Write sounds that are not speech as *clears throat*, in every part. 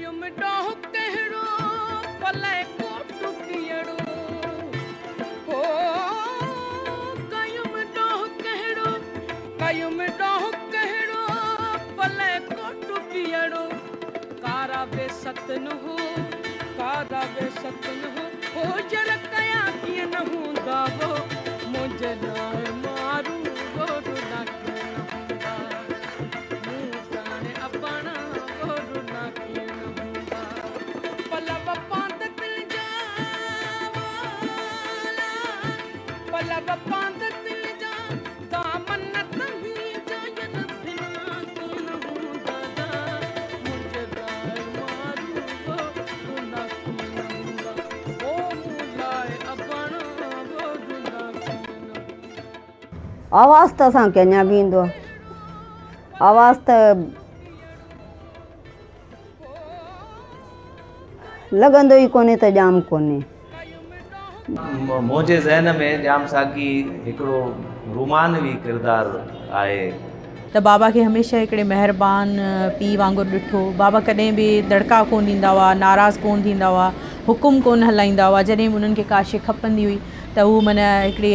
ڈ پل کو پڑھو کارا بے ستن کارا بے ستن आवाज़ त असांखे अञा बि ईंदो आहे आवाज़ त लॻंदो ई कोन्हे त जाम कोन्हे मुंहिंजे ज़हन में जाम साॻी हिकिड़ो किरदारु आहे त बाबा खे हमेशह हिकिड़े महिरबानी पीउ वांगुरु ॾिठो बाबा कॾहिं बि दड़का कोन ॾींदा हुआ नाराज़ु कोन थींदा हुआ हुकुम कोन हलाईंदा हुआ जॾहिं बि उन्हनि खे का शइ खपंदी हुई त हू माना हिकिड़ी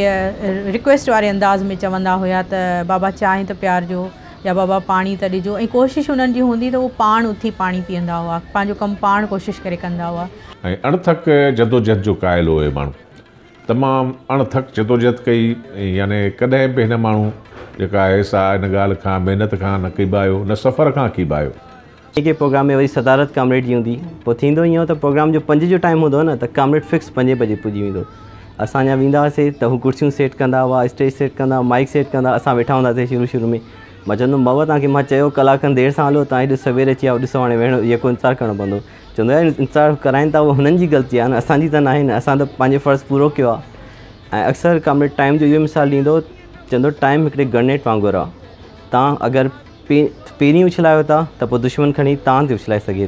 रिक्वेस्ट वारे अंदाज़ में चवंदा हुआ त बाबा चांहि त प्यार जो या बाबा पाणी त ॾिजो ऐं कोशिशि हुननि जी हूंदी त उहो पाण उथी पाणी पीअंदा हुआ पंहिंजो कमु पाण कोशिशि करे कंदा हुआ ऐं अणथक जदोजहद जो कायलो हुयो माण्हू तमामु अणथक जदोजहद कई याने कॾहिं बि हिन माण्हू जेका आहे सा हिन ॻाल्हि खां महिनत खां न कीबायो न सफ़र खां कीबायो जे प्रोग्राम में वरी सदारत कामरेड जी हूंदी हुई पोइ थींदो ईअं त प्रोग्राम जो पंज जो टाइम हूंदो न त कामरेड फिक्स पंजे बजे पुॼी वेंदो असां जा वेंदा हुआसीं त हू कुर्सियूं सेट कंदा हुआ स्टेज सेट कंदा माइक सेट कंदा हुआ असां वेठा हूंदासीं शुरू शुरू में मां मव बाबा तव्हांखे मां चयो कलाक खनि देरि सां हलो तव्हां हेॾो सवेल अची वियो ॾिसो हाणे वेहणो इहो इंतार करणो पवंदो चवंदो आहे इंतसारु कराइनि था उहो हुननि जी ग़लती आहे न असांजी त नाहे असां त पंहिंजो फ़र्ज़ु पूरो कयो आहे ऐं अक्सर काम टाइम जो इहो मिसाल ॾींदो चवंदो टाइम हिकिड़े ग्रनेट वांगुरु आहे तव्हां अगरि पहिरीं उछलायो दुश्मन खणी तव्हां ते उछलाए सघे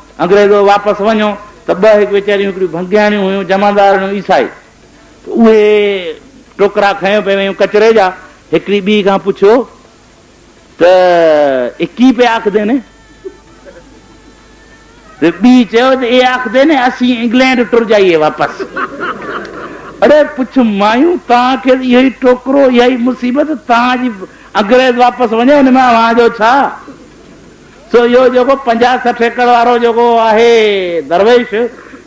अंग्रेज़ वापसि वञो त ॿ हिकु वेचारियूं उहे टोकरा खयूं पिया कचिरे जा हिकिड़ी ॿी खां पुछियो त इकी पिया आखदे न ॿी चयो त इहे आखदे न असीं इंग्लैंड टुरज वापसि अड़े पुछ मायूं तव्हांखे इहो ई टोकरो इहा ई मुसीबत तव्हांजी अंग्रेज़ वापसि वञे हुन वञो छा सो इहो जेको पंजाह सठि एकड़ वारो जेको आहे दरवेश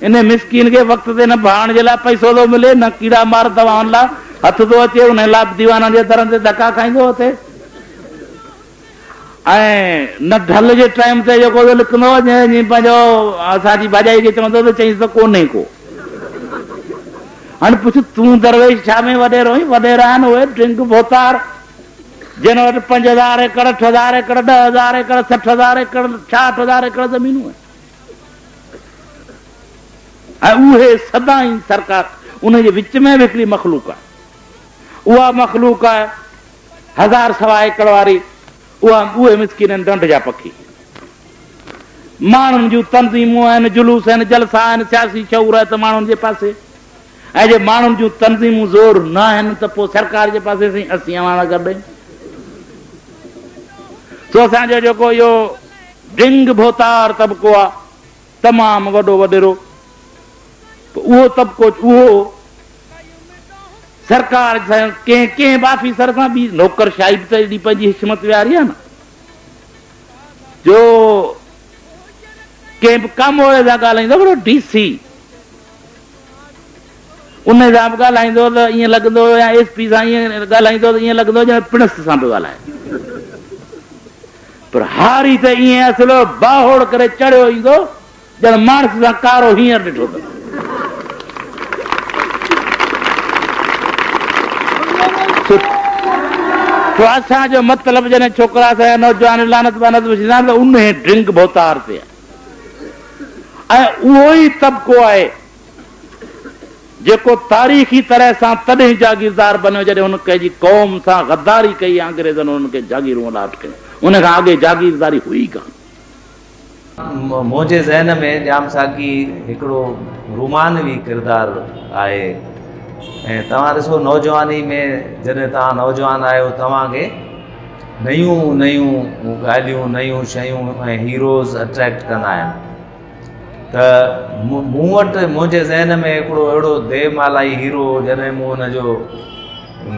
इन मिसकिन खे वक़्त ते न भाण जे लाइ पैसो थो मिले न कीड़ा मार दवाउनि लाइ हथ थो अचे उन लाइ दीवाना जे दरनि ते धका खाईंदो हुते ऐं न ढल जे टाइम ते जेको लिखंदो लिकंदो पंहिंजो असांजी भाॼाई खे चवंदो त चईंसि त कोन्हे को हाणे पुछ तूं दरवेश छा में वॾेरो वॾेरा आहिनि उहे ड्रिंक बोतार जिन वटि पंज हज़ार एकड़ अठ हज़ार एकड़ ॾह हज़ार एकड़ सठि हज़ार एकड़ छाहठि हज़ार एकड़ ज़मीनूं आहिनि ऐं उहे सदाई सरकार उनजे विच में बि हिकिड़ी मखलूक आहे उहा मखलूक आहे हज़ार सवा एकड़ वारी उहा उहे मिसकिन आहिनि डंड जा पखी माण्हुनि जूं तनज़ीमूं आहिनि जुलूस आहिनि जलसा आहिनि सियासी शहूर आहे त माण्हुनि जे पासे ऐं जे माण्हुनि जूं तनज़ीमूं ज़ोर न आहिनि त पोइ सरकार जे पासे साईं असीं تو اچھا جو بوتار طبقہ تمام وڈو وڈیرو طبق او سرکار کن بھی آفسر سے بھی نوکر شاہی تھی اسمت ویاری ہے نام والے سے ڈی سی ان لگ یا ایس پی سے لگ پس سے بھی الائی ہاری تو یہ باہوڑ چڑی جن مانس کارو ہرٹ اچھا جو مطلب جن چوکرا سا نوجوان لانت ڈرنک بوتار سے طبق ہے تاریخی طرح سے تبھی جاگیدار بنو جن کہی قوم سے غداری کئی اگریزوں جاگیروں انہیں ان کا جاگیرداری ہوئی مجھے ذہن میں جام ساقی رومانوی کردار ہے تعاو نوجوانی میں جدید نوجوان آئوں نیوں گال نیوں شٹریکٹ کرو اڑو دے مال ہیرو جن میں انجو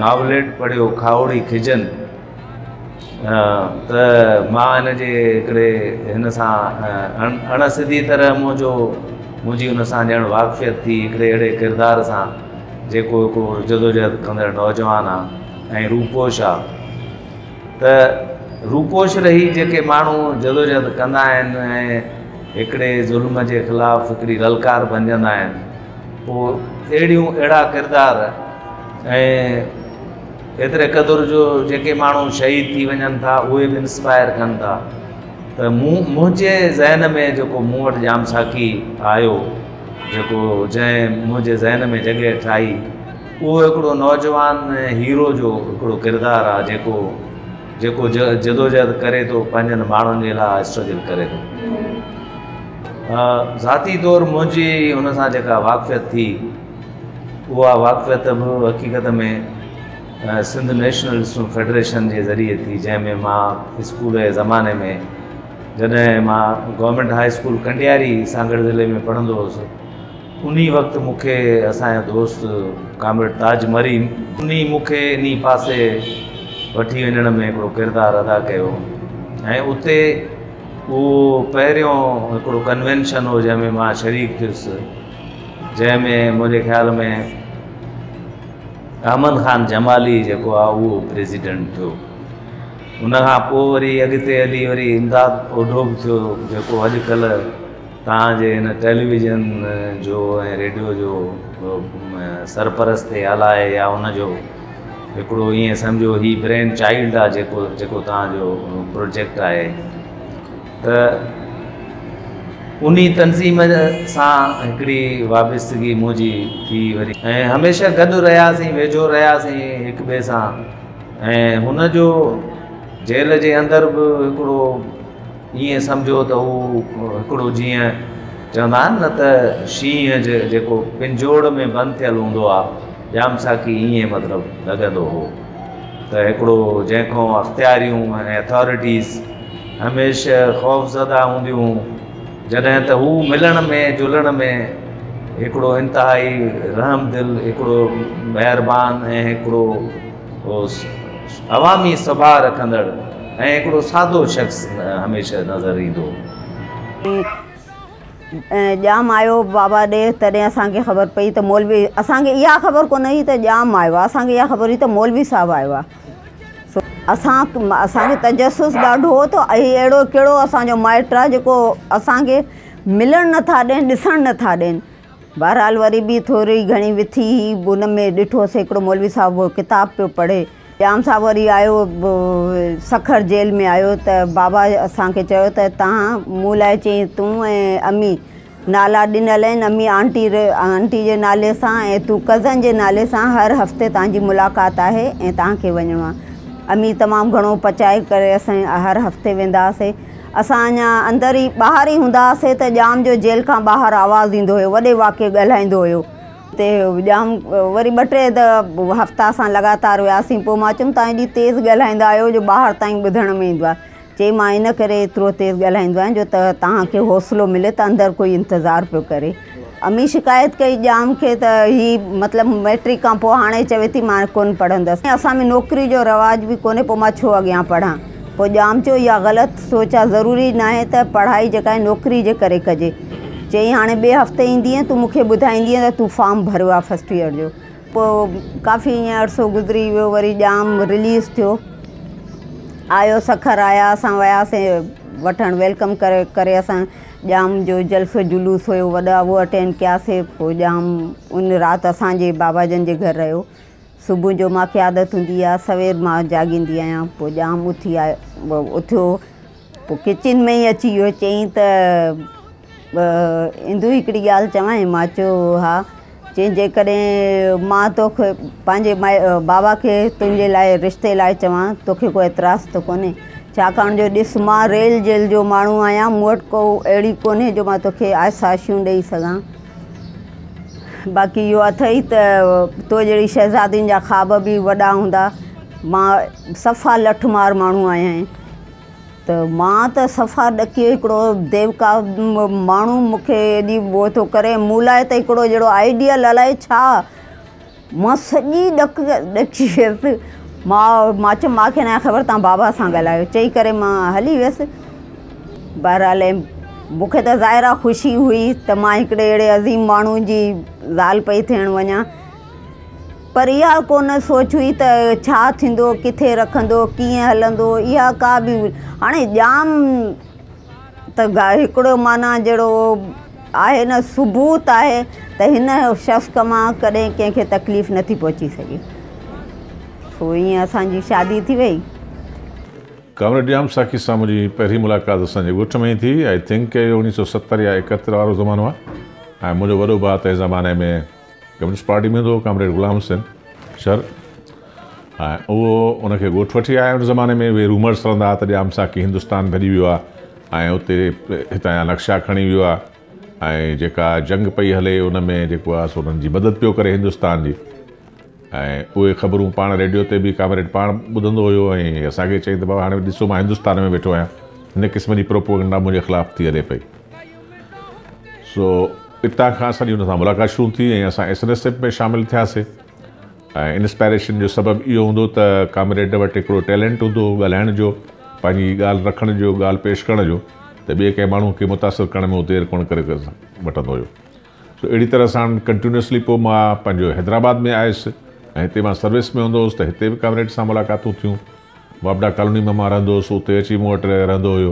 ناولٹ پڑھ کاؤڑی کھجن त मां हिन जे हिकिड़े हिन सां अण अणसिधी तरह मुंहिंजो मुंहिंजी हुन सां ॼण वाक़फ़ियत थी हिकिड़े अहिड़े किरदार सां जेको हिकु जदोजहद कंदड़ नौजवान आहे ऐं रूपोश आहे त रूपोश रही जेके माण्हू जदोजहद कंदा आहिनि ऐं हिकिड़े ज़ुल्म जे ख़िलाफ़ु हिकिड़ी ललकार बणजंदा आहिनि पोइ अहिड़ियूं अहिड़ा किरदार ऐं ایترے قدر جو جب مجھے شہید وجن تھا وہ انسپائر کرا مجھے ذہن میں جو مٹ جام ساکی آپ جی زہن میں جگہ ٹھائی وہ نوجوان ہیرو جو کردار آو جدوج کرے تو پانچ میرے اسٹرگل کرے ذاتی طور موجود انسان واقف تھی وہ واقف بھی حقیقت میں سندھ نیشنل اسٹوڈنٹ فیڈریشن کے ذریعے تھی جن میں اسکول زمانے میں جدہ گورمینٹ ہائی اسکول کنڈیاری ساگڑ ضلع میں پڑھ انقت مختلف دوست کامرڈ تاج مریم ان پاس وی ودار ادا کیا اتو پہڑو کنوینشن ہو جی میں شریف تھے مجھے خیال میں احمد خان جمالیكو پریزیڈینٹ تھو ان اگتے ہلی ویری امداد اوڈوب كو اج كل تاج ٹیلیویژن جو ریڈیو جو سرپرست آلائے یا انجو سمجھو یہ برینڈ چائلڈ آپ تاج پروجیکٹ ہے تو उन तनज़ीम सां हिकिड़ी वाबस्तगी मुंहिंजी थी वई ऐं हमेशह गॾु रहियासीं वेझो रहियासीं हिकु ॿिए सां ऐं हुनजो जेल जे अंदर बि हिकिड़ो ईअं सम्झो त हू हिकिड़ो जीअं चवंदा आहिनि न त शींहं जेको पिंजोड़ में बंदि थियलु हूंदो आहे जाम साखी ईअं मतिलबु लॻंदो हुओ त हिकिड़ो जंहिंखो अख़्तियारियूं ऐं हमेशह ख़ौफ़ज़दा हूंदियूं جدہ تلن میں جلن میں ایکڑو انتہائی رحم دل ایک مہربان عوامی سبھا رکھد ہے سادو شخص ہمیشہ نظر ہی جام آیا بابا دے تاکہ خبر پیلوی یہ خبر کوئی جام آیا خبر ہوئی تو مولوی صاحب آیا تو اصا اصا تجسس ڈاڈو ہو تو اڑوڑو او مائٹ آ جان کے ملن نتن نتا دن بہرحال ویری بھی تھوڑی گھڑی وتھی ہی ان میں ڈھٹو سیڑو مولوی صاحب کتاب پہ پڑھے جام سا وی آ سکھر جیل میں آیا تو بابا ابھی تا مو لائ تمہ نالا دن امی آنٹی آنٹ کے نالے سے کزن کے نالے سے ہر ہفتے تاریخ ملاقات ہے تا وا امیر تمام گھڑوں پچائے کر ہر ہفتے واسے اصا اندر ہی باہر ہی ہوں سی تو جام جو جیل کا باہر آواز نہیں ہوا غلائی ہو جام ویٹ ہفتہ لگاتار ویاسی چمی تیز گھلائی آئی بدھنے میں چیز انکرے ایتروں تیز گلائی جو ہوسلوں ملے تو اندر کوئی انتظار پہ کرے امی شکایت کئی جام کے تو یہ مطلب میٹرک کا چوے تھی میں کون پڑھیں اصل میں نوکری جو رواج بھی کون چھو اگیا پڑھا جام چاہ غلط سوچ آ ضروری نہ پڑھائی جائے نوکری کے کریں چی ہاں بی ہفتے ایسے بدائدی تھی فارم بھروا فسٹ ایئر جو کافی عرصہ گزری ہو جام ریلیز تھو آ سخر آیا اب ویاسے ویلکم کر کر جام جو جلس جلوس وڈا وہ سے کیاس جام ان رات بابا جن جے گھر رہے صبح جو عادت ہوں سویر دیا جاگندی آیا جام اتھی اتھو اتو کچن میں ہی اچھی ہو چی تند ہی چی ماں ہاں تو پانجے بابا کے تنجے لائے رشتے لائے تو کھے کوئی اتراس تو کونے छाकाणि जो ॾिस मां रेल जेल जो माण्हू आहियां मूं वटि को अहिड़ी कोन्हे जो मां तोखे आसाशियूं ॾेई सघां बाक़ी इहो अथई त तो जहिड़ी शहज़ादियुनि जा ख्वाब बि वॾा हूंदा मां सफ़ा लठ मार माण्हू आहियां त मां त सफ़ा ॾकी हिकिड़ो देवका माण्हू मूंखे एॾी उहो थो करे मूं लाइ त हिकिड़ो जहिड़ो आइडियल अलाए छा मां सॼी ॾक ॾकी वियसि ما ما چما نہ خبر تا بابا سے گلاؤ چی کری وس بارہ الہرا خوشی ہوئی توڑے اڑے عظیم مہی پی تھیں وجا پر یہ کو سوچ ہوئی تو کتنے رکھے ہل کا ہاں جام مانا جڑو ہے نا ثبوت ہے تو ان شخص میں کد کف نتی پہنچی سکے असांजी शादी थी वई कॉमरेड जाम साखी सां मुंहिंजी पहिरीं मुलाक़ात असांजे ॻोठ में ई थी आई थिंक के उणिवीह सौ सतरि या एकहतरि वारो ज़मानो आहे ऐं मुंहिंजो वॾो भाउ तंहिं ज़माने में कम्युनिस्ट पार्टी में हूंदो हुओ कामरेड गुलाम हुसैन शर ऐं उहो उनखे ॻोठु वठी आयो उन ज़माने में वेही रूमर्स हलंदा हुआ त ज्याम साखी हिंदुस्तान भॼी वियो आहे ऐं उते हितां जा नक्शा खणी वियो आहे ऐं जेका जंग पई हले उन में जेको आहे जी मदद पियो करे हिंदुस्तान जी ऐं उहे ख़बरूं पाण रेडियो ते बि कामरेड पाण ॿुधंदो हुयो ऐं असांखे चई त बाबा हाणे ॾिसो मां हिंदुस्तान में वेठो आहियां हिन क़िस्म जी प्रोपोगंडा मुंहिंजे ख़िलाफ़ु थी हले पई सो इतां खां असांजी हुन सां मुलाक़ात शुरू थी ऐं असां एस एन एस एफ में शामिलु थियासीं ऐं इंस्पायरेशन जो सबबु इहो हूंदो त कामरेड वटि हिकिड़ो टैलेंट हूंदो ॻाल्हाइण जो पंहिंजी ॻाल्हि रखण जो ॻाल्हि पेश करण जो त ॿिए कंहिं माण्हू खे मुतासिर करण में उहो देरि कोन करे वठंदो हुयो सो अहिड़ी तरह सां कंटिन्यूसली पोइ मां पंहिंजो हैदराबाद में आयुसि ऐं हिते मां सर्विस में हूंदो हुउसि त हिते बि कामरेड सां मुलाक़ातूं थियूं बाबडा कॉलोनी में मां रहंदो हुउसि हुते अची मूं वटि रहंदो हुयो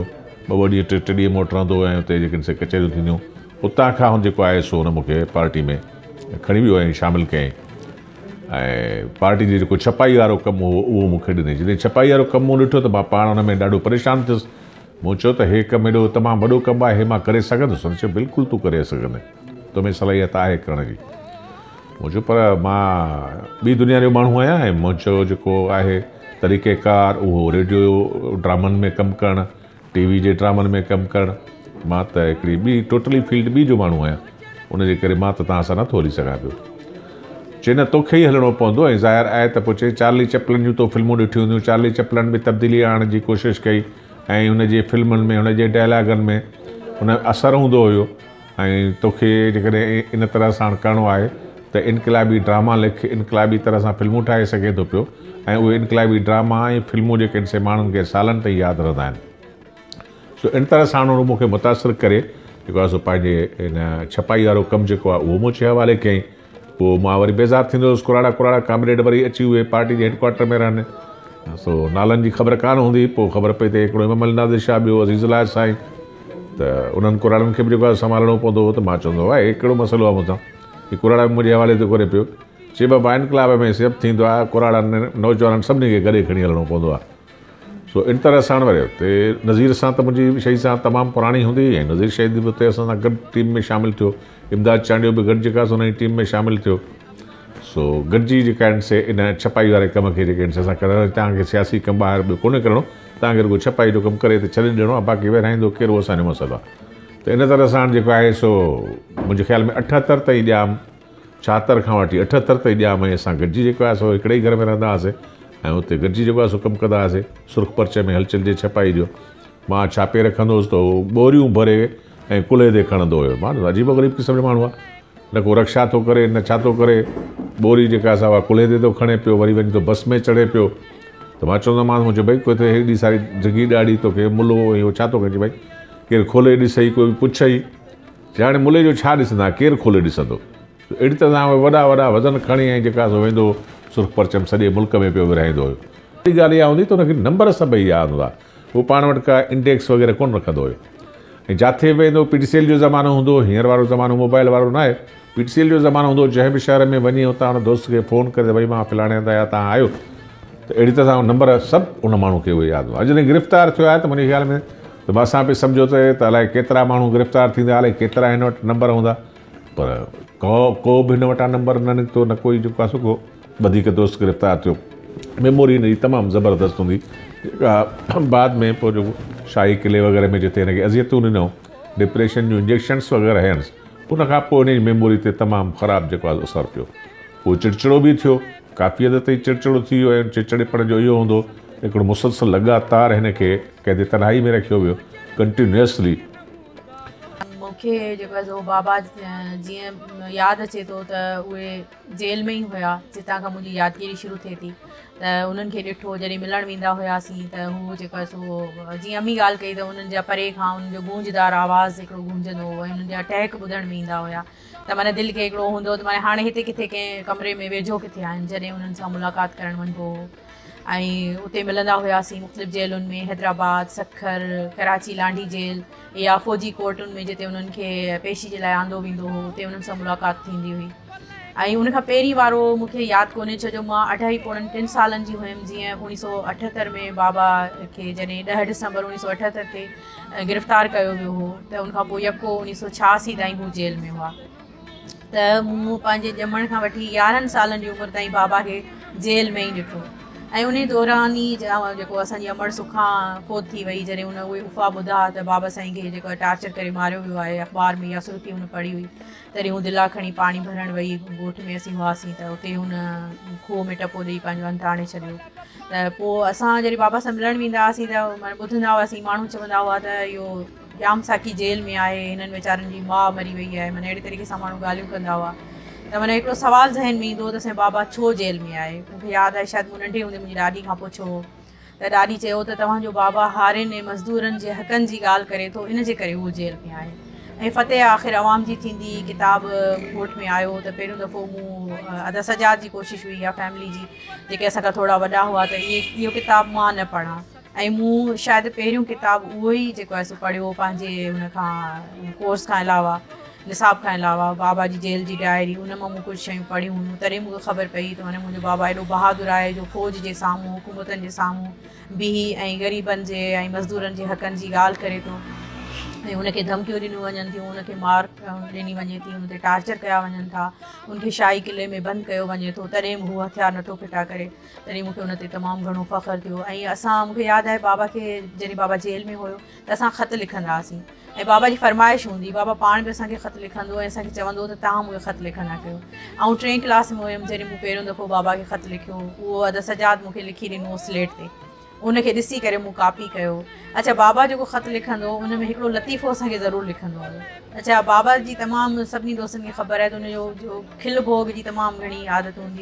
ॿ ॿ ॾींहं टे टे ॾींहं मूं वटि रहंदो हुयो ऐं हुते जेके से कचहरियूं थींदियूं हुतां खां हुन जेको आहे सो हुन मूंखे पार्टी में खणी वियो ऐं शामिलु कयईं ऐं पार्टी जी जेको छपाई वारो कमु हुओ उहो मूंखे ॾिनई जॾहिं छपाई वारो कमु मूं ॾिठो त मां पाण हुन में ॾाढो परेशान थियुसि मूं चयो त हे कमु एॾो तमामु वॾो कमु आहे हे मां करे सघंदुसि हुन चयो बिल्कुलु तूं करे सघंदे तोमें सलाहियत आहे करण जी मुंहिंजो पर मां ॿी दुनिया जो माण्हू आहियां ऐं मुंहिंजो जेको आहे तरीक़ेकार उहो रेडियो ड्रामनि में कमु करणु टी वी जे ड्रामनि में कमु करणु मां त हिकिड़ी ॿी टोटली फील्ड ॿी जो माण्हू आहियां उनजे करे मां त तव्हां सां नथो हली सघां पियो चए न तोखे ई हलणो पवंदो ऐं ज़ाहिर आहे त पोइ चए चालीह चपलनि जूं तो फिल्मूं ॾिठियूं हूंदियूं चालीह चपलनि में तब्दीली आणण जी कोशिशि कई ऐं हुनजे फिल्मुनि में हुनजे डायलॉगनि में हुन असरु हूंदो हुयो ऐं तोखे जेकॾहिं इन तरह सां करिणो आहे त इनकलाबी ड्रामा लिख इनकलाबी तरह सां फिल्मूं ठाहे सघे थो पियो ऐं उहे इनकलाबी ड्रामा ऐं फिल्मूं जेके आहिनि से माण्हुनि खे सालनि ताईं यादि रहंदा आहिनि सो इन तरह सां मूंखे मुतासिर करे जेको आहे सो पंहिंजे हिन छपाई वारो कमु जेको आहे उहो मुंहिंजे हवाले कयईं पोइ मां वरी बेज़ार थींदो हुउसि कुराड़ा कुराड़ा काम्रेड वरी अची वे पार्टी जे हेडक्वाटर में रहनि सो नालनि जी ख़बर कान हूंदी पोइ ख़बर पई थिए हिकिड़ो हिमल नादिर शाह ॿियो अज़ीज़लाय साईं त उन्हनि कुराणनि खे बि जेको आहे संभालणो पवंदो हुओ त मां चवंदो हीउ कुराड़ा में मुंहिंजे हवाले थो कोन्हे पियो चए बाबा इनकलाब में सेफ थींदो आहे क़ुराणे नौजवाननि सभिनी खे गॾु ई खणी हलणो पवंदो आहे सो इन तरह साण वरी हुते नज़ीर सां त मुंहिंजी शइ सां तमामु पुराणी हूंदी ऐं नज़ीर शइ बि हुते असां सां गॾु टीम में शामिलु थियो इमदाद चांडियो बि गॾु जेका टीम में शामिलु थियो सो गॾिजी जेका आहिनि से इन छपाई वारे कम खे जेके आहिनि असां तव्हांखे सियासी कमु ॿाहिरि कोन्हे करिणो तव्हांखे छपाई जो कमु करे छॾे ॾियणो बाक़ी कहिड़ो असांजो त इन तरह सां जेको आहे सो मुंहिंजे ख़्याल में अठहतरि ताईं ॼाम छाहतरि खां वठी अठहतरि ताईं ॼाम ऐं असां गॾिजी जेको आहे सो हिकिड़े ई घर में रहंदा हुआसीं ऐं हुते गॾिजी जेको आहे सो कमु कंदा हुआसीं सुर्ख परच में हलचल जे छपाई जो मां छापे रखंदो हुउसि त उहो ॿोरियूं भरे ऐं कुल्हे ते खणंदो हुयो मां अजीब ग़रीब क़िस्म जो माण्हू आहे न को रक्षा थो करे न छा थो करे ॿोरी जेका असां उहा कुल्हे ते थो खणे पियो वरी वञी थो बस में चढ़े पियो त मां चवंदोमांसि मुंहिंजो भई कोई हेॾी सारी जगी ॾाढी तोखे मुलो इहो छा थो कजे भई केरु खोले ॾिसई कोई पुछई हाणे मुले जो छा ॾिसंदा केरु खोले ॾिसंदो अहिड़ी तरह सां वॾा वॾा वज़न खणी ऐं जेका सो वेंदो सुर्ख़ परचम सॼे मुल्क में पियो विराईंदो हुयो अहिड़ी ॻाल्हि इहा हूंदी त हुनखे नम्बर सभई यादि हूंदा उहो पाण वटि का इंडेक्स वग़ैरह कोन रखंदो हुयो ऐं जिते वेंदो हुओ पीटीसी एल जो ज़मानो हूंदो हींअर वारो ज़मानो मोबाइल वारो न नाहे पीटीसीएल जो ज़मानो हूंदो जंहिं बि शहर में वञी हुतां हुन दोस्त खे फ़ोन करे भई मां फिलाणे तव्हां आहियो त अहिड़ी तरह सां नंबर सभु उन माण्हू खे उहे यादि हूंदो आहे अॼु गिरफ़्तार थियो आहे त मुंहिंजे ख़्याल में تو بس سمجھو تے تو الگ گرفتار تاکہ کترا ان واٹ نمبر ہوں کو کو بھی انٹا نمبر نہ نکتو نہ کوئی جو سو دوست گرفتار تھو میمو تمام زبردست ہوں بعد میں شاہی قلعے وغیرہ میں جتنے ازیتوں دنوں ڈپریشن جو انجیکشنس وغیرہ ہیس ان کا میمو تمام خراب جو اثر پو چڑچڑو بھی تھوڑی کافی ہد تھی چڑچڑی چڑچڑپڑ جو ہوں हिकिड़ो मुसलसल लॻातार हिन खे तनाई में रखियो वियो कंटिन्यूसली मूंखे जेको आहे बाबा जीअं यादि अचे थो त उहे जेल में ई हुया जितां खां मुंहिंजी यादगिरी शुरू थिए थी त उन्हनि खे ॾिठो जॾहिं मिलणु वेंदा हुयासीं त हू जेको आहे सो जीअं अमी ॻाल्हि कई त हुननि जा परे खां जो गूंजदार आवाज़ हिकिड़ो गूंजंदो गुंजंदो हुननि जा टहिक ॿुधण में ईंदा हुया त माना दिलि खे हिकिड़ो हूंदो त माना हाणे हिते किथे कंहिं कमरे में वेझो किथे आहिनि जॾहिं हुननि सां मुलाक़ात करणु वञिबो हुओ اِن مل ہوخت جیلن میں حیدرآباد سکھر کراچی لانڈی جل یا فوجی کوٹن میں جتنے ان کے پیشی جائے آد و ملاقات تھی ہوئی ان پہ والوں یاد کو چو جو اڑن ٹین سال کی جی ہوم جیسے ان سو اٹہتر میں بابا کے جن دہ دسمبر انیس سو اٹہتر گرفتار کیا ہوا یق انیس سو چھیاسی تک وہ جیل میں ہوا تو جمی یار سال تھی بابا کے جیل میں ہی ڈھٹو ایوران ہی امر سکھا کوئی جی انفا بدا تو بابا سائی کے ٹارچر کرخبار میں یا سرکیوں پڑی ہوئی تری دلہ کھڑی پانی بھر وی گوٹ میں ہواسیں اتنے ان کھو میں ٹپو دے پانچ انت آنے چیزوں پھر جی بابا سا ملن بھی تو مندھا ہوا سی مو چا تو یہ جام ساکی جیل میں ہے ان ویچار کی ما مری وی ہے میرے اڑی طریقے سے مجھے گالوں کرا ہوا تو مطلب سوال ذہن میں یہ ہو بابا چھو جل میں آئے یاد آپ ننڈے ہوں ڈاڈی کا پوچھو تو داڈی چی تو تجھے بابا ہارن مزدورن حقن کی غالب ان کے وہ جیل میں آئے فتح آخر عوام کی تھینکی کتاب کوٹ میں آپ پہ دفعہ ادا سجا کی کوشش ہوئی فیملی کی جی اصا کا تھوڑا وا ہوا یہ کتاب میں نہ پڑھا شاید پہروں کتاب اوکے پڑھوں کو کورس کے علاوہ نصاب کے علاوہ بابا جی جیل کی جی ڈائری ان میں کچھ شائع پڑی ہوئی تو بابا ایڈو بہادر آئے جو فوج کے ساموں حکومتوں کے ساموں بیبن کے مزدور کے حق کی غال کرے تو ان کے دھمکی دنوں ویئن مار ڈنی وجے تھی ٹارچر کیا ون تھا ان کے شاہی قلعے میں بند کیا وجے تو تتار نہ تھو فٹا کرے تھی ان تمام گھنٹوں فخر ہود آ بابا کے جی بابا جیل میں ہو تو خط لکھنیں ऐं बाबा जी फरमाइश हूंदी बाबा पाण बि असांखे ख़त लिखंदो ऐं असांखे चवंदो त तव्हां मूंखे ख़त लिखंदा कयो ऐं टे क्लास में हुयमि जॾहिं मूं पहिरियों दफ़ो बाबा खे ख़त लिखियो उहो अधु सजाद मूंखे लिखी ॾिनो स्लेट ते ان کے ڈسکاپی اچھا بابا جو خط لکھ ان میں ایک لطیفہ ضرور لکھ اچھا بابا تمام سی دوستوں خبر ہے تو ان کو جو کل بوگ کی تمام گھڑی عادت ہوں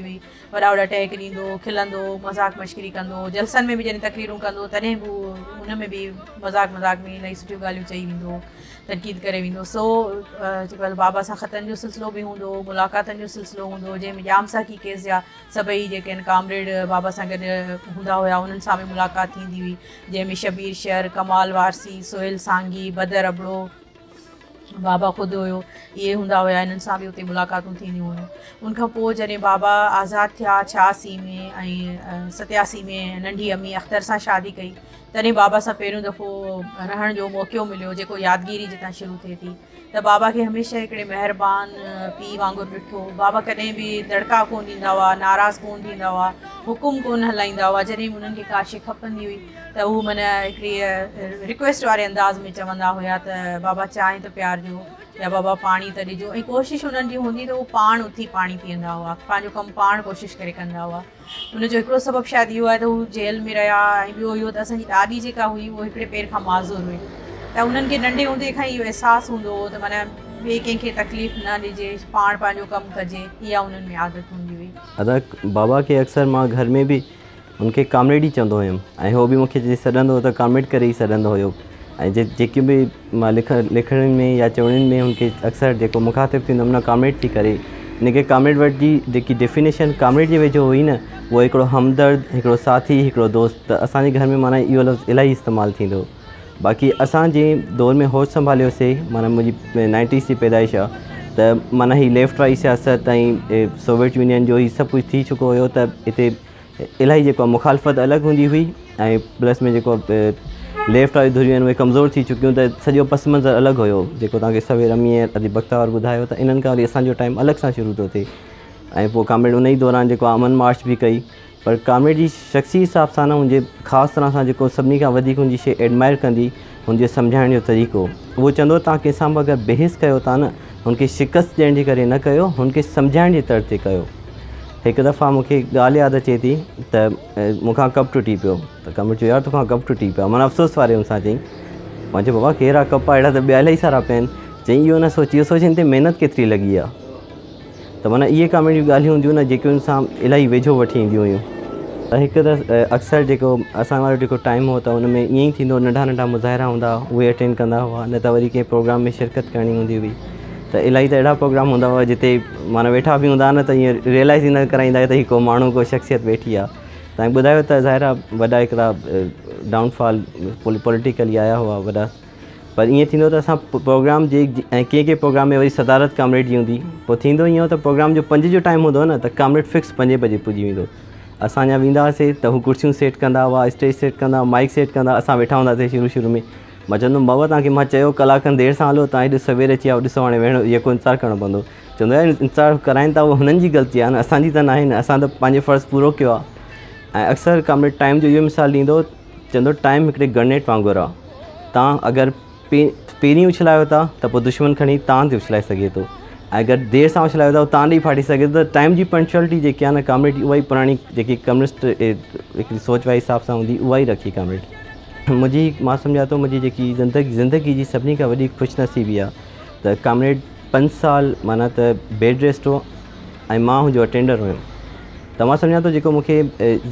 وا وا ٹہکری کل مذاق مشکری کر جلسن میں بھی جی تقریر کری ان میں بھی مذاق مذاق میں انہیں سٹھی گال چی وی تنقید کرے گی سو کل بابا سا خطے سلسلو بھی ہوں ملاقات سلسلوں ہوں جی میں جام سا کھی کیس جا سبھی کامرڈ بابا سا گا ہوا ان بھی ملاقات کیندی ہوئی جی میں شبیر شر کمال وارسی سہیل ساگی بدر ابڑو بابا خود ہوئے ہوں ہوا ان بھی اتنے ملاقات ہو جی بابا آزاد تھیا چھیاسی میں ستیاسی میں ننڈی ام اختر سے شادی کی تی بابا سے پہرو دفعہ رہن جو موقع ملو یادگی جتنا شروع تھے تھی تو بابا کے ہمیشہ مہربان پی واگر دکھ بابا کدیں بھی دڑکا کون دا ہوا ناراض کون دا حکم کو ہلائی ہوا جی ان کی کاش کپندی ہوئی تو وہ من ایک ریکویسٹ والے انداز میں چوندا ہوا تو بابا چاہیں تو پیارج یا بابا پانیج کوشش ان پا اتھی پانی پیوں کم پا کوش کرو سب شاید یہ تو جل میں رہا یہ دادی جی ہوئی وہ پیر کا معذور ہوئی त त उन्हनि उन्हनि खे नंढे हूंदे खां इहो अहसासु हूंदो माना ॿिए कंहिंखे तकलीफ़ न ॾिजे पाण पंहिंजो कमु कजे इहा में आदत हूंदी हुई अदा बाबा खे अक्सर मां घर में बि उनखे काम्रेड ई चवंदो हुयुमि ऐं उहो बि मूंखे जे सॾंदो हुओ त काम्रेड करे ई सॾंदो हुयो ऐं जे जेकियूं बि मां लिख लिखण में या चवणनि में हुनखे अक्सर जेको मुखातिबु थींदो हुन काम्रेड थी करे हिनखे काम्रेड वटि जी जेकी डेफिनेशन काम्रेड जे वेझो हुई न उहो हिकिड़ो हमदर्द हिकिड़ो साथी हिकिड़ो दोस्त त असांजे घर में माना इहो लफ़्ज़ इलाही इस्तेमालु थींदो باقی اصان جی دور میں ہوش سنبھالیسے مطلب مجھے نائنٹس کی پیدائش ہے تو من ہی لفٹ والی سیاست یا سوویٹ یون جو سب کچھ تھی چُک ہوتے الای مخالفت الگ ہوں ہوئی پلس میں جو لفٹ والی دھری کمزور تھی چُکی ہوں سجھو پس منظر الگ ہو سویر امی ادیبت بدھایا تو ان کا اچانک ٹائم الگ سے شروع تو تھے کام ان ہی دوران جو امن مارچ بھی کئی पर कामड़ेट जी शख़्सी हिसाब सां न हुनजे ख़ासि तरह सां जेको सभिनी खां वधीक हुनजी शइ एडमायर कंदी हुनजे सम्झाइण जो तरीक़ो उहो चवंदो तव्हां कंहिंसां बि अगरि बेहस कयो था न हुनखे शिकस्तु ॾियण जे करे न कयो हुनखे सम्झाइण जे तर ते कयो हिकु दफ़ा मूंखे ॻाल्हि यादि अचे थी त मूंखां कप टुटी पियो त काम्रेड जो यार तोखां कप टुटी पियो माना अफ़सोसु वारे हुन सां चईं बाबा कहिड़ा कप अहिड़ा त ॿिया इलाही सारा पिया आहिनि चईं इहो न सोचियो इहो ते महिनत केतिरी लॻी त माना इहे कामीयूं ॻाल्हियूं हूंदियूं न जेकियुनि सां इलाही वेझो वठी ईंदियूं हुयूं त हिकु त अक्सर जेको असां वारो जेको टाइम हो त हुन में ईअं ई थींदो नंढा नंढा मुज़ाहिरा हूंदा उहे अटेंड कंदा हुआ न त वरी कंहिं प्रोग्राम में शिरकत करणी हूंदी हुई त इलाही त अहिड़ा प्रोग्राम हूंदा हुआ जिते माना वेठा बि हूंदा न त ईअं रियलाइज़ ई न कराईंदा त त को माण्हू को शख़्सियत वेठी आहे तव्हां ॿुधायो त ज़ाहिरा वॾा हिकिड़ा डाउनफॉल पोलिटिकली आया हुआ वॾा पर ईअं थींदो त असां प्रोग्राम जे ऐं कंहिं कंहिं प्रोग्राम में वरी सदारत कामरेड जी हूंदी पोइ थींदो ईअं त प्रोग्राम जो पंज जो टाइम हूंदो न त कामरेड फिक्स पंजे बजे पुॼी वेंदो असां अञा वेंदा हुआसीं त हू कुर्सियूं सेट कंदा हुआ स्टेज सेट कंदा हुआ माइक सेट कंदा असां वेठा हूंदासीं शुरू शुरू में मां चवंदुमि बाबा तव्हांखे मां चयो कलाकनि देरि सां हलो तव्हां हेॾो सवेल अची विया ॾिसो हाणे वेहणो जेको इंतज़ारु करिणो पवंदो चवंदो आहे इंतज़ारु कराइनि था उहो हुननि जी ग़लती आहे न असांजी त न आहे न असां त पंहिंजो फ़र्ज़ु पूरो कयो आहे ऐं अक्सर काम्रेड टाइम जो इहो मिसाल ॾींदो चवंदो टाइम हिकिड़े ग्रनेट वांगुरु आहे तव्हां अगरि पी पहिरीं उछलायो था त पोइ दुश्मन खणी तव्हां ते उछलाए सघे थो ऐं अगरि देरि सां उछलायो था तव्हां ॾेई फाटी सघे थो त टाइम जी पंचुअलिटी जेकी आहे न काम्रेड उहा ई पुराणी जेकी कम्युनिस्ट हिकिड़ी सोच वारे हिसाब सां हूंदी उहा ई रखी काम्रेड *clears throat* मुंहिंजी मां सम्झा थो मुंहिंजी जेकी ज़िंदगी ज़िंदगी जी सभिनी खां वॾी ख़ुशि नसीबी आहे त काम्रेड पंज साल माना त बेड रेस्ट हो ऐं मां हुनजो अटेंडर हुयो त मां सम्झा थो जेको मूंखे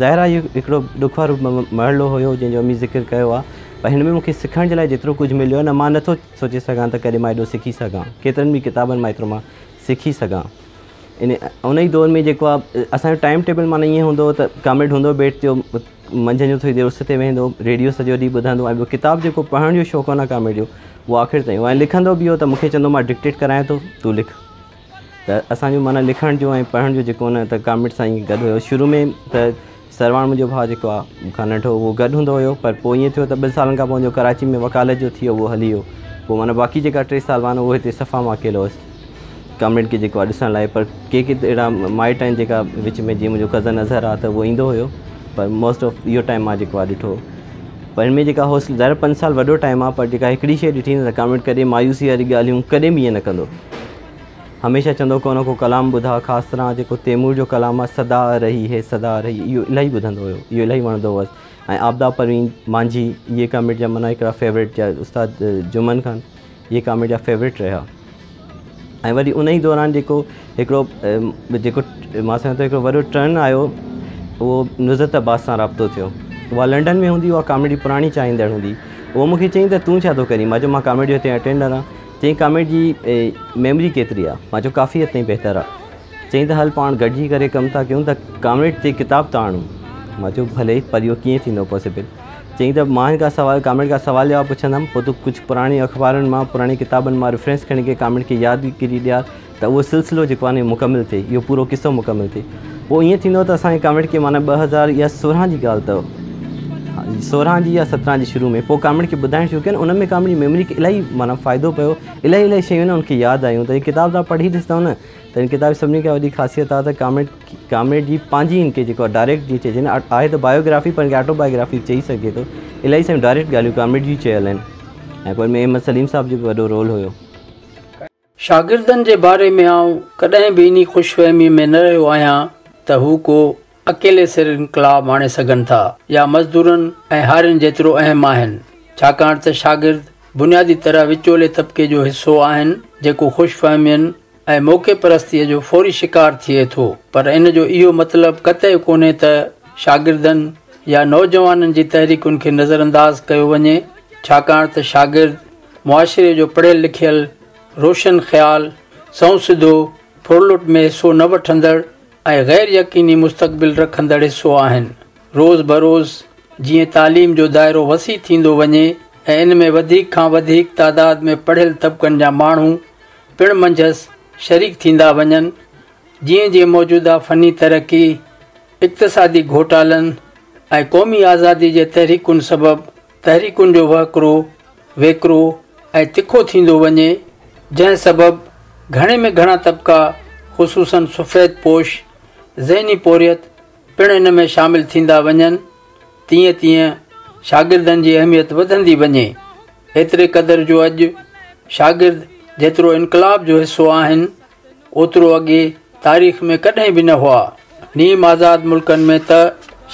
ज़ाहिर इहो हिकिड़ो ॾुख वारो मरलो हुयो जंहिंजो अमी ज़िकर कयो आहे पर हिन में मूंखे सिखण जे लाइ जेतिरो कुझु मिलियो न मां नथो सोचे सघां त कॾहिं मां हेॾो सिखी सघां केतिरनि बि किताबनि मां एतिरो मां सिखी सघां इन उन ई दौर में जेको आहे असांजो टाइम टेबल माना ईअं हूंदो त कामेट हूंदो बेट जो मंझंदि जो थोरी देरि उस ते वेंदो रेडियो सॼो ॾींहुं ॿुधंदो ऐं ॿियो किताब जेको पढ़ण जो शौक़ु न कॉमेड जो उहो आख़िर ताईं ऐं लिखंदो बि हो त मूंखे चवंदो मां डिक्टेट करायां थो तूं लिख त असांजो माना लिखण जो ऐं पढ़ण जो जेको न त सां गॾु शुरू में त سروان مجھے بھاؤ جو نٹھو وہ گھنٹے پر یہ تو ب سال کا کراچی میں وکالت جو ہلی وی مطلب باقی ٹے سال معنی وہ سفا مکیل ہوا مائٹ ہیں وچ میں جی کزن نظر آ تو وہ ہو پر موسٹ آف یہ ٹائم ڈٹھو پر میں ہو پنج سال وائم آپ جاڑی شیئى کامرڈ کئی مایوسی والی گالوں کدیں بھی یہ نہ کر हमेशह चवंदो को हुन को कलाम ॿुधा ख़ासि तरह जेको तैमूर जो कलाम आहे सदा रही ही सदा रही इहो इलाही ॿुधंदो हुयो इहो इलाही वणंदो हुअसि ऐं आपदा परवीन मांझी इहे कॉमेडी जा माना हिकिड़ा फेवरेट जा उस्ताद जुमन खान इहे कॉमेडी जा फेवरेट रहिया ऐं वरी उन ई दौरान जेको हिकिड़ो जेको मां चवां थो हिकिड़ो वॾो टर्न आयो उहो नुज़रत अबास सां राब्तो थियो उहा लंडन में हूंदी हुई उहा कॉमेडी पुराणी चाहींदड़ु हूंदी उहो मूंखे चयईं त तूं छा थो करीं मां चयो मां कॉमेडी जो अटेंडर چی کامٹ کی میمری کیتری ہے ماں چافی تھی بہتر آ چی تو ہل پان گرجی کرم تھی تو کامٹ سے کتاب تھی بلے پر یہ پاسبل چی تو کامٹ کا سوال پوچھم تو کچھ پُرانے اخبار میں پُرانی کتاب میں ریفرنس کھڑی کے کامٹ کی یاد کھیری دیا تو وہ سلسلوں کو مکمل تھے یہ پورا قصب مکمل تھے وہیں تو اے کامٹ کے مانا ب ہزار یا سولہ کی غالب सोरहं जी या सत्रहं जी शुरू में पोइ कामेड खे ॿुधाइणु शुरू कयूं आहिनि उन में कामिंड मेमोरी खे इलाही माना फ़ाइदो पियो इलाही इलाही शयूं न उनखे यादि आहियूं त किताब तव्हां पढ़ी ॾिसंदव न त इन किताब जी सभिनी खां वॾी ख़ासियत आहे त कामेड कामेड जी पंहिंजी हिनखे जेको आहे डायरेक्ट जी चइजे आहे त बायोग्राफी पर ऑटोबायोग्राफी चई सघे थो इलाही सारियूं डायरेक्ट ॻाल्हियूं कामेड जी चयल आहिनि ऐं पोइ अहमद सलीम साहिब जो बि वॾो रोल हुयो शागिर्दनि जे बारे में कॾहिं बि इन ख़ुशहिमी में न रहियो आहियां त हू को अकेले सिर इनकलाब आणे सघनि था या मज़दूरनि ऐं हारियुनि जेतिरो अहम आहिनि छाकाणि त शागिर्द बुनियादी तरह विचोले तबिके जो हिसो आहिनि जेको ख़ुशफ़हमियुनि ऐं मौक़े परस्तीअ जो फौरी शिकार थिए थो पर इन जो इहो मतिलबु कतई कोन्हे त शागिर्दनि या नौजवाननि जी तहरीकुनि खे नज़रअंदाज़ कयो वञे छाकाणि त शागिर्द मुआशिरे जो पढ़ियल लिखियल रोशन ख़्यालु सौ सिधो फुरलुट में हिसो न वठंदड़ ऐं गै़र यकीनी मुस्तक़बिल रखंदड़ हिसो आहिनि रोज़ बरोज़ जीअं तालीम जो दाइरो वसी थींदो वञे ऐं इन में वधीक खां वधीक तइदाद में पढ़ियल तबक़नि जा माण्हू पिण मंझसि शरीक थींदा वञनि जीअं जीअं मौजूदा फ़नी तरक़ी इक़्तादी घोटालनि ऐं क़ौमी आज़ादी जे तहरीकुनि सबबि तहरीकुनि जो वहकिरो वेकिरो ऐं तिखो थींदो वञे जंहिं सबबि घणे में घणा तबिका ख़ुशूसनि सफ़ेद पोश ज़हनी पोरियत पिणु हिन में शामिलु थींदा वञनि तीअं तीअं शागिर्दनि जी अहमियत वधंदी वञे एतिरे क़दुर जो अॼु शागिर्द जेतिरो इनकलाब जो हिसो आहिनि ओतिरो अॻे तारीख़ में कॾहिं बि न हुआ नीम आज़ादु मुल्कनि में त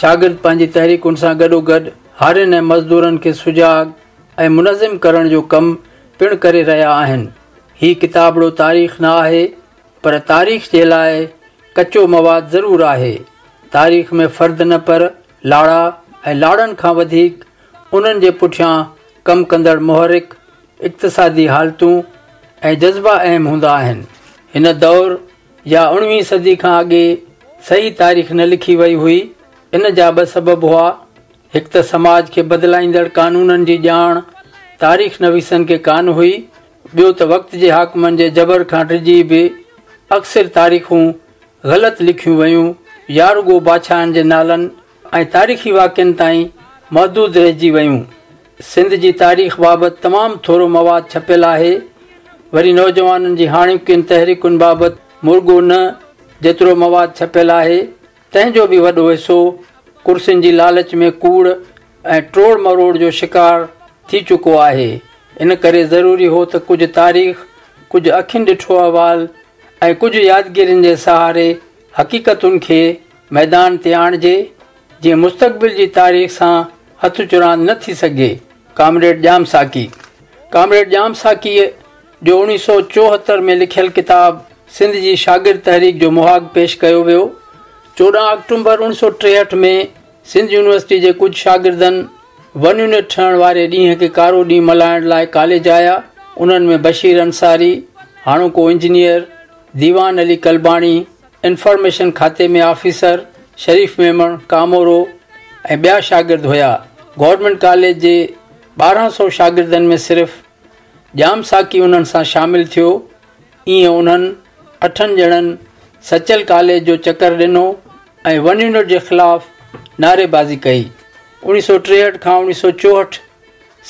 शागिर्द पंहिंजी तहरीकुनि सां गॾोगॾु हारियुनि ऐं मज़दूरनि खे सुजाॻ ऐं मुनज़िम करण जो कमु पिणु करे रहिया आहिनि हीउ किताबड़ो तारीख़ न आहे पर तारीख़ जे लाइ कचो मवाद ज़रूरु आहे तारीख़ में फ़र्द न पर लाड़ा ऐं लाड़नि खां वधीक उन्हनि जे पुठियां कमु कंदड़ मुहरिक इक़्तादी हालतूं ऐं जज़्बा अहम हूंदा आहिनि हिन दौर या उणिवीह सदी खां अॻे सही तारीख़ न लिखी वई हुई इन जा ॿ सबब हुआ हिकु त समाज खे बदिलाईंदड़ क़ानूननि जी ॼाण तारीख़ नवीसनि खे कान हुई ॿियो त वक़्त जे हाकमनि जे जबर खां डिॼी बि अक्सर तारीख़ूं ग़लति लिखियूं वियूं रुगो बादशाहनि जे नालनि ऐं तारीख़ी वाक्यनि ताईं महदूद रहिजी वियूं सिंध जी तारीख़ बाबति तमामु थोरो मवाद छपियलु आहे वरी नौजवाननि जी हाणोकियुनि तहरीकुनि बाबति मुर्गो न जेतिरो मवाद छपियलु आहे तंहिंजो बि वॾो हिसो कुर्सियुनि जी लालच में कूड़ ऐं ट्रोड़ मरोड़ जो शिकार थी चुको आहे इन करे ज़रूरी हो त कुझु तारीख़ कुझु अखियुनि ॾिठो अहवालु ऐं कुझु यादगिरीनि जे सहारे हक़ीक़तुनि खे मैदान ते आणिजे जीअं मुस्तक़बिल जी तारीख़ सां हथु चुरांद न थी सघे काम्रेड ज्या साकी कामरेड जाम साकीअ जो उणिवीह सौ चोहतरि में लिखियलु किताबु सिंध जी शागिर्दु तहरीक जो मुहाग पेश कयो वियो चोॾहं अक्टूबर उणिवीह सौ टेहठि में सिंध यूनिवर्सिटी जे कुझु शागिर्दनि वन यूनिट ठहण वारे ॾींहुं खे कारो ॾींहुं मल्हाइण लाइ कॉलेज आया उन्हनि में बशीर अंसारी हाणोको इंजीनियर दीवान अली कलबाणी इन्फॉर्मेशन खाते में ऑफिसर शरीफ़ मेमण कामोरो ऐं ॿिया शागिर्द हुया गवर्नमेंट कॉलेज जे ॿारहं सौ शागिर्दनि में सिर्फ़ु जाम साकी उन्हनि सां शामिलु थियो ईअं उन्हनि अठनि ॼणनि सचल कॉलेज जो चकर ॾिनो ऐं वन यूनिट जे ख़िलाफ़ु नारेबाज़ी कई उणिवीह सौ टेहठि खां उणिवीह सौ चौहठि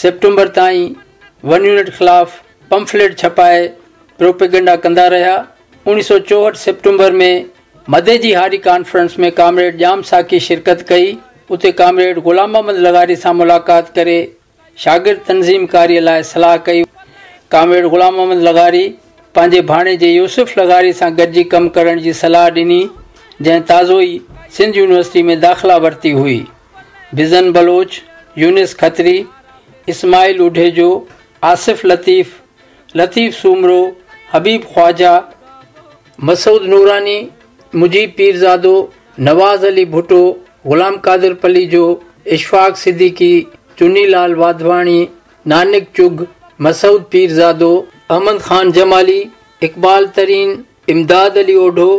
सेप्टेंबर ताईं वन यूनिट ख़िलाफ़ु पंफ्लेट छपाए प्रोपगेंडा कंदा रहिया انیس سو چوہٹ سپٹمبر میں مدے جی ہاری کانفرنس میں کاامریڈ جام ساکی شرکت کئی اتنے کا غلام محمد لغاری سے ملاقات کرے شاگرد تنظیم کاری لائ سلا کامریڈ غلام محمد لغاری بھانے کے یوسف لغاری سے گرجی کم کرنے کی جی صلاح دن جن تازوئی سندھ یونیورسٹی میں داخلہ وتی ہوئی بزن بلوچ یونس کتری اسماعیل اڈھیجو آصف لطیف لطیف سومرو حبیب خواجہ मसूद नूरानी मुजीब पीरज़ादो नवाज़ अली भुटो ग़ुलाम कादिर पली जो इशफाक़ सिद्दीकी चुनी लाल वाधवाणी नानक चुग मसूद पीरज़ादो अहमद ख़ान जमाली इकबाल तरीन इमदाद अली ओढो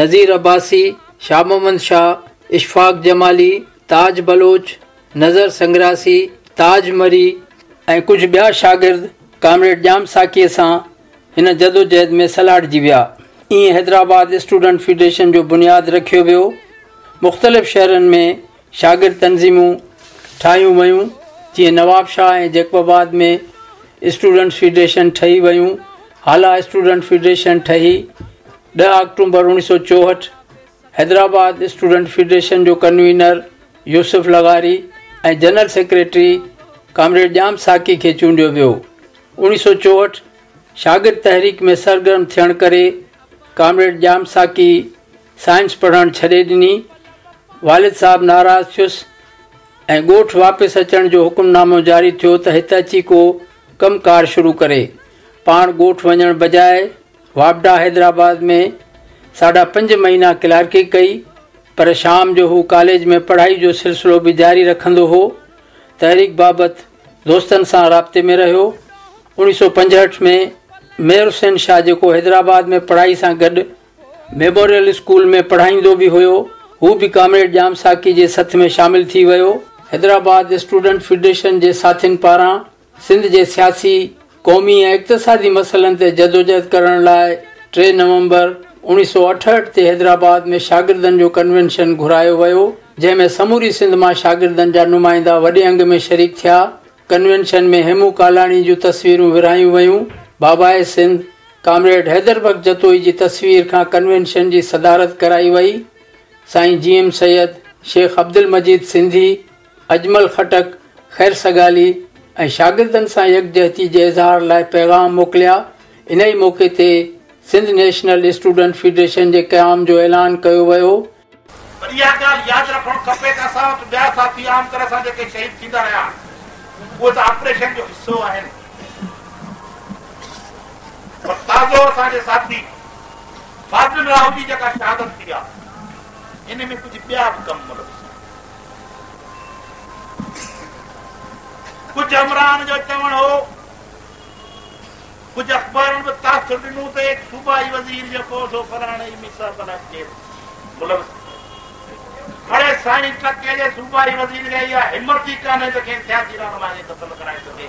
नज़ीर अब्बासी शाम मोहम्मद शाह जमाली ताज बलोच नज़र संग्रासी ताज मरी ऐं कुझु ॿिया शागिर्द कामरेड जाम साकीअ सां हिन जदोजहद में सलाड़िजी विया ईअं हैदराबाद स्टूडेंट फेडरेशन जो बुनियादु रखियो वियो मुख़्तलिफ़ शहरनि में शागिर्द तनज़ीमूं ठाहियूं वयूं जीअं नवाबशाह ऐं जेकबाबाद में स्टूडेंट फेडरेशन ठही वियूं हाला स्टूडेंट फेडरेशन ठही ॾह अक्टूबर उणिवीह सौ चोहठि हैदराबाद स्टूडेंट फेडरेशन जो कन्वीनर यूसुफ़ लगारी ऐं जनरल सेक्रेटरी कामरेड जाम साकी खे चूंडियो वियो उणिवीह सौ चोहठि शागिर्द तहरीक में सरगर्म थियण करे کامریڈ جام ساکی سائنس پڑھن چھ ڈنی والد صاحب ناراض تھس ایوٹ واپس اچن جو حکم نام جاری چیز اچھی کو کم کار شروع کرے پان گوٹ ونجن بجائے وابڈا حیدرآباد میں ساڑھا پنج مہینہ کلارکی کئی پر شام جو ہو کالج میں پڑھائی جو سلسلو بھی جاری رکھندو ہو تحریک بابت دوستن سان رابطے میں رہو انیس سو پنج میں मेयर हुसैन शाह जेको हैदराबाद में पढ़ाई सां गॾु मेमोरियल स्कूल में पढ़ाईंदो बि हुयो हू बि कॉमरेड जाम साकी जे सथ में शामिलु थी वियो हैदराबाद स्टूडेंट फेडरेशन जे साथियुनि पारां सिंध जे सियासी कौमी ऐं इक़्तलनि ते जदोजद करण लाइ टे नवंबर उणिवीह सौ अठहठि ते हैदराबाद में शागिर्दनि जो कन्वेंशन घुरायो वियो जंहिं समूरी सिंध मां शागिर्दनि जा नुमाइंदा वॾे अंग में शरीक थिया कन्वेंशन में हेमू कालाणी जूं तस्वीरूं विरहायूं वयूं बाबाए सिंध काम्रेड हैदर बग जतोई जी तस्वीर खां कन्वेंशन जी सदारत कराई वई साईं जी एम सैद शेख अब्दुल मजीद सिंधी अजमल खटक ख़ैर सगाली ऐं शागिर्दनि सां यकजहती जे इज़हार लाइ पैगाम मोकिलिया इन ई मौके ते सिंध नेशनल स्टूडेंट फेडरेशन जे क़याम जो ऐलान कयो वियो और ताज़ो असांजे साथी फाज़िल राव जी जेका शहादत थी आहे हिन में कुझु ॿिया बि कम मतिलबु कुझु अमरान जो चवणु हो कुझु अख़बारनि बि ताक़त ॾिनो त सूबाई वज़ीर जेको थो फलाणे हाणे साईं टके जे सूबाई वज़ीर खे इहा हिमत ई कान्हे त कंहिं सियासी रहनुमा जे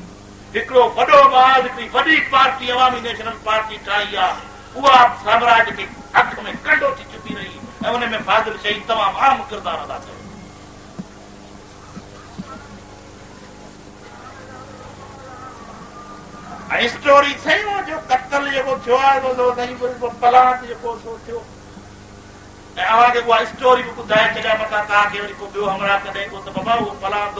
हिकिड़ो वॾो बाज़ हिकिड़ी वॾी पार्टी अवामी नेशनल पार्टी ठाही आहे उहा साम्राज्य खे हथ में कंडो थी चुकी रही ऐं उन में बहादुर शहीद तमामु आम किरदार अदा कयो ऐं स्टोरी सही जो कतल जेको थियो आहे पलाट जेको छो थियो ऐं अव्हांखे उहा स्टोरी बि ॿुधाए छॾिया मथां तव्हांखे वरी को ॿियो हमरा कॾहिं को त बाबा उहो पलाट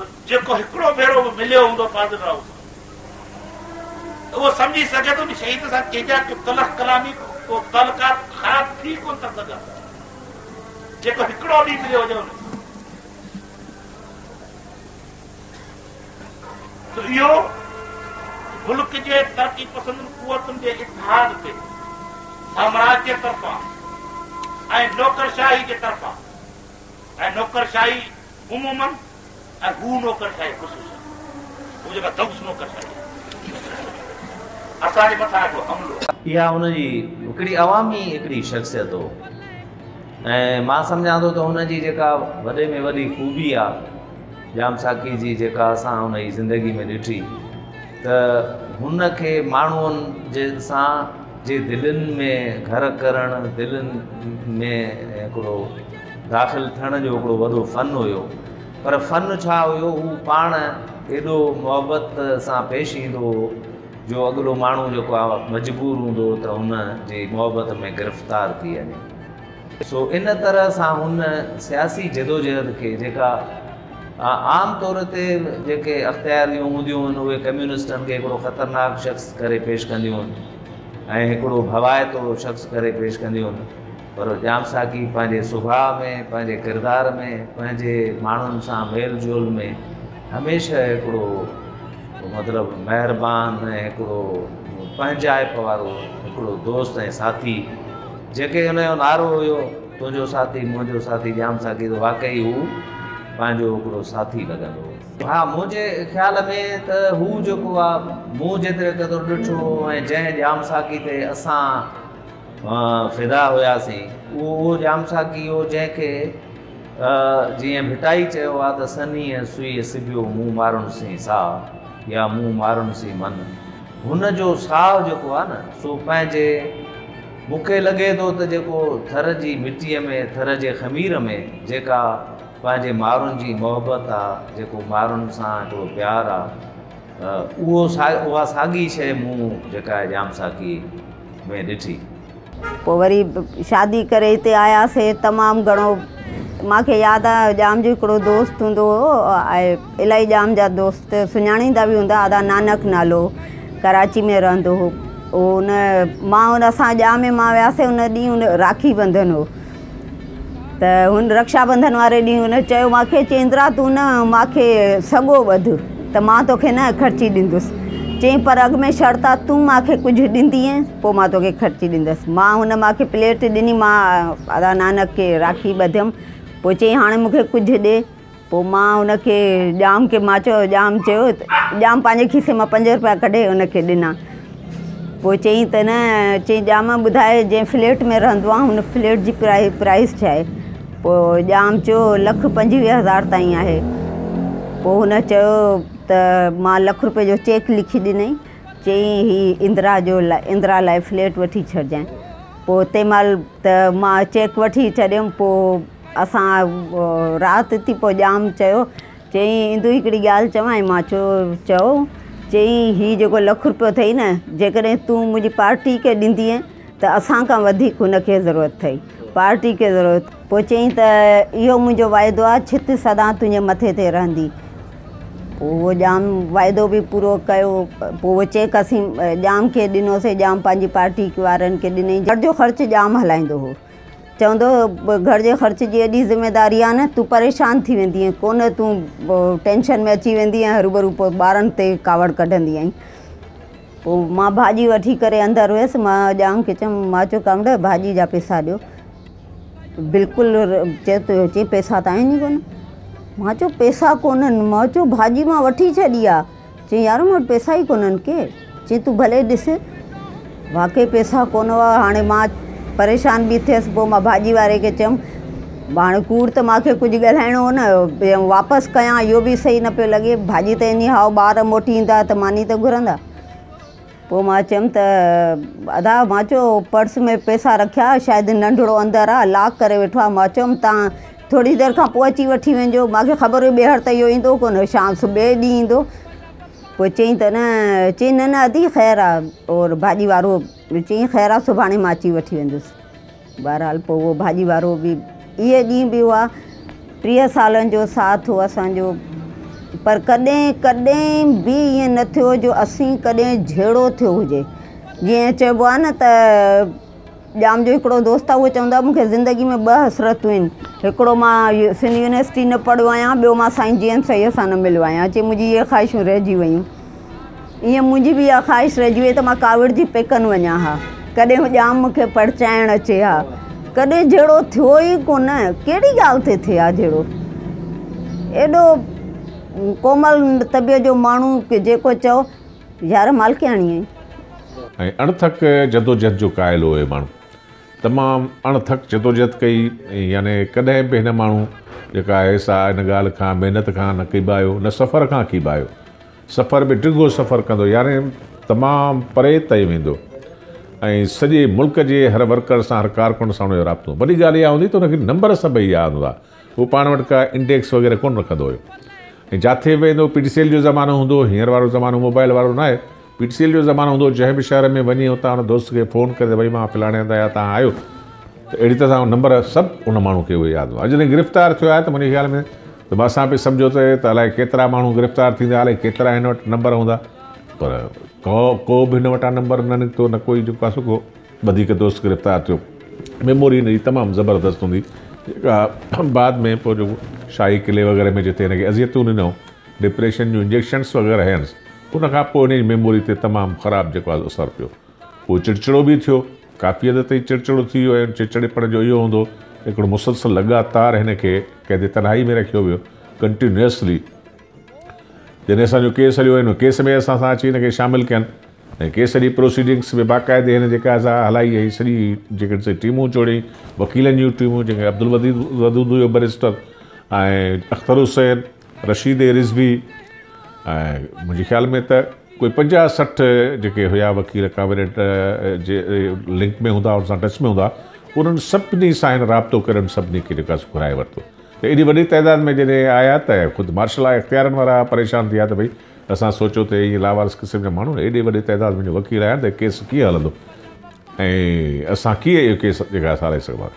जेको हिकिड़ो भेरो बि मिलियो हूंदो पादराव उहो सम्झी सघे थो की शहीद सां कंहिंजा तलक कलामी तलकात ख़राब थी कोन था सघनि जेको हिकिड़ो ॾींहुं मिलियो हुजे हुन इहो मुल्क जे तरक़ी पसंदि कुवतुनि जे इतिहाद ते साम्राज्य तरफ़ां ऐं नौकरशाही जे तरफ़ां ऐं नौकरशाही उमूमन इहा हुनजी आवामी हिकिड़ी शख़्सियत हो ऐं मां सम्झा थो त हुनजी जेका वॾे में वॾी खूबी आहे जाम साखी जी जेका असां हुनजी ज़िंदगी में ॾिठी त हुनखे माण्हूअ जे सां जे दिलनि में घर करणु दिलनि में हिकिड़ो दाख़िलु थियण जो हिकिड़ो वॾो फन हुयो पर फन छा हुयो हू पाण एॾो मुहबत सां पेश ईंदो हुओ जो अॻिलो माण्हू जेको आहे मजबूर हूंदो त हुन जी मुहबत में गिरफ़्तार थी वञे सो इन तरह सां हुन सियासी जदोजहद खे जेका आम तौर ते जेके अख़्तियारियूं हूंदियूं आहिनि उहे कम्यूनिस्टनि खे हिकिड़ो ख़तरनाक शख़्स करे पेश कंदियूं आहिनि ऐं हिकिड़ो हवायतो शख़्स करे पेश कंदियूं आहिनि पर जाम साकी पंहिंजे सुभाउ में पंहिंजे किरदार में पंहिंजे माण्हुनि सां मेल झोल में हमेशह हिकिड़ो मतिलबु महिरबानी ऐं हिकिड़ो पंहिंजाइप वारो हिकिड़ो दोस्त ऐं साथी जेके हुनजो नारो हुयो तुंहिंजो साथी मुंहिंजो साथी जाम साकी त वाकई हू पंहिंजो हिकिड़ो साथी लॻंदो हुओ हा मुंहिंजे ख़्याल में त हू जेको आहे मूं जेतिरे क़दुरु ॾिठो ऐं जंहिं जाम साकी ते असां فدا ہواس جام سا جن کے جی بٹائی چنی سوئی سب مو مار سی سا یا منہ مارون سی من انجو سا جو سو پہ مکے لگے تو تھر جی مٹی میں تھر کے خمیر میں جا می جی موحبت آپ مار سا جو پیار آ وہ ساگی شکا ہے جام ساکی میں ڈھی و شاد کری آیاس تمام گھویاد جام جو دوست جام دوستانی بھی ہوں آد نانک نالو کراچی میں رہسان جام راکی بندھن ہو تو ان رکشا بندھن والے ڈی ان چندرا ت ماں سگو بد تو میں توہیں نہ خرچی ڈس چی پر اگ میں شرط آ تھی کچھ ڈندیے تے خرچی ڈس ماں پلٹ ڈیری نانک کے راکی بدیم تو چی ہاں مجھے کچھ دے ان کے جام کے ماں جام چام پانے کھیسے میں پوپیا کھے ان کے ڈنا چی تھی جامع بدھائے جی فلٹ میں رہ فلٹ پرائز چائے جام چ لکھ پنو ہزار تائی ہے تو ان تاک لوپی جو چیک لکھی دنائ چی ادرا جو ادرا لائے فلٹ ود جائیں تو تی مال چیک وی چھم تو اصا رات تھی جام چیڑی گال چی ماں چی لپی تھیں نا جی تھی مجھے پارٹی کے ڈدیے تسان کا بدھ ان کے ضرورت تھی پارٹ کی ضرورت چی تھی مجھے وائد آ چھت سدا تجے متے رہندی पोइ उहो जाम वाइदो बि पूरो कयो पोइ उहो चेक असीं ॼाम खे ॾिनोसीं जाम पंहिंजी पार्टी वारनि खे ॾिनई घर जो ख़र्च जाम हलाईंदो हुओ चवंदो घर जे ख़र्च जी एॾी ज़िमेदारी आहे न तूं परेशान थी वेंदी वेंदीअ कोन तूं टेंशन में अची वेंदी आहे हरूभरु पोइ ॿारनि ते कावड़ कढंदी आहीं पोइ मां भाॼी वठी करे अंदरु हुयसि मां ॼाम खे चयमि मां चयो कमु भाॼी जा पैसा ॾियो बिल्कुलु चए थो अचे पैसा त आहिनि میں چو پیسہ کون ماں چو باجی ودی چی یار مجھے پیسہ ہی کون کہ چی تھی بھلے ڈس واقعی پیسہ کون ہوا ہاں پریشان بھی تھس بھاجی والے کے چم ہاں کو میرے کچھ گالو نا واپس کیں یہ بھی سہی نہ پہ لگے بھاجی تھی ہاؤ بار موٹی تو مانی تو گھریند تا میں چو پرس میں پیسہ رکھا شاید ننڈڑو اندر آ لاک کر میں چم ت تھوڑی دیر کا پچی وی ماں کے خبر ہوی تو یہ کون شام سے بے ڈی چی تھی نہ ادی خیر آاجیواروں چی خیر آ سب اچی وس بہرحال وہ بھاجی بھی یہ سالن جو ساتھ ہو پر کدیں کدیں بھی یہ نو جو اصل جھیڑو تھو جی تا जाम जो हिकिड़ो दोस्त आहे उहो चवंदो आहे मूंखे ज़िंदगी में ॿ हसरतूं आहिनि हिकिड़ो मां यूनिवर्सिटी न पढ़ियो आहियां ॿियो साईं जी एम सही सां न मिलियो आहियां चई मुंहिंजी इहे ख़्वाहिशूं रहिजी वियूं ईअं मुंहिंजी बि इहा ख़्वाहिश रहिजी वई त मां कावड़ जी पैकनि वञा हा कॾहिं जाम मूंखे परचाइणु अचे हा कॾहिं जहिड़ो थियो ई कोन कहिड़ी ॻाल्हि ते थिए हा जहिड़ो एॾो कोमल तबियत जो माण्हू जेको चओ यार मालिकाणी आई तमामु अणथक जदोज कई ऐं याने कॾहिं बि हिन माण्हू जेका आहे सा हिन ॻाल्हि खां महिनत खां न कीबायो न सफ़र खां किॿायो सफ़र बि टिंगो सफ़र कंदो हुओ तमामु परे ताईं वेंदो ऐं सॼे मुल्क़ जे हर वर्कर सां हर कारकुन सां हुनजो राब्तो वॾी ॻाल्हि इहा हूंदी त हुनखे नंबर सभई यादि आहे उहो पाण वटि का इंडेक्स वग़ैरह कोन रखंदो हुयो ऐं जिथे वेंदो पी हुओ सी एल जो ज़मानो हूंदो हींअर वारो ज़मानो मोबाइल वारो न आहे पीटीसीएल जो ज़मानो हूंदो जंहिं बि शहर में वञी हुतां हुन दोस्त खे फ़ोन करे भई मां फिलहाणे हंधि आहियां तव्हां आहियो त अहिड़ी तरह उहो नंबर सभु उन माण्हू खे उहो यादि आहे जॾहिं गिरफ़्तार थियो आहे त मुंहिंजे ख़्याल में त मां असां बि सम्झो थिए त अलाए केतिरा माण्हू गिरफ़्तार थींदा अलाए केतिरा हिन वटि नंबर हूंदा पर को को बि हिन वटां नंबर न निकितो न कोई जेको आहे सुको वधीक दोस्त गिरफ़्तार थियो मेमोरी हिन जी तमामु ज़बरदस्त हूंदी जेका बाद में पोइ जेको शाही किले वग़ैरह में जिते हिनखे अज़ियतूं ॾिनऊं डिप्रेशन जूं इंजेक्शन्स वग़ैरह हुयसि उन खां पोइ हिन मेमोरी ते तमामु ख़राबु जेको आहे असरु पियो उहो चिड़चिड़ो बि थियो काफ़ी हद ताईं चिड़चिड़ो थी वियो ऐं चिड़चिड़ेपण जो इहो हूंदो हिकिड़ो मुसलसल लॻातार हिन खे कंहिंजे तनाही में रखियो वियो कंटिन्यूसली जॾहिं असांजो केस हलियो हिन केस में असां सां अची हिन खे शामिलु कयनि ऐं केस जी प्रोसीडिंग्स में बाक़ाइदे हिन जेका असां हलाई आई सॼी जेके टीमूं चोड़ी वकीलनि जूं टीमूं जेके अब्दुल वज़ीद वदूद हुयो बरिस्टर ऐं अख़्तर हुसैन रशीद रिज़वी ऐं मुंहिंजे ख़्याल में त कोई पंजाहु सठि जेके हुआ वकील कावरेट जे लिंक में हूंदा हुन सां टच में हूंदा उन्हनि सभिनी सां हिन राब्तो करनि सभिनी खे जेको घुराए वरितो त एॾी वॾी तइदाद में जॾहिं आया त ख़ुदि मार्शल आट इख़्तियारनि वारा परेशान थी विया त भई असां सोचो त इहे लावारस क़िस्म जा माण्हू एॾे वॾे तइदाद में वकील आया आहिनि त केस कीअं हलंदो ऐं असां कीअं इहो केस जेका असां हलाए सघूं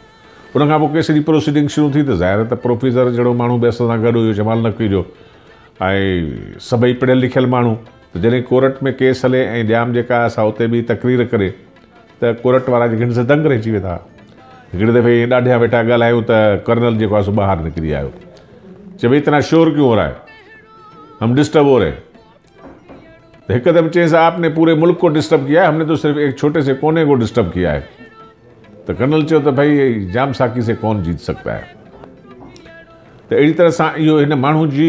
था पोइ केस जी प्रोसीडिंग शुरू थी त ज़ाहिरात प्रोफेसर जहिड़ो माण्हू बि असां सां गॾु इहो जमाल नकवी जो آ سبھی پڑھل لکھل موں جدیں کوٹ میں کیس ہلے جام جتنے بھی تقریر کرے تو کورٹ والا ستگ رجی وڑے دفعہ یہ ڈاڈیاں ویٹا گالنل باہر نکری آیا چھ اتنا شور کیوں ہم ڈسٹب ہو رہے ہیں تو ایک دم چیئیں سا آپ نے پورے ملک کو ڈسٹب کیا ہے ہم نے تو صرف ایک چھوٹے سے کون کو ڈسٹب کیا ہے تو کرنل چھئی جام ساکی سے کون جیت سکتا ہے त अहिड़ी तरह सां इहो हिन माण्हू जी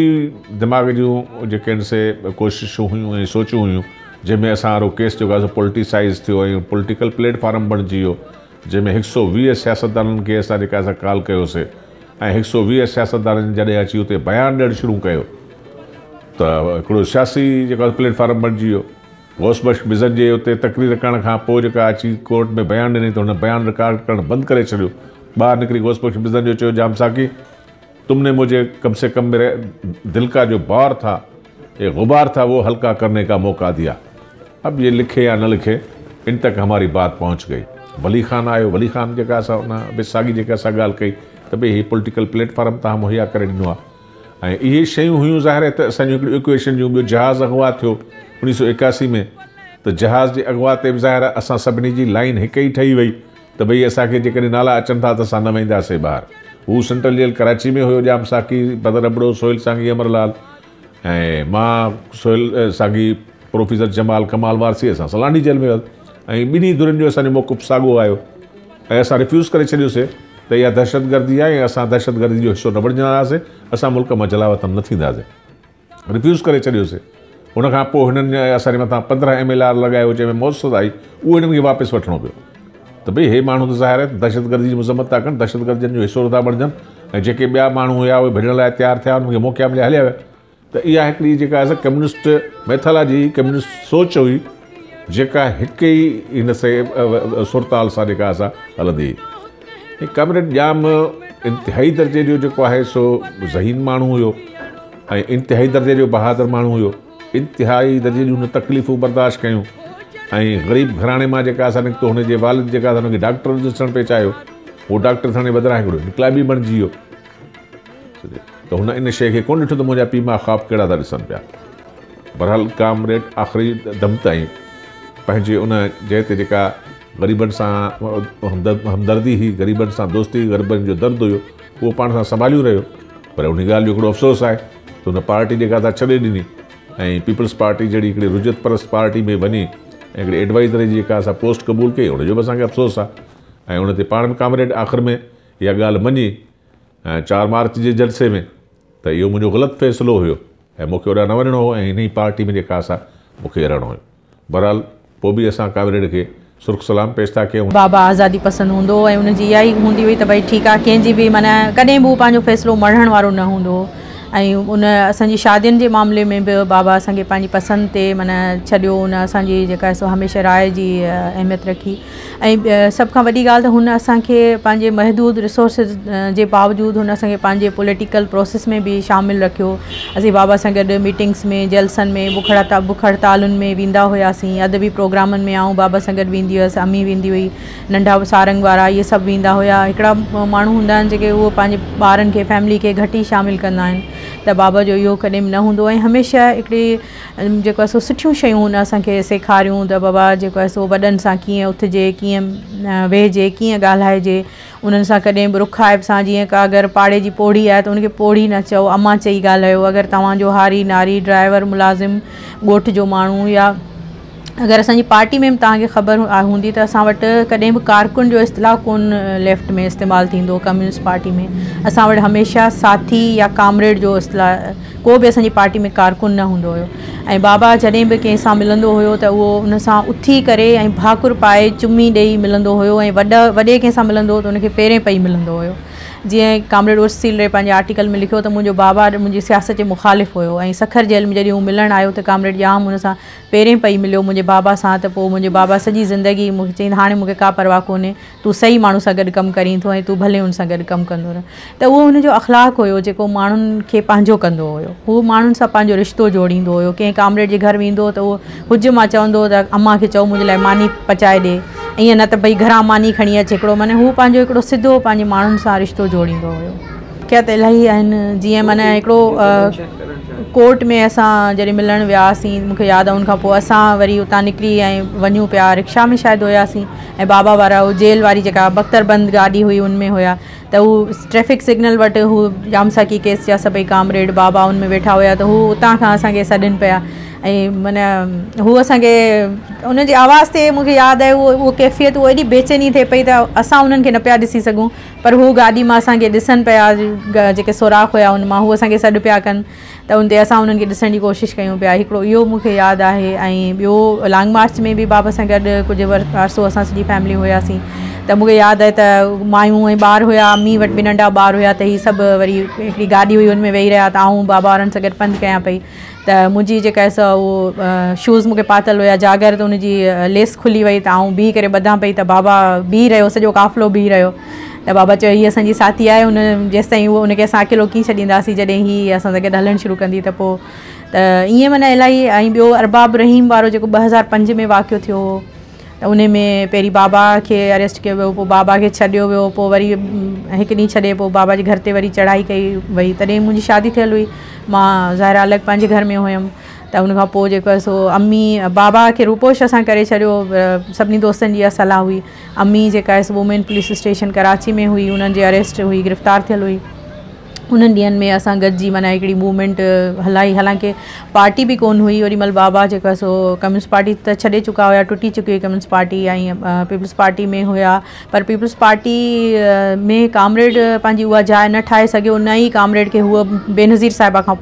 दिमाग़ जूं जेके आहिनि से कोशिशूं हुयूं ऐं सोचूं हुयूं जंहिंमें असां अहिड़ो केस जेको आहे पोलिटिसाइज़ थियो ऐं पोलिटिकल प्लेटफॉर्म बणिजी वियो जंहिंमें हिकु सौ वीह सियासतदाननि खे असां जेका असां कॉल कयोसीं ऐं हिकु सौ वीह सियासतदाननि जॾहिं अची हुते बयानु ॾियणु शुरू कयो त हिकिड़ो सियासी जेको आहे प्लेटफॉर्म बणिजी वियो गोबख़्श बिज़न जे हुते तकरीर करण खां पोइ जेका अची कोर्ट में बयानु ॾिनई त हुन बयानु रिकार्ड करणु बंदि करे छॾियो ॿाहिरि निकिरी घोसबख़्शिज़न जो चयो जाम साकी تم نے مجھے کم سے کم میرے دل کا جو بار تھا ایک غبار تھا وہ ہلکا کرنے کا موقع دیا اب یہ لکھے یا نہ لکھے ان تک ہماری بات پہنچ گئی ولی خان آئے ولی خان سا ہونا بے ساگی سا گال کئی تب یہ پولیٹیکل پلٹفارم تمام مہیا کرویشن جو جہاز اغوا تھو انیس سو اکاسی میں تو جہاز کی اغوا ظاہر ہے تر جی لائن ایک ہی ٹھائی وی تو بھائی اصل جی نالا اچن تھا تو نہ وہ سینٹرل جیل کراچی میں ہو جام ساقی بدر ربڑو سوہل ساگی امرلال میں سوہیل ساگی پروفیسر جمال کمال وارسی سلانی جیل میں ہوقف ساگو آؤ اصا ریفیوز کر دیاسے تو یہ دہشت گردی ہے اصل دہشت گردی جو حصہ نہ بڑھایا اصل ملک مجلاوتم نہ ریفیوز کر دیاسے ان کا مت پندرہ ایم ایل آر لگا جی میں موسط آئی وہ واپس وٹھو پو त भई हे माण्हू त ज़ाहिर आहे दहशतगर्दी जी मज़म्मत था कनि दहशतगर्दी जो हिसो था बणजनि ऐं जेके ॿिया माण्हू हुआ उहे भिण लाइ तयारु थिया उनखे खे मिलिया हलिया विया त इहा हिकिड़ी जेका असां कम्यूनिस्ट मेथलॉजी कम्यूनिस्ट सोच हुई जेका हिकु ई हिन से सुरताल सां जेका असां हलंदी हुई कम्यून जाम इंतिहाई दर्जे जो जेको आहे सो ज़हीन माण्हू हुयो ऐं इंतिहाई दर्जे जो बहादुरु माण्हू हुयो इंतिहाई दर्जे जूं हुन तकलीफ़ूं बर्दाश्त कयूं ای غریب گھرانے میں والد جا کے ڈاکٹر پہ چاہیے وہ ڈاکٹر سننے بدرائے نکلا بھی بن جائے تو ان شی کو کون ڈوا پی ماں خواب کہڑا تھا برحال کامرڈ آخری دم تعیم پہ ان جیتے غریب ہمدردی غریب ان سے دوستی غریب ان درد ہو وہ پان سے سنبھالی رہے پر ان گالوں افسوس ہے تو ان پارٹی چھے ڈنی ای پیپلس پارٹی جی رجت پرس پارٹی میں بنی ऐं हिकिड़ी एडवाइज़र जी जेका असां पोस्ट क़बूल कई हुनजो बि असांखे अफ़सोस आहे ऐं हुन ते पाण बि कामरेड आख़िरि में इहा ॻाल्हि मञी ऐं चारि मार्च जे जलसे में त इहो मुंहिंजो ग़लति फ़ैसिलो हुयो ऐं मूंखे होॾा न वञिणो हो ऐं हिन जी पाटी में जेका असां मूंखे रहणो हुयो बरहाल पोइ बि असां कामरेड खे सुर्ख सलाम पेश था कयूं बाबा आज़ादी पसंदि हूंदो ऐं हुनजी इहा ई हूंदी हुई त भई ठीकु आहे कंहिंजी बि बि माना कॾहिं पंहिंजो फ़ैसिलो मरण वारो न हूंदो हुओ ऐं उन असांजी शादियुनि जे मामले में बि बाबा असांखे पंहिंजी पसंदि ते माना छॾियो उन असांजी जेका सो हमेशह राय जी अहमियत रखी ऐं सभु खां वॾी ॻाल्हि त हुन असांखे पंहिंजे महदूद रिसोर्स जे बावजूदि हुन असांखे पंहिंजे पॉलिटिकल प्रोसेस में बि शामिलु रखियो असीं बाबा सां गॾु मीटिंग्स में जलसनि में बुखड़ बुख तालुनि में वेंदा हुआसीं अदबी बि प्रोग्रामनि में ऐं बाबा सां गॾु वेंदी हुअसि अमी वेंदी हुई नंढा सारंग वारा इहे सभु वेंदा हुआ हिकिड़ा माण्हू हूंदा आहिनि जेके उहो पंहिंजे ॿारनि खे फैमिली खे घटि ई शामिलु कंदा आहिनि त बाबा जो इहो कॾहिं न हूंदो आहे ऐं हमेशह हिकिड़ी जेको आहे सो सुठियूं शयूं असांखे सेखारियूं त बाबा जेको आहे सो वॾनि सां कीअं उथिजे कीअं वेहिजे कीअं ॻाल्हाइजे उन्हनि सां कॾहिं बि रुखाइब सां जीअं का अगरि पाड़े जी पोड़ी आहे त उनखे पौड़ी न चओ अमां चई ॻाल्हायो अगरि तव्हांजो हारी नारी ड्राइवर मुलाज़िम ॻोठ जो माण्हू या अगरि असांजी पार्टी में बि तव्हांखे ख़बर हूंदी त असां वटि कॾहिं बि कारकुन जो इस्तलाउ कोन्ह लेफ्ट में इस्तेमालु थींदो कम्युनिस्ट पार्टी में असां वटि हमेशह साथी या कामरेड जो इस्तलाउ को बि असांजी पार्टी में कारकुन न हूंदो हुयो ऐं बाबा जॾहिं बि कंहिं सां मिलंदो हुयो त उहो उनसां उथी करे ऐं भाकुर पाए चुम्मी ॾेई मिलंदो हुयो ऐं वॾा वॾे कंहिं सां मिलंदो हुओ त उनखे पेरें पई मिलंदो हुयो जीअं कामरेड उर्सील रे पंहिंजे आर्टिकल में लिखियो त मुंहिंजो बाबा मुंहिंजी सियासत जे मुख़ालिफ़ हुयो ऐं सखर जेल में जॾहिं हू मिलणु आयो त कामरेड जाम हुन सां पहिरें पई मिलियो मुंहिंजे बाबा सां त पोइ मुंहिंजे बाबा सॼी ज़िंदगी मूंखे चईं हाणे मूंखे का परवाह कोन्हे तूं सही माण्हू सां गॾु कमु करी थो ऐं तूं भले हुन सां गॾु कमु कंदो रह त उहो हुनजो अख़लाकु हुयो जेको माण्हुनि खे पंहिंजो कंदो हुयो उहो माण्हुनि सां पंहिंजो रिश्तो जोड़ींदो हुयो कंहिं जे घर वेंदो त उहो मां चवंदो त अम्मा खे चओ मुंहिंजे लाइ मानी पचाए ॾे ईअं न त भई घरां मानी खणी अचु हिकिड़ो माना हू पंहिंजो हिकिड़ो सिधो पंहिंजे माण्हुनि सां रिश्तो जोड़ींदो हुयो क्या त इलाही आहिनि जीअं माना हिकिड़ो कोर्ट में असां जॾहिं मिलण वियासीं मूंखे यादि आहे हुनखां पोइ असां वरी उतां निकिरी ऐं वञूं पिया रिक्शा में शायदि हुआसीं ऐं बाबा वारा उहे जेल वारी जेका बख्तरबंद गाॾी हुई उनमें में हुया त हू ट्रैफ़िक सिग्नल वटि हू जामसाकी केस जा सभई कामरेड बाबा उनमें वेठा हुआ त हू उतां खां असांखे सॾनि पिया ऐं माना हू असांखे उन्हनि आवाज़ ते मूंखे यादि आहे उहो उहो कैफ़ियत उहो एॾी बेचैनी थिए पई त असां उन्हनि खे न पिया ॾिसी सघूं पर हू गाॾी मां असांखे ॾिसनि पिया जेके सोराख हुया उन मां हू असांखे सॾु पिया कनि त उन ते असां उन्हनि खे ॾिसण जी कोशिशि कयूं पिया हिकिड़ो इहो मूंखे यादि आहे ऐं ॿियो मार्च में बि बाबा सां गॾु कुझु आरसो असां सॼी फैमिली हुआसीं त मूंखे यादि आहे त मायूं ऐं ॿार हुआ मम्मी वटि बि नंढा ॿार हुआ त हीअ सभु वरी हिकिड़ी गाॾी हुई हुनमें वेही रहिया त आऊं बाबा वारनि सां गॾु पंधु कयां पई त मुंहिंजी जेका आहे सो उहो शूज़ मूंखे पातल हुया जागर त हुनजी लेस खुली वई त आऊं बीह करे ॿधां पई त बाबा बीह रहियो सॼो काफ़िलो बीह रहियो त बाबा चयो हीअ असांजी साथी आहे हुन जेसि ताईं उहो हुनखे असां अकेलो कीअं छॾींदासीं जॾहिं हीअ असां सां गॾु हलणु शुरू कंदी त पोइ त ईअं माना इलाही ऐं ॿियो अरबाब रहीम वारो जेको ॿ हज़ार पंज में वाक़ियो थियो हुओ تو ان میں پہری بابا کے ارےسٹ بابا چڈی ویسے ایک ڈی چھ بابا گھر چڑھائی کی وی تھی مجھے شادی ٹھل ہوئی زہرہ الگ پانے گھر میں ہوم تاکہ ہے سو امّی بابا کے روپوشا کر سڈ سی دوست صلاح ہوئی امّی ہے سو وومین پولیس اسٹیشن کراچی میں ہوئی ان کی ارے ہوئی گرفتار ٹل ہوئی ان ڈاند من ایک موومینٹ ہلائی حالانکہ پارٹی بھی کون ہوئی ویری مل بابا جو سو کمسٹ پارٹی چھڈے چکا ہوا ٹوٹی چکی ہوئی کمسٹ پاٹی پیپلس پارٹ میں ہوا پر پیپلس پارٹی میں کامرڈ پانی وہ جائ نہ ٹھائے سی نئی کامرڈ کے وہ بے نظیر صاحبہ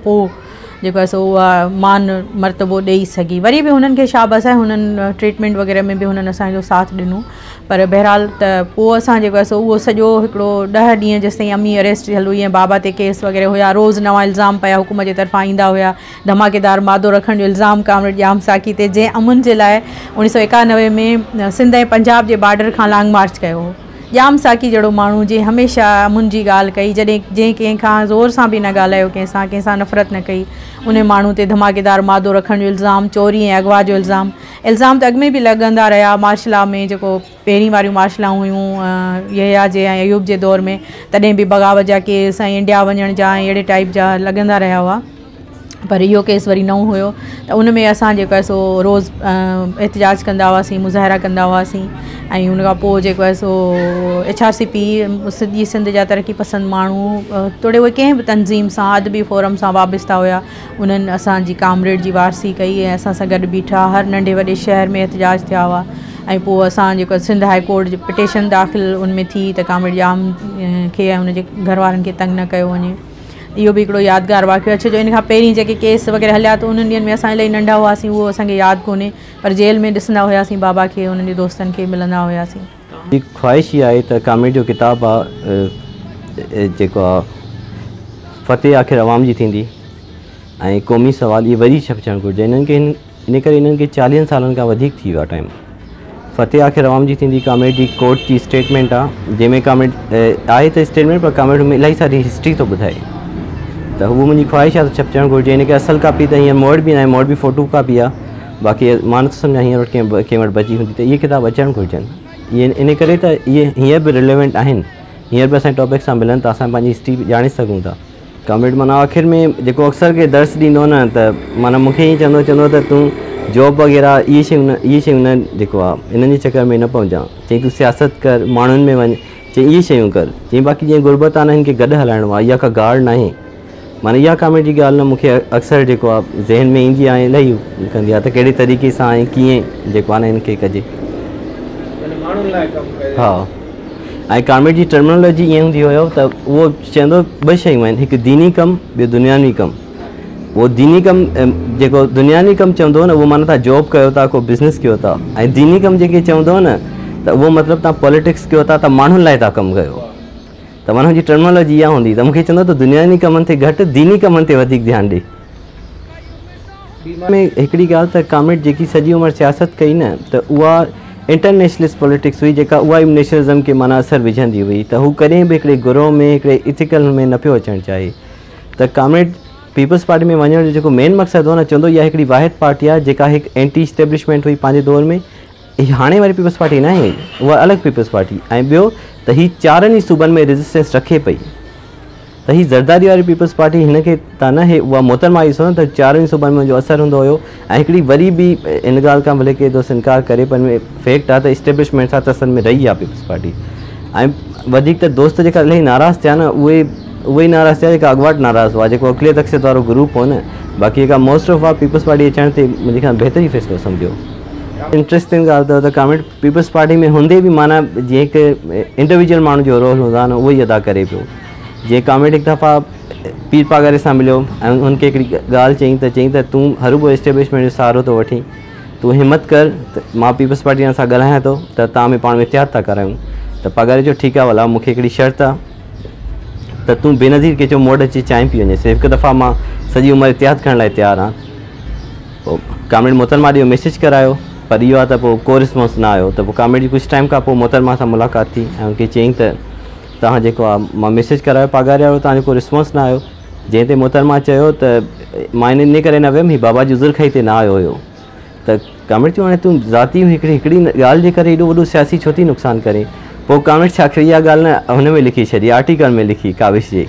जेको आहे सो उहा मान मरतबो ॾेई सघी वरी बि हुननि खे छा बि हुननि ट्रीटमेंट वग़ैरह में बि हुननि असांजो साथ ॾिनो पर बहरहाल त पोइ असां जेको आहे सो उहो सॼो हिकिड़ो ॾह ॾींहं जेसिताईं अम्मी अरेस्ट थियलु हुई ईअं बाबा ते केस वग़ैरह हुया रोज़ नवां इल्ज़ाम पिया हुकूमत जे तर्फ़ां ईंदा हुआ धमाकेदार मादो रखण जो इल्ज़ाम कामरेड जाम साकी ते जंहिं अमुन जे लाइ उणिवीह सौ एकानवे में सिंध ऐं पंजाब जे बॉडर खां लॉन्ग मार्च कयो हो जाम साकी जड़ो माण्हू जे हमेशह मुंहिंजी ॻाल्हि कई जॾहिं जंहिं कंहिंखां ज़ोर सां बि न ॻाल्हायो कंहिंसां कंहिं सां नफ़रत न कई उन माण्हू ते धमाकेदार मादो रखण जो इल्ज़ाम चोरी ऐं अॻुवा जो इल्ज़ाम इल्ज़ाम त अॻ में बि लॻंदा रहिया मार्शिला में जेको पहिरीं वारियूं माशिला हुयूं या जे ऐं अयूब जे दौर में तॾहिं बि बग़ावत जा केस इंडिया वञण जा ऐं अहिड़े टाइप जा लॻंदा रहिया हुआ पर इहो केस वरी नओं हुयो त उनमें असां जेको आहे सो रोज़ एतिजाज कंदा हुआसीं मुज़ाहिरा कंदा हुआसीं ऐं पोइ जेको आहे सो एच आर सी पी सिधी सिंध जा तरक़ी पसंदि माण्हू थोरे उहे कंहिं बि तनज़ीम सां अदबी फोरम सां वाबस्ता हुआ उन्हनि असांजी कामरेड जी वारसी कई ऐं असां सां गॾु हर नंढे वॾे शहर में एतिजाज थिया हुआ ऐं पोइ असां जेको सिंध हाई कोर्ट पिटिशन दाख़िल उनमें थी त कामरेड जाम खे ऐं उनजे घर वारनि खे तंग न कयो वञे इहो बि हिकिड़ो यादगार वाकियो आहे जो इन खां पहिरीं जेके केस वग़ैरह हलिया त उन्हनि ॾींहंनि में असां इलाही नंढा हुआसीं उहो असांखे यादि कोन्हे पर जेल में ॾिसंदा हुआसीं बाबा खे उन्हनि जे दोस्तनि खे मिलंदा हुआसीं ख़्वाहिश इहा आहे त कामेड जो किताबु आहे जेको आहे आख़िर आवाम जी थींदी ऐं क़ौमी सवाल इहा वरी छप घुरिजे इन्हनि खे इन करे इन्हनि खे चालीहनि सालनि खां वधीक थी वियो आहे टाइम फ़तेह आखिर आवाम जी थींदी कामेडी कोर्ट जी स्टेटमेंट आहे जंहिंमें कॉमेडी आहे त स्टेटमेंट पर में इलाही सारी हिस्ट्री थो ॿुधाए تو وہ میری خواہش آ چپ گرجیے ان کہ اصل کاپی تو ہر موڑ بھی نہ موڑ بھی فوٹو کاپی ہے باقی مانک سمجھا ہیر کٹ بچی ہوتی تھی یہ کتاب اچھا گرجن یہ ہیر بھی ریلوینٹ ہیں ہیر بھی اے ٹاپکس سے ملن تھا جانے سوں کم مطلب آخر میں جو اکثر کے درس ڈو نا تو مطلب مجھے یہ چند چب وغیرہ یہ شیئر ان چکر میں نہ پہنچاں چی تھی سیاست کر مان میں ون چی کر کریں باقی غربت آ کے کا گارڈ نہ माना इहा कॉमेडी जी ॻाल्हि न मूंखे अक्सर जेको आहे ज़हन में ईंदी आहे इलाही कंदी आहे त कहिड़े तरीक़े सां आहे कीअं जेको आहे न हिनखे कजे हा ऐं कामेट जी टर्मिनोलॉजी ईअं हूंदी हुयो त उहो चवंदो ॿ शयूं आहिनि हिकु दीनी कमु ॿियों दुनियानी कमु उहो दीनी कमु जेको दुनियानी कमु चवंदो न उहो माना तव्हां जॉब कयो था को बिज़नेस कयो था ऐं दीनी कमु जेके चवंदो न त उहो मतिलबु तव्हां पॉलिटिक्स कयो था त माण्हुनि लाइ था कमु कयो त माना जी टर्मोलॉजी इहा हूंदी त मूंखे चवंदो त दुनियावी कमनि ते घटि दीनी कमनि ते वधीक ध्यानु ॾे में हिकिड़ी ॻाल्हि त कामेट जेकी सॼी उमिरि सियासत कई न त उहा इंटरनेशनलिस्ट पॉलिटिक्स हुई जेका उहा ई नेशनलिज़म खे माना असरु विझंदी हुई त हू कॾहिं बि हिकिड़े गुरव में हिकिड़े इथिकल में न पियो अचणु चाहे त काम्रेड पीपल्स पार्टी में वञण जो जेको मेन मक़सदु हो न चवंदो इहा हिकिड़ी वाहिद पार्टी आहे जेका हिकु एंटी स्टेब्लिशमेंट हुई पंहिंजे दौर में हीअ हाणे वरी पीपल्स पार्टी न आहे उहा अलॻि पीपल्स पार्टी ऐं ॿियो त हीअ चारनि ई सुबनि में रेजिस्टेंस रखे पई त हीअ ज़रदारी वारी पीपल्स पार्टी हिन खे त न उहा मोतनमाइज़ न त चारनि सूबनि में मुंहिंजो असरु हूंदो हुयो ऐं हिकिड़ी वरी बि इन ॻाल्हि खां भले की दोस्त इनकार करे पंहिंजे फैक्ट आहे त इस्टेब्लिशमेंट आहे त सन में रही आहे पीपल्स पार्टी ऐं वधीक त दोस्त जेका इलाही नाराज़ थिया न उहे उहेई नाराज़ थिया जेका अॻुवाटि नाराज़ हुआ जेको अकिले अक्षत वारो ग्रुप हो न बाक़ी जेका मोस्ट ऑफ वा पीपल्स पार्टी अचण ते मुंहिंजे खां बहितरीन फ़ैसिलो सम्झो इंट्रस्टिंग ॻाल्हि अथव त कामेंट पीपल्स पार्टी में हूंदे बि माना जीअं हिकु इंडिविजुअल माण्हू जो रोल हूंदो आहे न उहो ई अदा करे पियो जीअं कॉमेंट हिकु दफ़ा पीर पागारे सां मिलियो ऐं हुनखे हिकिड़ी ॻाल्हि चयईं त चईं त तूं हर कोई एस्टेब्लिशमेंट जो सहारो थो वठीं तूं हिमत कर त मां पीपल्स पार्टीअ सां ॻाल्हायां थो त तव्हां बि पाण में इहतियात था करायूं त पागारे चयो ठीकु आहे भला मूंखे हिकिड़ी शर्त आहे त तूं बेनज़ीर अची चांहि पी वञे हिकु दफ़ा मां सॼी उमिरि करण लाइ तयारु आहियां पोइ पर इहो आहे त पोइ को रिस्पॉन्स न आयो त पोइ कामिट कुझु टाइम खां पोइ मोहतरमा सां मुलाक़ात थी ऐं मूंखे चयईं त तव्हां जेको आहे मां मैसेज करायो पागार वारो तव्हांजो को रिस्पॉंस न आयो जंहिं ते मोहतरमा चयो त मां इन करे न वियुमि ही बाबा जी जज़ुर्ख खां ई हिते न आयो हुयो त कामिड़ चओ हाणे तूं ज़ाती हिकिड़ी हिकिड़ी ॻाल्हि जे करे एॾो वॾो सियासी छो थी नुक़सानु करे पोइ कामिट छा कयो इहा ॻाल्हि न हुन में लिखी छॾी आर्टिकल में लिखी काविश जे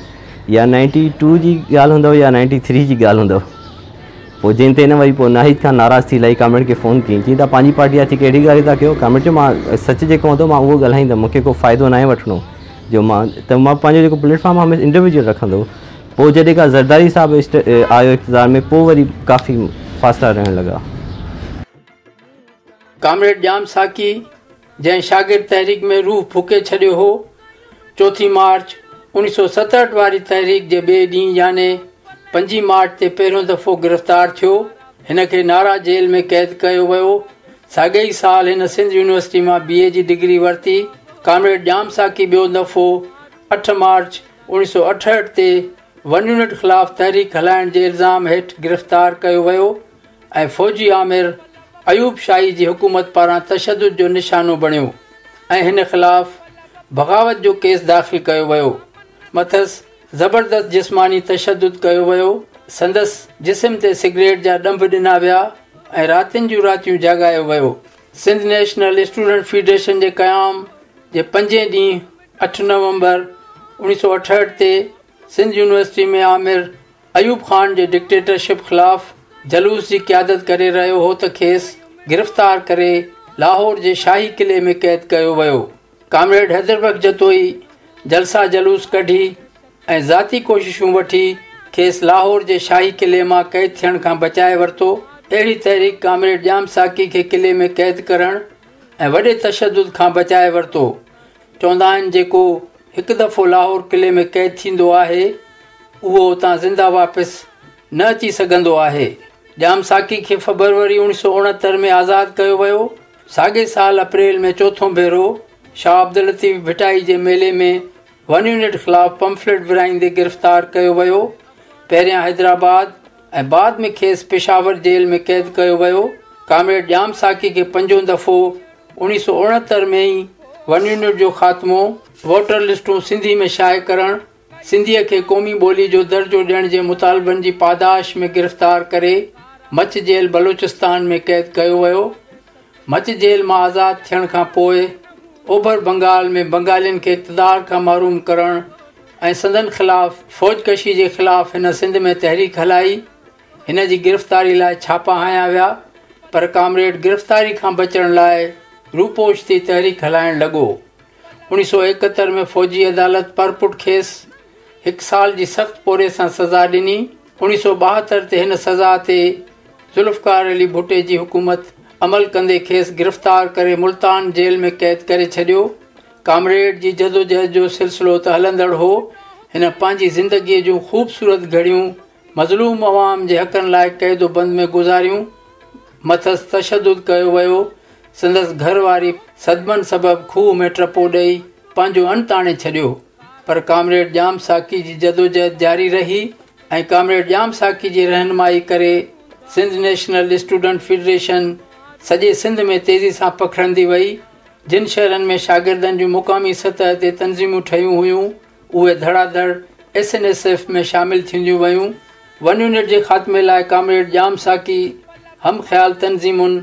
या नाइंटी टू जी ॻाल्हि हूंदव या नाइंटी थ्री जी ॻाल्हि हूंदव पोइ जंहिंते न वरी पोइ नाहि नाराज़ थी लही कामेंट खे फ़ोन कयईं थी तव्हां पंहिंजी पार्टी अची कहिड़ी ॻाल्हि था कयो कामेंट जो मां सच जेको हूंदो मां उहो ॻाल्हाईंदुमि मूंखे को फ़ाइदो नाहे वठिणो जो मां त मां पंहिंजो जेको प्लेटफॉर्म आहे इंडिविजुअल रखंदो पोइ जॾहिं का ज़रदारी साहिबु आयो इक़्त में पोइ वरी काफ़ी फासिला रहण लॻा जाम साकी जंहिं शागिर्द तहरीक में रूह फुके छॾियो मार्च उणिवीह सौ सतहठि वारी तहरीक जे पंजी मार्च ते पहिरियों दफ़ो गिरफ़्तार थियो हिन खे नारा जेल में क़ैद कयो वियो साॻिए साल हिन सिंध यूनिवर्सिटी मां बी ए जी डिग्री वरिती काम्रेड जाम साकी ॿियो दफ़ो अठ मार्च उणिवीह सौ अठहठि ते वन यूनिट ख़िलाफ़ तहरीक हलाइण जे इल्ज़ाम हेठि गिरफ़्तार कयो वियो ऐं फ़ौजी आमिर अयूब शाही जी हुकूमत पारां तशद जो निशानो बणियो ऐं हिन ख़िलाफ़ बग़ावत जो केस दाख़िल कयो वियो मथसि ज़बरदस्त जिस्मानी तशद कयो वियो संदसि जिस्म ते सिगरेट जा ॾंभ ॾिना विया ऐं रातिनि जूं रातियूं जाॻायो वियो सिंध नेशनल स्टूडेंट फेडरेशन जे क़याम जे पंजे ॾींहुं अठ नवंबर उणिवीह सौ अठहठि ते सिंध यूनिवर्सिटी में आमिर अयूब ख़ान जे डिक्टेटरशिप ख़िलाफ़ु जलूस जी क़यादत करे रहियो हो त खेसि गिरफ़्तार करे लाहौर जे शाही किले में क़ैद कयो वियो कामरेड हैदर जतोई जलसा जलूस कढी ऐं ज़ाती कोशिशूं वठी खेसि लाहौर जे शाही किले मां क़ैद थियण खां बचाए वरितो अहिड़ी तहरीक कामरेड जाम साकी खे किले में क़ैद करण ऐं वॾे तशदु खां बचाए वरितो चवंदा आहिनि जेको हिकु दफ़ो लाहौर किले में क़ैद थींदो आहे उहो उतां ज़िंदा वापसि न अची सघंदो आहे जाम साकी खे फबरवरी उणिवीह सौ उणहतरि में आज़ादु कयो वियो साॻे साल अप्रैल में चोथों भेरो शाह अब्दुल लतीफ़ भिटाई जे मेले में वन यूनिट ख़िलाफ़ पंफलेट विरिहाईंदे गिरफ़्तार कयो वियो पहिरियां हैदराबाद ऐं बाद में खेसि पेशावर जेल में क़ैद कयो वियो कामरेड जाम साखी खे पंजो दफ़ो उणिवीह सौ उणहतरि में ई वन यूनिट जो ख़ात्मो वोटर लिस्टूं सिंधी में शाइ करणु सिंधीअ खे क़ौमी ॿोली जो दर्जो ॾियण जे मुतालबनि जी पादाश में गिरफ़्तार करे मच जेल बलोचिस्तान में क़ैद कयो वियो मच जेल मां आज़ादु थियण खां पोइ ओभर बंगाल में बंगालियुनि खे इतदार खां मारूम करणु ऐं संदन खिलाफ़ु फ़ौजकशी जे ख़िलाफ़ु हिन सिंध में तहरीक हलाई हिन जी गिरफ़्तारी लाइ छापा आहियां विया पर कामरेड गिरफ़्तारी खां बचण लाइ रूपोश थी तहरीक हलाइणु लॻो उणिवीह सौ एकहतरि में फ़ौजी अदालत परपुट खेसि हिकु साल जी सख़्तु पोरे सां सज़ा ॾिनी उणिवीह सौ ॿाहतरि ते हिन सज़ा ते ज़ुल्फकार अली भुटे जी हुकूमत अमल कंदे खेसि गिरफ़्तार करे मुल्तान जेल में क़ैद करे छॾियो कामरेड जी जदोजहद जो सिलसिलो त हलंदड़ हो हिन पंहिंजी ज़िंदगीअ जूं ख़ूबसूरत घड़ियूं मज़लूम अवाम जे हक़नि लाइ क़ैदो बंदि में गुज़ारियूं मथसि तशदु कयो वियो संदसि घर वारी सदमनि सबबि खूह में टपो ॾेई पंहिंजो अन ताणे छॾियो पर कामरेड जाम साकी जी जदोजहद जारी रही ऐं कामरेड जाम साकी जी रहनुमाई करे सिंध नेशनल स्टूडेंट फेडरेशन सॼे सिंध में तेज़ी सां पखिड़ंदी वई जिन शहरनि में शागिर्दनि जूं मुक़ामी सतह ते तनज़ीमूं ठहियूं हुयूं उहे धड़ाधड़ एस एन एस एफ में शामिलु थींदियूं वयूं वन यूनिट जे ख़ात्मे लाइ कामरेड जाम साकी हम ख़्याल तनज़ीमुनि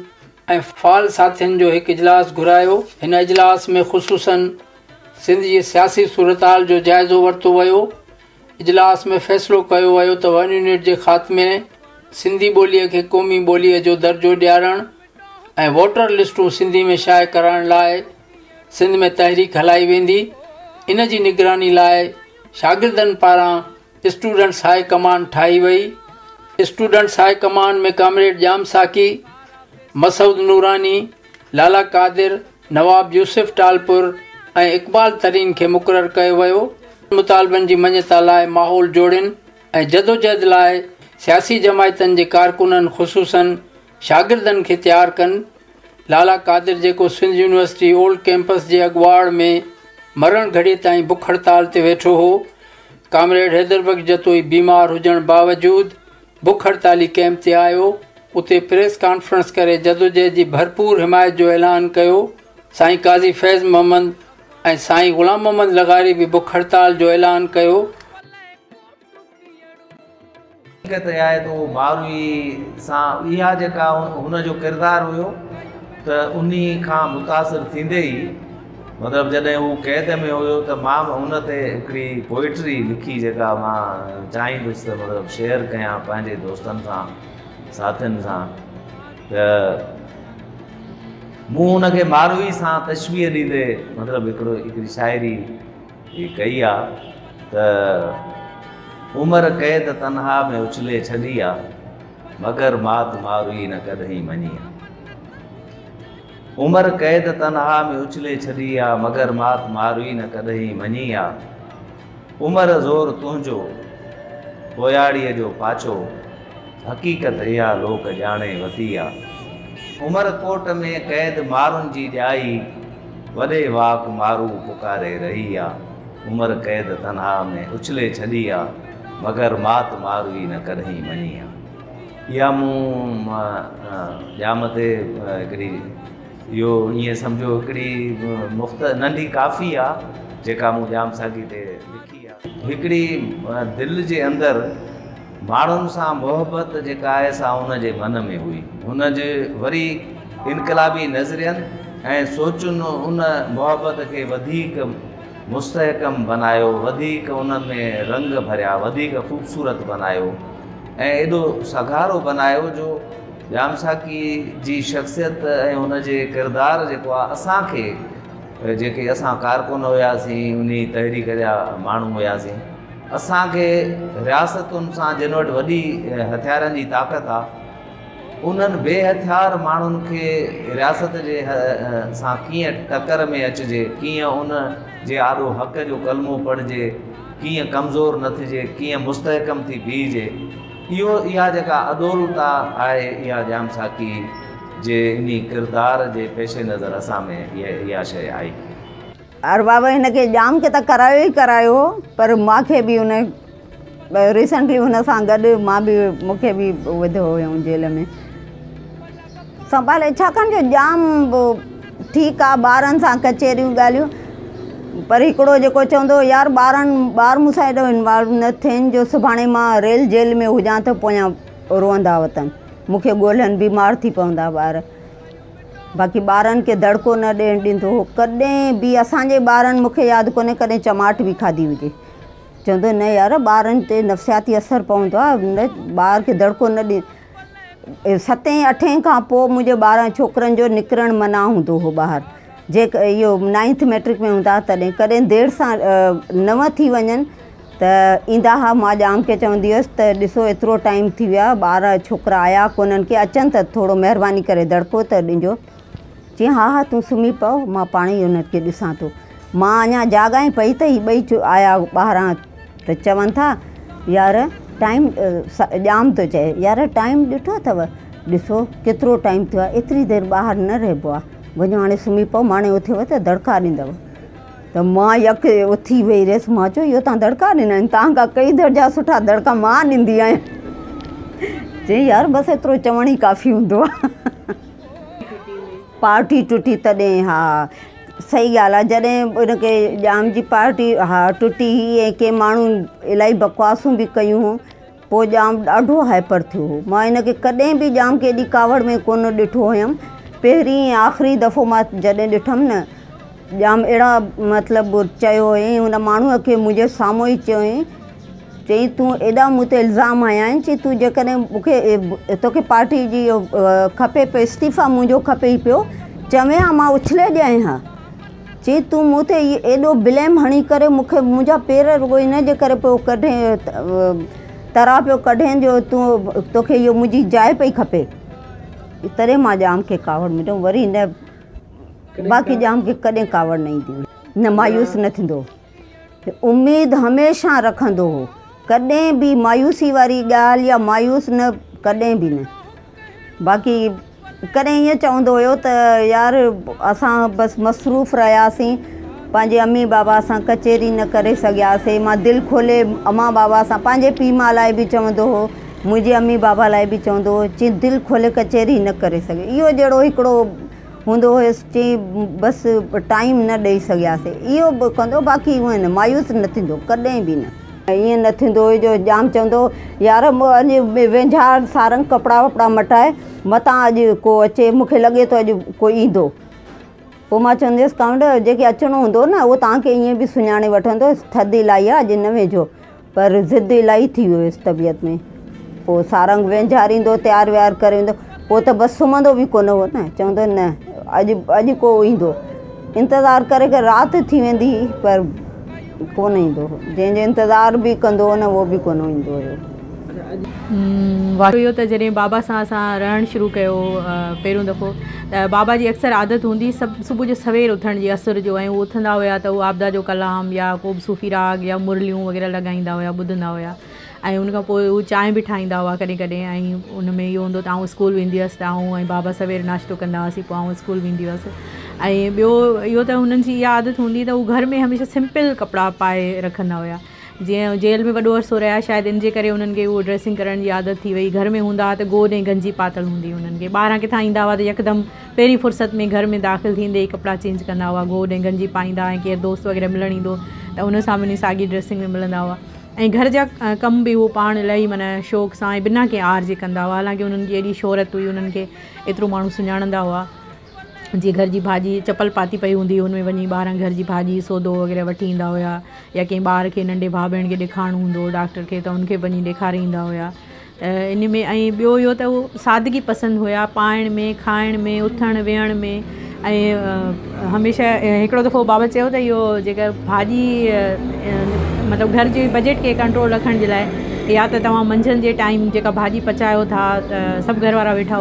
ऐं फाल साथियुनि जो हिकु इजलास घुरायो हिन इजलास में ख़ुशूसनि सिंध जी सियासी सूरताल जो जाइज़ो वरितो वियो इजलास में फ़ैसिलो कयो वियो त वन यूनिट जे ख़ात्मे सिंधी ॿोलीअ खे क़ौमी ॿोलीअ जो दर्जो ॾियारणु ऐं वोटर लिस्टूं सिंधी में शाइ कराइण लाइ सिंध में तहरीक हलाई वेंदी इन जी निगरानी लाइ शागिर्दनि पारां स्टूडेंट्स हाई कमान ठाही वई स्टूडेंट्स हाई कमान में कॉमरेड जाम साखी मसूद नूरानी लाला कादिर नवाब यूसुफ़ टालपुर ऐं इक़बाल तरीन खे मुक़ररु कयो वियो इन मुतालबनि जी मञता लाइ माहौल जोड़नि ऐं जदोजहद लाइ सियासी जमायतनि जे कारकुननि ख़ुशूसनि शागिर्दनि खे तयारु कनि लाला कादिर जेको सिंध यूनिवर्सिटी ओल्ड कैंपस जे अॻुवाड़ में मरण घड़ी ताईं बुख हड़ताल ते वेठो हो कामरेड हैदरबग बग़ जतो ई बीमार हुजण बावजूदु बुख हड़ताली कैंप ते आयो उते प्रेस कॉन्फ्रेंस करे जदोजहद जी भरपूर हिमायत जो ऐलान कयो साईं क़ाज़ी फैज़ मोहम्मद ऐं साईं ग़ुलाम मोहम्मद लगारी बि बुख हड़ताल जो ऐलान कयो हक़ीक़त आहे त उहा मारवी सां इहा जेका हुन जो किरदारु हुयो त उन खां मुतासिरु थींदे ई मतिलबु जॾहिं हू क़ैद में हुयो त मां बि उन ते हिकिड़ी पोएट्री लिखी जेका मां चाहींदुसि त मतिलबु शेयर कयां पंहिंजे दोस्तनि सां साथियुनि सां त मूं हुनखे मारवी सां तस्वीर ॾींदे मतिलबु हिकिड़ो हिकिड़ी शाइरी कई आहे عمر قید تنہا میں اچھلے چڑی مگر مات ماروی مار کدہ منیا عمر قید تنہا میں اچھلے چڑی مگر مات ماروی مار کدی منیا عمر زور تنجو تاری جو پاچو حقیقت یا لوک جانے وتی عمر کوٹ میں قید مارن جی جائی وڈے واق مارو پکارے رہیا عمر قید تنہا میں اچھلے چڑی मगर मात मार ई न कॾहिं मञी आहे इहा मूं ॼाम ते हिकिड़ी इहो ईअं सम्झो हिकिड़ी मुफ़्त नंढी काफ़ी आहे जेका मूं जाम साॻी ते लिखी आहे हिकिड़ी दिलि जे अंदरि माण्हुनि सां मुहबत जेका आहे सा हुन जे मन में हुई हुन जे वरी इनकलाबी नज़रियनि ऐं सोचुनि उन मुहबत खे वधीक مستحکم بنا بدیک ان میں رنگ بھریا بد خوبصورت بنایا ایڈو سگارو بناؤ جو جامساكی جی شخصیت اور انجے كردار جو اصاكے جكے اصا كارکن ہوا كی ان تحریک جا مو ہوا سی اصا ریاست جن واٹ ویڈی ہتھیار طاقت آ ان بے ہتھیار مان کے ریاست کے ٹکر میں اچھے کیوں ان آدھو حق جو قلم پڑھ جائے کیے کمزور نیا مستحکم تھی بیو یہ ادولتا ہے یہ جام ساکی اندار کے پیشے نظر اثر میں یہ شی ار بابا ان کے جام کہ ت کرایا ہی کرا پر مارے بھی ان ریسنٹلی ان سے بھی ودو ہول میں سنبھالے چاہ جام وہ ٹھیک ہے بار سا کچہر گال چون یار بار بار مسا ایڈو انوالو نہ سی ریل جیل میں ہوجا تو روحند بیمار تھی پہ بار باقی بار دکو نہ کدیں بھی اے بارے یاد کو چماٹ بھی کھادی ہوجی چی ن یار بار نفسیاتی اثر پڑ بار کے دڑک نہ ست اٹھے کا چھورن جو نکرنے منع ہوں ہوائنتھ میٹرک میں ہوں تھی دیر سا نو تھی ون تا جام کے چی ہوم تا آیا کون کے اچھا تھوڑا مہربانی کر دڑک تو دوں چی ہاں تھی سمی پا پانی ان کے ڈساں توگائیں پہ تو بئی آیا باہر چون تھا یار جام تو چار ٹائم ڈٹھو تب ڈسو كترو ٹائم تھوڑا ایتری دیر باہر نہ رہبو آج ہاں سمی پاؤ مانے اتے ہو تو دڑکا دا یقین اتھی بہی رہس میں چو یہ تا دڑکا دینا تاكا كئی درجہ سٹا دڑکا چی یار بس ایترو چوڑ ہی كافی ہوں پارٹی ٹوٹ تا سہی گال جدہ ان کے جام کی پارٹی ہاں ٹوٹی ہوئی کل بکواس بھی کئی ہو جام ڈاڑو ہیپر تھواں کدیں بھی جام کی اوڑ میں کون ڈوم پہ آخری دفع ڈٹھم ن جام اڑا مطلب ان موجود ساموں ہی چی چی تا الزام آیا چی تین تاکہ پارٹی کپے پہ استعفا مجھے کپ پہ چا اچھلے جائیں चईं तूं मूं ते इहे एॾो ब्लेम हणी करे मूंखे मुंहिंजा पेर रुगो इनजे करे पोइ कॾहिं तरा पियो कढें जो तूं तोखे इहो मुंहिंजी जाए पई खपे तॾहिं मां जाम खे कावड़ मिठमि वरी हिन बाक़ी जाम खे कॾहिं कावड़ न ईंदी हुई न मायूस न थींदो उमेदु हमेशह रखंदो हुओ कॾहिं बि मायूसी वारी ॻाल्हि या मायूस न कॾहिं बि न बाक़ी कॾहिं ईअं चवंदो हुयो त यार असां बसि मसरूफ़ रहियासीं पंहिंजे अम्मी बाबा सां कचहरी न करे सघियासीं मां दिलि खोले अमा बाबा सां पंहिंजे पीउ माउ लाइ बि चवंदो हुओ मुंहिंजे अम्मी बाबा लाइ बि चवंदो हुओ चईं दिलि खोले कचहरी न करे सघे इहो जहिड़ो हिकिड़ो हूंदो बसि टाइम न ॾेई सघियासीं इहो कंदो बाक़ी उहो न मायूस न थींदो कॾहिं बि न ईअं न थींदो हुयो जो जाम चवंदो यार अॼु वेंजार सारंग कपिड़ा वपड़ा मटाए मता अॼु को अचे मूंखे लॻे थो अॼु कोई ईंदो पोइ मां चवंदुसि काउंट जेके अचिणो हूंदो न उहो तव्हांखे ईअं बि सुञाणे वठंदो थदि इलाही आहे अॼु न वेझो पर ज़िद इलाही थी वियुसि तबियत में पोइ सारंग व्यंझार ईंदो तयारु विहार करे वेंदो पोइ त बसि सुम्हंदो बि कोन हो न चवंदो न अॼु अॼु को ईंदो इंतज़ारु करे करे राति थी वेंदी पर कोन ईंदो हुओ जंहिंजे इंतज़ारु बि कंदो हुओ न उहो बि कोन ईंदो हुओ इहो त जॾहिं बाबा सां असां रहण शुरू कयो पहिरियों दफ़ो त बाबा जी अक्सर आदत हूंदी सभु सुबुह जो सवेल उथण जी असुर जो ऐं उथंदा हुआ त उहो आपदा जो कलाम या पोइ सुफ़ी राग या मुरलियूं वग़ैरह लॻाईंदा ॿुधंदा ऐं उनखां पोइ उहे चांहि बि ठाहींदा हुआ कॾहिं कॾहिं ऐं उन में इहो हूंदो त आउं स्कूल वेंदी हुअसि त आउं ऐं बाबा सवेर नाश्तो कंदा हुआसीं पोइ आऊं स्कूल वेंदी हुअसि ऐं ॿियो इहो त हुननि जी इहा आदत हूंदी त उहे घर में हमेशह सिंपल कपिड़ा पाए रखंदा हुआ जीअं जेल में वॾो अरसो रहिया शायदि इन जे करे उन्हनि खे उहो ड्रेसिंग करण जी आदत थी वई घर में हूंदा हुआ त गोद ऐं गंजी पातल हूंदी हुई उन्हनि खे ॿाहिरां किथां ईंदा हुआ त यकदमि पहिरीं फुर्सत में घर में दाख़िल थींदे ई कपिड़ा चेंज कंदा हुआ गोद ऐं गंजी पाईंदा हुआ केरु दोस्त वग़ैरह मिलणु ईंदो त उन सां वञी साॻी ड्रेसिंग में मिलंदा हुआ ऐं घर जा कम बि उहो पाण इलाही माना शौक़ सां ऐं बिना कंहिं आर जे कंदा हुआ हालांकि उन्हनि जी एॾी शोहरत हुई उन्हनि खे एतिरो माण्हू सुञाणंदा हुआ जीअं घर जी भाॼी चपल पाती पई हूंदी हुई उन में वञी ॿारनि घर जी भाॼी सौदो वग़ैरह वठी ईंदा हुआ या कंहिं ॿार खे नंढे भाउ भेण खे ॾेखारिणो हूंदो हुओ डॉक्टर खे त हुनखे वञी ॾेखारे ईंदा हुआ ان میں تو سادگی پسند ہوا پائن میں کھائ میں اتن وی میں ہمیشہ ایکڑوں دفعہ بابا چاہیے بھاجی مطلب گھر کے بجٹ کے کنٹرول رکھنے لائے یا تو منجند ٹائم جب بھاجی پچاؤ تھا سب گھر والا ویٹا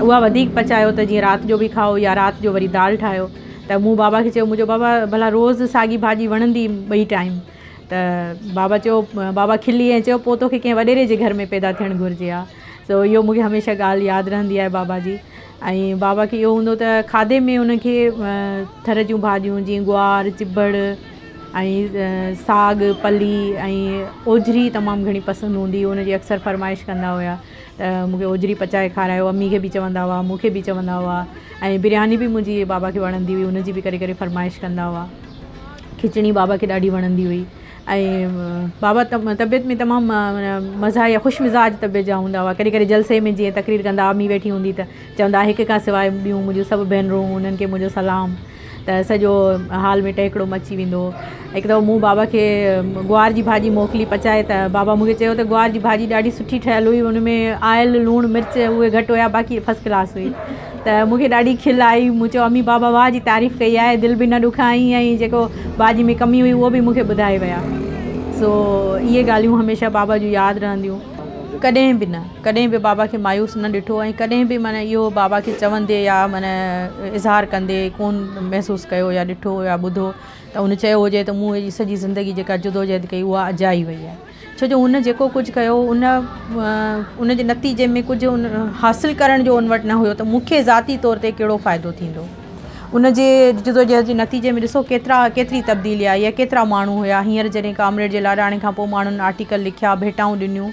ہوا بدی پچاؤ تو رات جو بھی کاؤ یا رات جو ویری دال ٹھاؤ تو بابا چھو بابا بھلا روز ساگی بھاجی وی بئی ٹائم त बाबा चयो बाबा खिली ऐं चयो पोइ तोखे कंहिं वॾेरे जे घर में पैदा थियणु घुरिजे आहे सो इहो मूंखे हमेशह ॻाल्हि यादि रहंदी आहे बाबा जी ऐं बाबा खे इहो हूंदो त खाधे में हुनखे थर जूं भाॼियूं जीअं गुआर चिबड़ ऐं साॻ पली ऐं ओझरी तमामु घणी पसंदि हूंदी हुई हुनजी अक्सर फ़रमाइश कंदा हुआ त मूंखे ओझरी पचाए खारायो मम्मी खे बि चवंदा हुआ मूंखे बि चवंदा हुआ ऐं बिरयानी बि मुंहिंजी बाबा खे वणंदी हुई हुनजी बि करे करे फरमाइश कंदा हुआ खिचड़ी बाबा खे ॾाढी वणंदी हुई بابا طبیعت میں تمام مزہ یا خوش مزاج طبیعت جا ہوں ہوا کبھی جلسے میں جی تقریر کرم ویٹ ہوں چوند ایک کا سوائے مجھے سب بہنروں ان کے مجھے سلام त सॼो हाल में टहिकड़ो मची वेंदो हुओ हिकु दफ़ो मूं बाबा खे गुआर जी भाॼी मोकिली पचाए त बाबा मूंखे चयो त गुआर जी भाॼी ॾाढी सुठी ठहियलु हुई हुन में आयल लुणु मिर्च उहे घटि हुया बाक़ी फस्ट क्लास हुई त मूंखे ॾाढी खिल आई मूं चयो मम्मी बाबा वाह जी तारीफ़ कई आहे दिलि बि न ॾुखाई ऐं जेको भाॼी में कमी हुई उहो बि मूंखे ॿुधाए विया सो इहे ॻाल्हियूं हमेशह बाबा जी यादि रहंदियूं कॾहिं बि न कॾहिं बि बाबा खे मायूस न ॾिठो ऐं कॾहिं बि माना इहो बाबा खे चवंदे या माना इज़हार कंदे कोन महसूसु कयो या ॾिठो या ॿुधो त उन चयो हुजे त मूं सॼी ज़िंदगी जेका जुदोजहद कई उहा अजाई वई आहे छो जो हुन जेको कुझु कयो उन उनजे नतीजे में कुझु उन हासिलु करण जो उन वटि न हुयो त मूंखे ज़ाती तौर ते कहिड़ो फ़ाइदो थींदो उनजे जिदो जे नतीजे में ॾिसो केतिरा केतिरी तब्दीली आहे या केतिरा माण्हू हुआ हींअर जॾहिं कामरेड जे लाराणी खां पोइ माण्हुनि आर्टिकल लिखिया भेटाऊं ॾिनियूं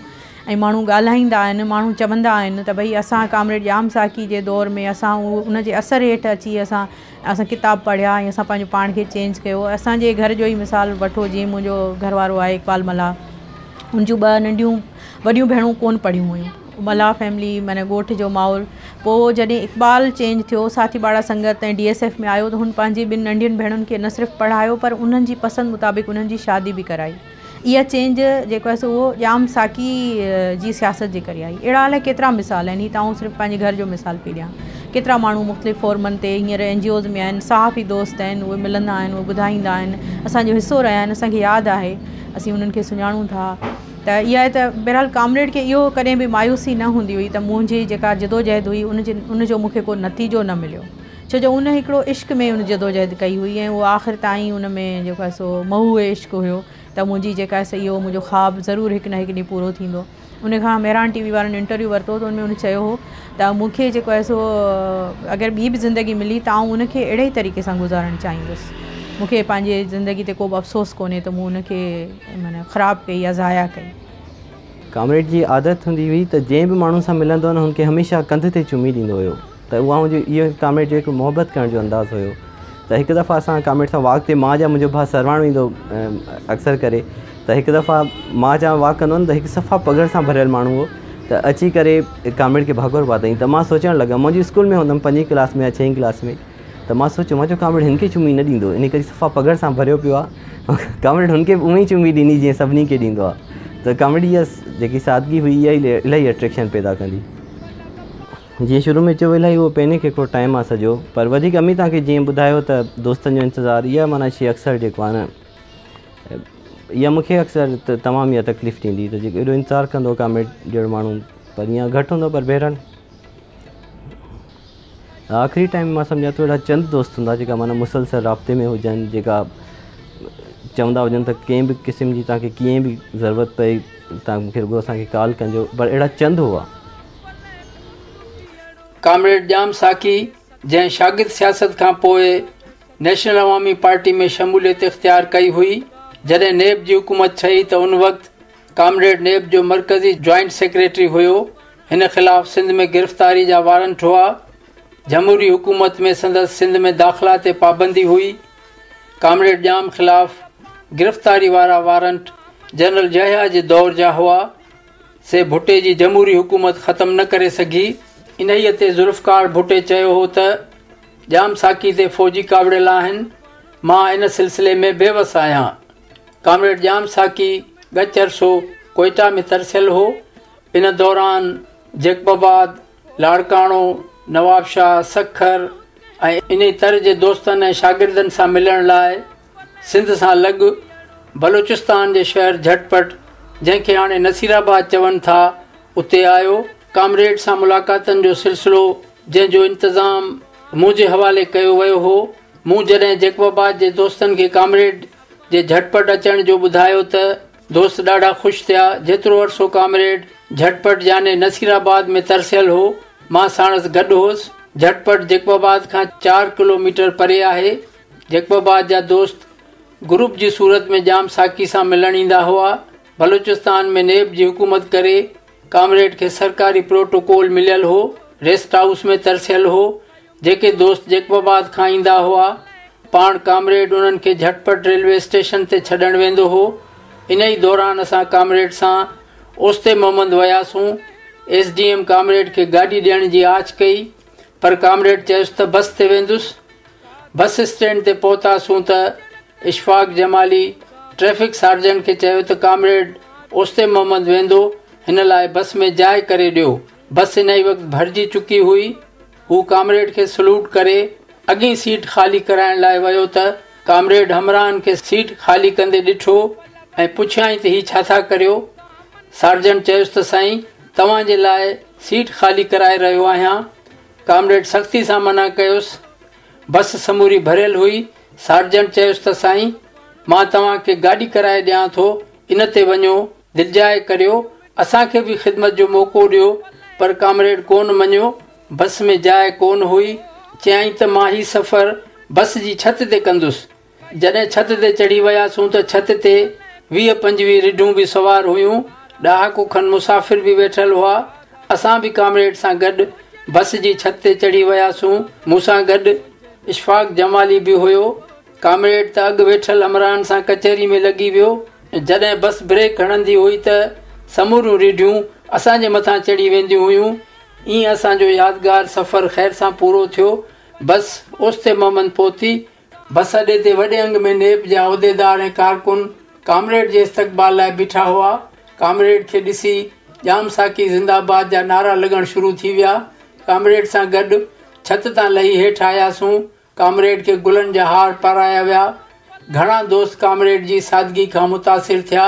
ऐं माण्हू ॻाल्हाईंदा आहिनि माण्हू चवंदा आहिनि त भई असां कामरेड जाम साखी जे दौर में असां उहो उन जे असर हेठि अची असां असां किताब पढ़िया ऐं असां पंहिंजो पाण खे चेंज कयो असांजे घर जो ई मिसाल वठो जीअं मुंहिंजो घर वारो आहे इकबाल मला हुन जूं ॿ नंढियूं वॾियूं भेणूं कोन पढ़ियूं हुयूं मला फैमिली माना ॻोठ जो माहौल पोइ जॾहिं इकबाल चेंज थियो साथी बाड़ा संगत ऐं डी एस एफ में आयो त हुन पंहिंजी ॿिनि नंढियुनि भेणुनि खे न सिर्फ़ु पढ़ायो पर उन्हनि जी पसंदि मुताबिक़ उन्हनि जी शादी बि कराई इहा चेंज जेको आहे सो उहो जाम साकी जी सियासत जे करे आई अहिड़ा अलाए केतिरा मिसाल आहिनि इहे त आउं सिर्फ़ु पंहिंजे घर जो मिसाल पई ॾियां केतिरा माण्हू मुख़्तलिफ़ फॉर्मनि ते हींअर एन जी ओज़ में आहिनि साफ़ ई दोस्त आहिनि उहे मिलंदा आहिनि उहे ॿुधाईंदा आहिनि असांजो हिसो रहिया आहिनि असांखे यादि आहे असीं उन्हनि खे सुञाणूं था त इहा आहे त बहिरहाल कामरेड खे इहो कॾहिं बि मायूसी न हूंदी हुई त मुंहिंजी जेका जिदोजहद हुई उन उनजो मूंखे को नतीजो न मिलियो छो जो उन हिकिड़ो इश्क़ में उन जदोजहद कई हुई ऐं उहा आख़िरि ताईं उन में जेको आहे सो इश्क हुयो تو مجھے خواب ضرور ایک نہ ایک دم پورا ان ٹی وی والوں انٹرویو وتو تو ان میں ان سو اگر بیگی ملی تو آؤں ان کے اڑے ہی طریقے سے گزارنا چاہیے زندگی کے کوئی افسوس کو ان کے من خراب کئی یا ضائع کئی کامرڈ کی عادت ہوں ہوئی تو جن بھی مس مل انہیں ہمیشہ کندھ سے چومی ڈی ہوا یہ کامرڈ جو محبت کرنے کے انداز ہو त हिकु दफ़ा असां कामेट सां वॉक ते मां जा मुंहिंजो भाउ सरवणो ईंदो अक्सर करे त हिकु दफ़ा मां जा वॉक कंदो हुउमि त हिकु सफ़ा पगड़ सां भरियल माण्हू हो त अची करे काम्रेड खे भागुर पाताईं त मां सोचणु लॻमि मुंहिंजी स्कूल में हूंदमि पंजी क्लास में या छहीं क्लास में त मां सोचियो मां चयो काम्रेड हिनखे चुम्बी न ॾींदो इन करे सफ़ा पगड़ सां भरियो पियो आहे *laughs* काम्रेड हुनखे उअं ई चुम्बी ॾींदी जीअं सभिनी खे ॾींदो आहे त कामेटी जी जेकी हुई इहा ई इलाही अट्रेक्शन पैदा कंदी जी शुरू में चो इलाही उहो पहिरें खे टाइम आहे सॼो पर वधीक अमी तव्हांखे जीअं ॿुधायो त दोस्तनि जो इंतज़ारु इहा माना शइ अक्सर जेको आहे न इहा मूंखे अक्सर त तमामु इहा तकलीफ़ थींदी त जे अहिड़ो इंतज़ारु कंदो कॉमेट जहिड़ो माण्हू पर ईअं घटि हूंदो पर बहिराण आख़िरी टाइम मां सम्झा थो अहिड़ा चंद दोस्त हूंदा जेका माना मुसलसल राब्ते में हुजनि जेका चवंदा हुजनि त कंहिं बि क़िस्म जी तव्हांखे कीअं बि ज़रूरत पई तव्हां मूंखे असांखे कॉल कजो पर अहिड़ा चंद हुआ کامریڈ جام ساقی جن شاگرد سیاست کا نیشنل عوامی پارٹی میں شمولیت اختیار کئی ہوئی جد نیب کی حکومت چی تو ان وقت کاڈ نیب جو مرکزی جوائنٹ سیکرٹری ہولاف سندھ میں گرفتاری جاٹ ہوا جمہوری حکومت میں سندس سندھ میں داخلہ پابندی ہوئی کاڈ جام خلاف گرفتاری والا وارنٹ جنرل جہیا دور جا ہوا سی بھٹے کی جمہوری حکومت ختم نہ کرے سکی इन ई ते ज़ुल्फकार भुटे चयो हो त जाम साकी ते फ़ौजी कावड़ियल आहिनि मां इन सिलसिले में बेवस आहियां कामरेड जाम साकी ॻच अरसो कोइटा में तरसियल हो इन दौरान जेकबाबाद लाड़काणो नवाबशाह सखर ऐं इन तरह जे दोस्तनि ऐं शागिर्दनि सां मिलण लाइ सिंध सां लॻु बलोचिस्तान जे शहर झटपट जंहिंखे हाणे नसीराबाद चवनि था उते आयो कामरेड सां मुलाक़ातनि जो सिलसिलो जंहिंजो जो इंतज़ाम मुंहिंजे हवाले कयो वियो हो मूं जॾहिं जेकबाबाद जे दोस्तनि खे कामरेड जे झटपट अचण जो ॿुधायो त दोस्त ॾाढा ख़ुशि थिया जेतिरो अरसो कामरेड झटपट याने नसीराबाद में तरसियल हो मां साणसि गॾु हुउसि झटपट जेकबाबाद खां चारि किलोमीटर परे आहे जेकबाबाद जा दोस्त ग्रुप जी सूरत में जाम साकी सां मिलणु ईंदा हुआ बलूचिस्तान में नेब जी हुकूमत करे कामरेड के सरकारी प्रोटोकॉल मिलल हो रेस्ट हाउस में तरसियलु हो जेके दोस्त जेकबाबाद खां ईंदा हुआ पाण कामरेड उन्हनि खे झटपट रेलवे स्टेशन ते छॾणु वेंदो हो इन ई दौरान असां कामरेड सां ओसे मोहम्मद वियासूं एस डी एम कामरेड खे गाॾी ॾियण जी आच कई पर कामरेड चयोसि त बस ते वेंदुसि बस स्टैंड ते पहुतासूं त इश्फाक जमाली ट्रैफ़िक सार्जन खे चयो त कामरेड ओसे मोहम्मद वेंदो हिन लाइ बस में जाइ करे ॾियो बस हिन ई वक़्तु भरिजी चुकी हुई हू कामरेड खे सल्यूट करे अॻी सीट ख़ाली कराइण लाइ वियो त कामरेड हमरान खे सीट ख़ाली कंदे ॾिठो ऐं पुछियई त ही छा था करियो सारजट चयोसि त साईं तव्हांजे लाइ सीट ख़ाली कराए रहियो आहियां कामरेड सख़्ती सां मना कयोसि बस समूरी भरियल हुई सारजन चयोसि त साईं मां तव्हांखे गाॾी कराए ॾियां थो इन ते वञो दिलिजाए करियो असांखे बि ख़िदमत जो मौको ॾियो पर कामरेड कोन मञियो बस में जाइ कोन हुई चयई त मां ही सफ़र बस जी छति ते कंदुसि जॾहिं छति ते चढ़ी वियासीं त छिति ते वीह पंजवीह रिढूं बि सवार हुयूं ॾहाको खनि मुसाफ़िर बि वेठल हुआ असां बि कामरेड सां गॾु बस जी छति ते चढ़ी वियासीं मूंसां गॾु इश्फाक जमाली बि हुयो कामरेड त अॻु वेठल अमरान सां कचहरी में लॻी वियो जॾहिं बस ब्रेक हणंदी हुई त समूरियूं रीढियूं असांजे मथां चढ़ी वेंदियूं हुयूं ईअं असांजो यादगार सफ़र ख़ैर सां पूरो थियो बस ओस ते मोहम्मद पहुती बस अॾे ते वॾे अंग में नेप जा उहिदेदार ऐं कारकुन कामरेड जे इस्तक़बाल लाइ बीठा हुआ कामरेड खे ॾिसी जाम साकी ज़िंदाबाद जा नारा लॻण शुरू थी विया कामरेड सां गॾु छति तां लही हेठि आयासू कामरेड खे गुलनि जा हार पाराया विया घणा दोस्त कामरेड जी सादगी खां मुतासिर थिया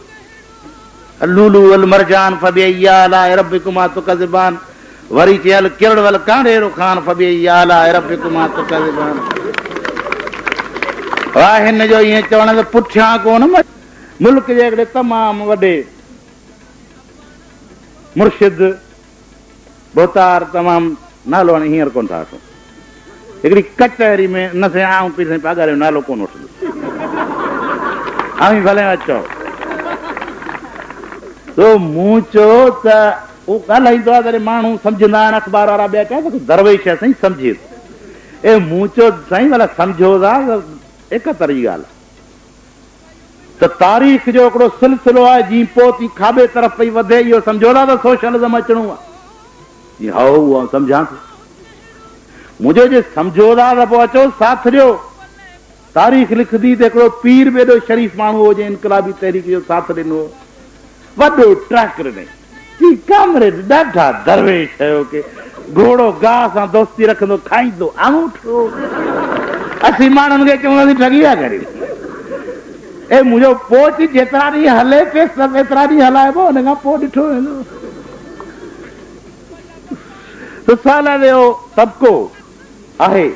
اللولو والمرجان فبي اي الا ربكما تكذبان وري چيل کرڑ ول کانڑے خان فبي اي الا ربكما تكذبان واهن جو يي چون پٺيا کون ملک جي اڪڙي تمام وڏي مرشد بوتار تمام نالو هن هير ڪون ٿا हिकिड़ी कचहरी में न से आऊं पीर साईं पघारियो नालो कोन वठंदो आई भले تو چو تا او چلائی مہم سمجھا اخبار والا دروئی ہے ایک تر تاریخ جو سلسلو ہے جی کابے طرف پہ یہ سمجھو تھا تو سوشل سمجھا مجھے سمجھو تھا تو ساتھ دیکھ تاریخ لکھدی تو پیر بھی ایو شریف مانو ہو جائے انقلابی تحری سات वॾो की ट्रकरे ॾाढा दरवे घोड़ो गाह सां दोस्ती रखंदो खाईंदो असीं माण्हुनि खे चवंदासीं टगी आहे मुंहिंजो पोच जेतिरा ॾींहं हले पे सभु एतिरा ॾींहं हलाइबो हुन खां पोइ ॾिठो वेंदो साल जो तबिको आहे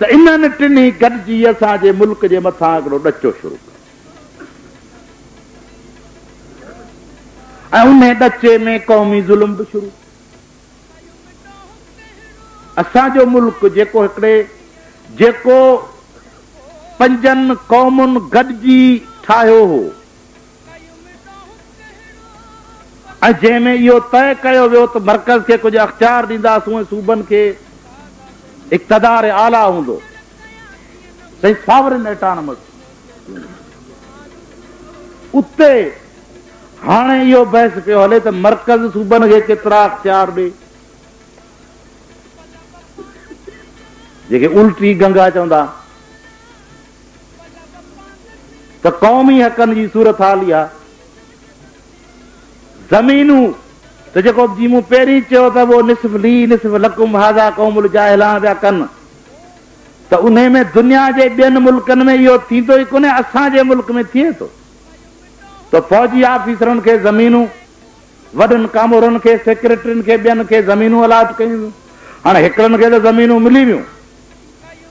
त इन्हनि टिनी गॾिजी असांजे मुल्क जे मथां हिकिड़ो ॾचो शुरू कयो ऐं उन ॾचे में क़ौमी ज़ुल्म बि शुरू असांजो मुल्क जेको हिकिड़े जेको पंजनि क़ौमुनि गॾिजी ठाहियो हो ऐं जंहिंमें इहो तय कयो वियो त मर्कज़ खे कुझु अख़्तियार ॾींदासूं सूबनि खे इक़्तदार आला हूंदो साईं एटानमस उते हाणे इहो बहस पियो हले त मर्कज़ सूबनि खे केतिरा अख़्तियार ॾे जेके उल्टी गंगा चवंदा त क़ौमी हक़नि जी सूरत हाल इहा ज़मीनूं त जेको जी मूं पहिरीं चयो त उहो निस ली निस लकुम हाज़ा कौमल जा पिया कनि त उन में दुनिया जे ॿियनि मुल्कनि में इहो थींदो ई कोन्हे असांजे मुल्क में थिए थो त फ़ौजी ऑफिसरनि खे ज़मीनूं वॾनि कामरनि खे सेक्रेटरियुनि खे ॿियनि खे ज़मीनूं अलाट कयूं हाणे हिकिड़नि खे त ज़मीनूं मिली वियूं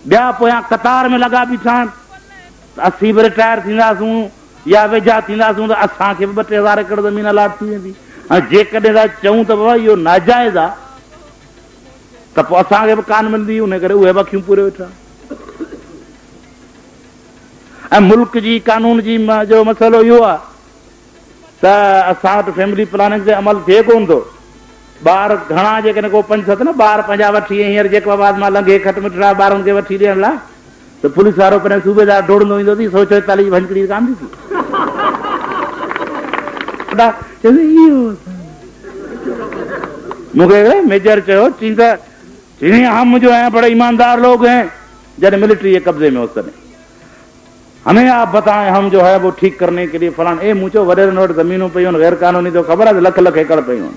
ॿिया पोयां कतार में लॻा बीठा आहिनि असीं बि रिटायर थींदासूं या वेझा थींदासूं त असांखे बि ॿ टे हज़ार एकड़ ज़मीन अलाट थी वेंदी हाणे जेकॾहिं त चऊं त बाबा इहो नाजाइज़ आहे त पोइ असांखे बि कान मिलंदी उन करे उहे बखियूं पूरे वेठा ऐं मुल्क जी कानून जी जो मसइलो इहो आहे त असां वटि फैमिली प्लानिंग ते अमल थिए कोन थो ॿार घणा जेकॾहिं को पंज सत न ॿार पंहिंजा वठी हींअर जेको आहे बाद मां लंघे ख़तम था ॿारनि खे वठी ॾियण लाइ त पुलिस वारो पहिरियों सूबेदार डोड़ंदो ईंदो सौ छहतालीह वंजड़ी कान थी थी मूंखे मेजर चयो त चई हा मुंहिंजो आहियां बड़ा ईमानदार लोग आहिनि जॾहिं मिलिट्री जे कब्ज़े में हुअसि तॾहिं ہمیں آپ بتائیں ہم جو ہے وہ ٹھیک کرنے کے لیے فلان اے مجھے وریر نوٹ زمینوں پہ غیر قانونی تو خبر ہے لکھ لکھ ایکڑ پہ ہوں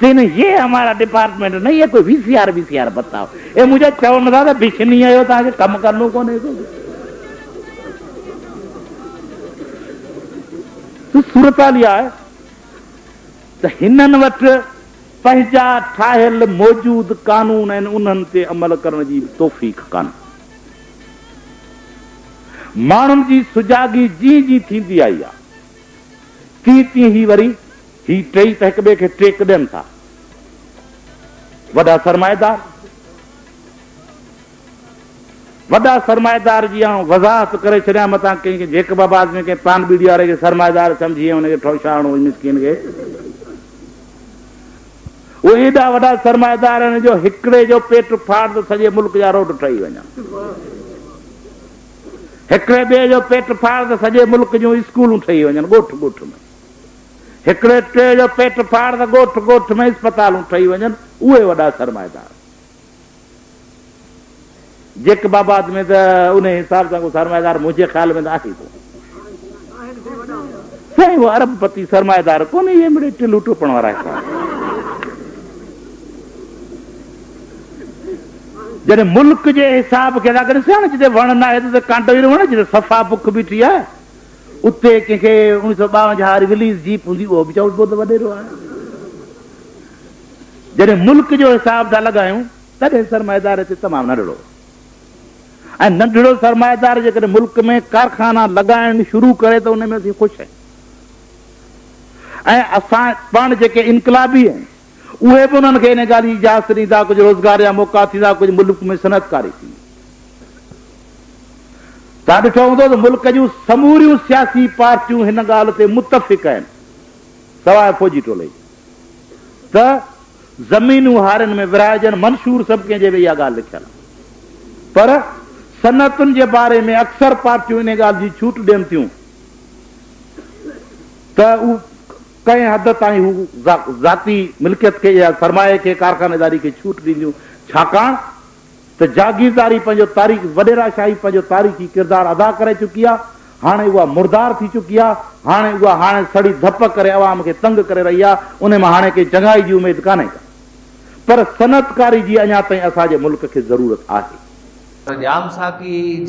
لیکن جی یہ ہمارا ڈپارٹمنٹ نہیں ہے کوئی وی سی آر وی سی آر بتاؤ اے مجھے چون بتا دے بچ نہیں آئے ہوتا کہ کم کر لوں کو نہیں تو صورت لیا ہے تو ہنن وٹ پہنچا ٹھاہل موجود قانون آن انہن تے عمل کرنے جی توفیق کان माण्हुनि जी सुजागी जी जी थींदी आई आहे तीअं तीअं ही वरी ही टे खे टे कढनि था वॾा सरमाएदार वॾा सरमाएदार जी आऊं वज़ाहत करे छॾियां मथां कंहिंखे जेक बाबाज़ में कंहिं प्राण बीड़ी वारे खे सरमाएदार सम्झी हुनखे उहे एॾा वॾा सरमाएदार आहिनि जो हिकिड़े जो पेट फाड़ त सॼे मुल्क जा रोड ठही वञनि हिकिड़े ॿिए जो पेट फाड़ त सॼे मुल्क जूं स्कूलूं ठही वञनि ॻोठ ॻोठ में हिकिड़े टे जो पेट फाड़ त ॻोठ ॻोठ में इस्पतालूं ठही वञनि उहे वॾा सरमाएदार जेक बाबाद में त उन हिसाब सां सरमाएदार मुंहिंजे ख़्याल में त आहे कोन साईं उहो अरबपति सरमाएदार कोन्हे टिलू टोपण वारा जॾहिं मुल्क जे हिसाब खे तव्हांखे ॾिसो न जिते वण न आहे त कांटो ई वण जिते सफ़ा बुख बीठी आहे उते कंहिंखे उणिवीह सौ ॿावंजाहु रिलीज़ जीप हूंदी उहो बि चवंदो त वॾेरो आहे जॾहिं मुल्क जो हिसाब था लॻायूं तॾहिं सरमाएदार हिते तमामु नंढड़ो ऐं नंढड़ो सरमाएदार जेकॾहिं मुल्क में कारखाना लॻाइण शुरू करे त हुन में असीं ख़ुशि आहियूं ऐं असां पाण जेके इनकलाबी आहिनि उहे बि उन्हनि खे इन ॻाल्हि जी इजाज़त ॾींदा कुझु रोज़गार जा मौक़ा थींदा कुझु मुल्क में सनतकारी थींदी तव्हां ॾिठो हूंदो त मुल्क जूं समूरियूं सियासी पार्टियूं हिन ॻाल्हि ते मुतफ़िक़ आहिनि सवाइ फ़ौजी टोले त ज़मीनूं हारनि में विराइजनि मंशूर सभु कंहिंजे बि इहा ॻाल्हि लिखियल पर सनतुनि जे बारे में अक्सर पार्टियूं इन ॻाल्हि जी छूट ॾियनि थियूं त उहो कंहिं हद ताईं हू ज़ाती मिल्कियत खे या सरमाए खे कारखानेदारी खे छूट ॾींदियूं छाकाणि त जागीरदारी पंहिंजो तारीख़ वॾेरा शाही पंहिंजो तारीख़ी किरदारु अदा करे चुकी आहे हाणे उहा मुरदार थी चुकी आहे हाणे उहा हाणे सड़ी धप करे आवाम खे तंग करे रही आहे उन मां हाणे कंहिं चङाई जी उमेदु कान्हे का पर सनतकारी जी अञा ताईं असांजे मुल्क खे ज़रूरत आहे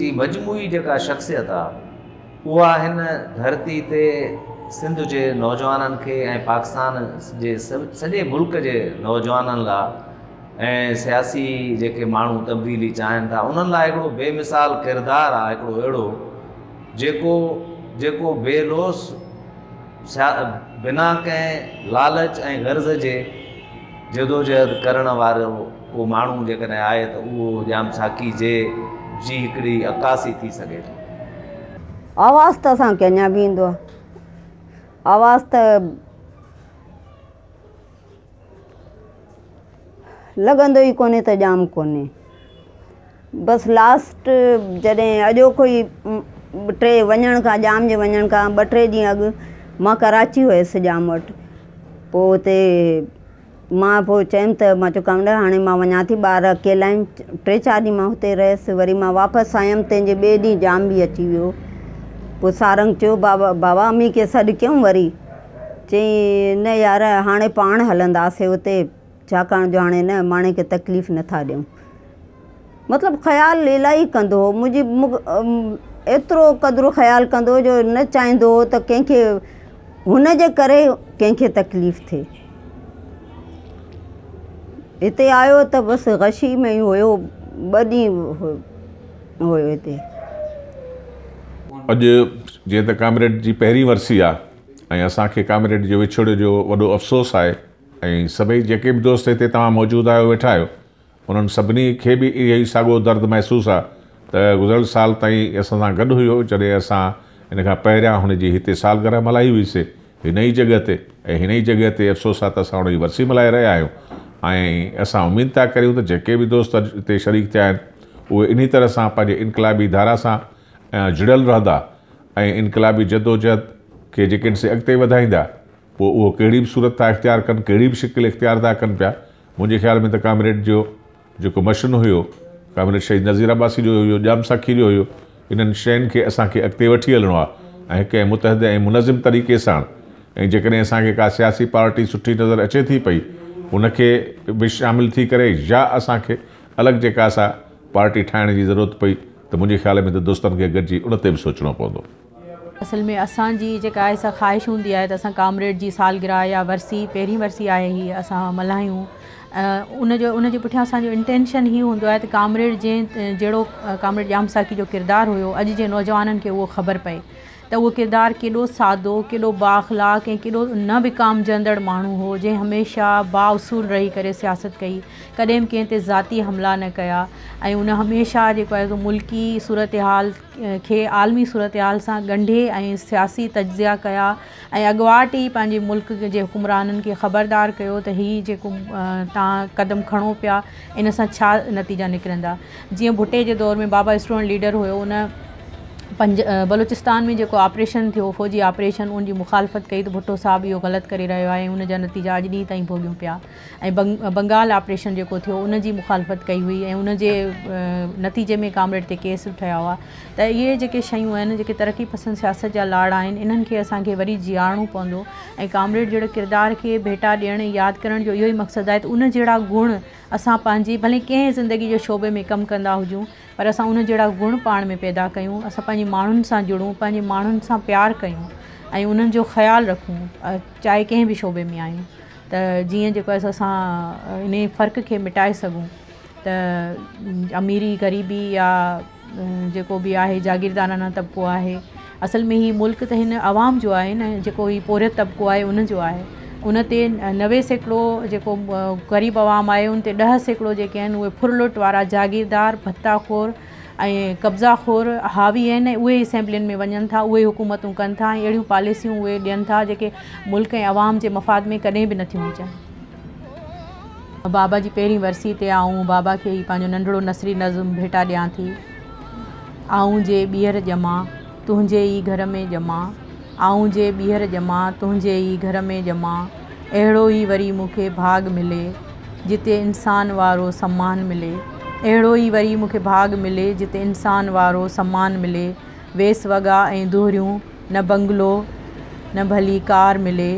जी मजमूई जेका शख़्सियत आहे उहा हिन धरती ते سندھ کے نوجوان کے پاکستان سجے ملک کے نوجوان لا سیاسی مو تبدیلی چاہن تھا انہوں بے مثال کردار آڑو بے روس بنا کالچ غرض کے جدوجہد کرو موڈ آئے تو وہ جام ساکی ایک عکاسی سیکھا بھی آواز تگ ہی کو جام کو بس لاسٹ جدہ اجوکی وا جام وا بٹ ڈی اب میں کراچی ہوس جام وٹے چیم تک ہاں وا بار اکیلا ٹے چار ڈی رہس ویری میں واپس آئم تے بھے ڈی جام بھی اچھی ہو تو سارن چاوا می کے سڈ کیوں وی چار ہاں پان ہلدے ہوتے چھ مان کے تکلیف نت دوں مطلب خیال الای کھو مجھے ایترو قدر خیال کر چاہیے تو کنکھیں ان کے کنکھیں تکلیف تھے اتنے آس رشی میں ہی ہوتے अॼु जीअं त कामरेड जी पहिरीं वरसी आहे ऐं असांखे कामरेड जे विछोड़े जो वॾो अफ़सोसु आहे ऐं सभई जेके बि दोस्त हिते तव्हां मौजूदु आहियो वेठा आहियो उन्हनि सभिनी खे बि इहो ई साॻियो दर्दु महसूसु आहे त गुज़िरियल साल ताईं असां सां गॾु हुयो जॾहिं असां इन खां पहिरियां हुन जी हिते सालगरह मल्हाई हुईसीं हिन ई जॻह ते ऐं हिन ई जॻह ते अफ़सोस आहे त असां हुनजी जी मल्हाए रहिया आहियूं ऐं असां उमेद था करियूं त जेके बि दोस्त हिते शरीक थिया आहिनि उहे इन तरह सां पंहिंजे इनकलाबी धारा सां ऐं जुड़ियल रहंदा ऐं इनकलाबी जदोजहद खे जेके से अॻिते वधाईंदा पोइ उहो कहिड़ी बि सूरत था इख़्तियार कनि कहिड़ी बि शिकिल इख़्तियार था कनि पिया मुंहिंजे ख़्याल में त कामरेड जो जेको मशन हुयो कामरेड शहीद नज़ीर आबासी जो हुयो जाम साखी जो हुयो इन्हनि शयुनि खे असांखे अॻिते वठी हलणो आहे ऐं हिकु ऐं मुतहद ऐं मुनज़िम तरीक़े सां ऐं जेकॾहिं असांखे का सियासी पार्टी सुठी नज़र अचे थी पई उनखे बि शामिलु थी करे या असांखे अलॻि जेका असां पार्टी ठाहिण जी ज़रूरत पई त मुंहिंजे ख़्याल में त दोस्तनि खे गॾिजी उन ते बि सोचणो पवंदो असल में असांजी जेका आहे असां ख़्वाहिश हूंदी आहे त असां कामरेड जी सालगिरह या वरसी पहिरीं वरसी आहे हीअ असां मल्हायूं उनजो उन जे पुठियां असांजो इंटेंशन ई हूंदो आहे त कामरेड जंहिं जहिड़ो कामरेड जाम साकी जो किरदारु हुयो अॼु जे नौजवाननि खे उहो ख़बर पए त उहो किरदारु केॾो सादो केॾो बाख़लाक ऐं केॾो न विकामजंदड़ माण्हू हो जंहिं हमेशह बावसूर रही करे सियासत कई कॾहिं बि कंहिं ते ज़ाती हमला न कया ऐं उन हमेशह जेको आहे मुल्की सूरत हाल खे आलमी सूरत हाल सां ॻंढे ऐं सियासी तज्या कया ऐं अॻुवाट ई पंहिंजे मुल्क जे हुकुमराननि खे ख़बरदार कयो त हीउ जेको तव्हां क़दम खणो पिया इन सां छा नतीजा निकिरंदा जीअं भुटे जे दौर में बाबा स्टूडेंट लीडर हुयो उन पंज बलूचिस्तान में जेको ऑपरेशन थियो फ़ौजी ऑपरेशन उन जी मुखालतित कई त भुट्टो साहिबु इहो ग़लति करे रहियो आहे उन जा नतीजा अॼु ॾींहं ताईं भोगियूं पिया ऐं बंग बंगालपरेशन जेको थियो उनजी मुखालफ़त कई हुई ऐं उन जे नतीजे में काम्रेड ते केस ठहिया हुआ त इहे जेके शयूं आहिनि जेके तरक़ी पसंदि सियासत जा लाड़ा आहिनि इन्हनि खे असांखे वरी जीआरणो पवंदो ऐं काम्रेड जहिड़े किरदार खे भेटा ॾियणु यादि करण जो इहो ई मक़सदु आहे त उन जहिड़ा गुण असां पंहिंजी भले कंहिं ज़िंदगी जे शोबे में कमु कंदा हुजूं पर असां उन जहिड़ा गुण पाण में पैदा कयूं असां पंहिंजे माण्हुनि सां जुड़ूं पंहिंजे माण्हुनि सां प्यारु कयूं ऐं उन्हनि जो ख़्यालु रखूं चाहे कंहिं बि शोबे में आहियूं त जीअं जेको आहे असां इन फ़र्क़ खे मिटाए सघूं त अमीरी ग़रीबी या जेको बि आहे जागीरदाराना तबिको आहे असल में हीउ मुल्क़ त हिन आवाम जो आहे न जेको हीउ पौरियत तबिको आहे उनजो उन ते नवे सैकड़ो जेको ग़रीब आवाम आहे उन ते ॾह सैकिड़ो जेके आहिनि उहे फुरलुट वारा जागीरदार भत्ताखोर ऐं कब्ज़ा हावी आहिनि उहे असैम्बलीनि में वञनि था उहे हुकूमतूं कनि था अहिड़ियूं पॉलिसियूं उहे ॾियनि था जेके मुल्क़ ऐं आवाम जे मफ़ाद में कॾहिं बि नथियूं अचनि बाबा जी पहिरीं वरसी ते आऊं बाबा खे ई पंहिंजो नंढिड़ो नसरी नज़्म भेटा ॾियां थी आऊं जे ॿीहर ॼमा तुंहिंजे ई घर में ॼमा आऊं जे ॿीहर ॼमां तुंहिंजे ई घर में ॼमां अहिड़ो ई वरी मूंखे भाग मिले जिते इंसान वारो सम्मान मिले अहिड़ो ई वरी मूंखे भाग मिले जिते इंसान वारो सम्मान मिले वेस वॻा ऐं दोहिरियूं न बंगलो न भली कार मिले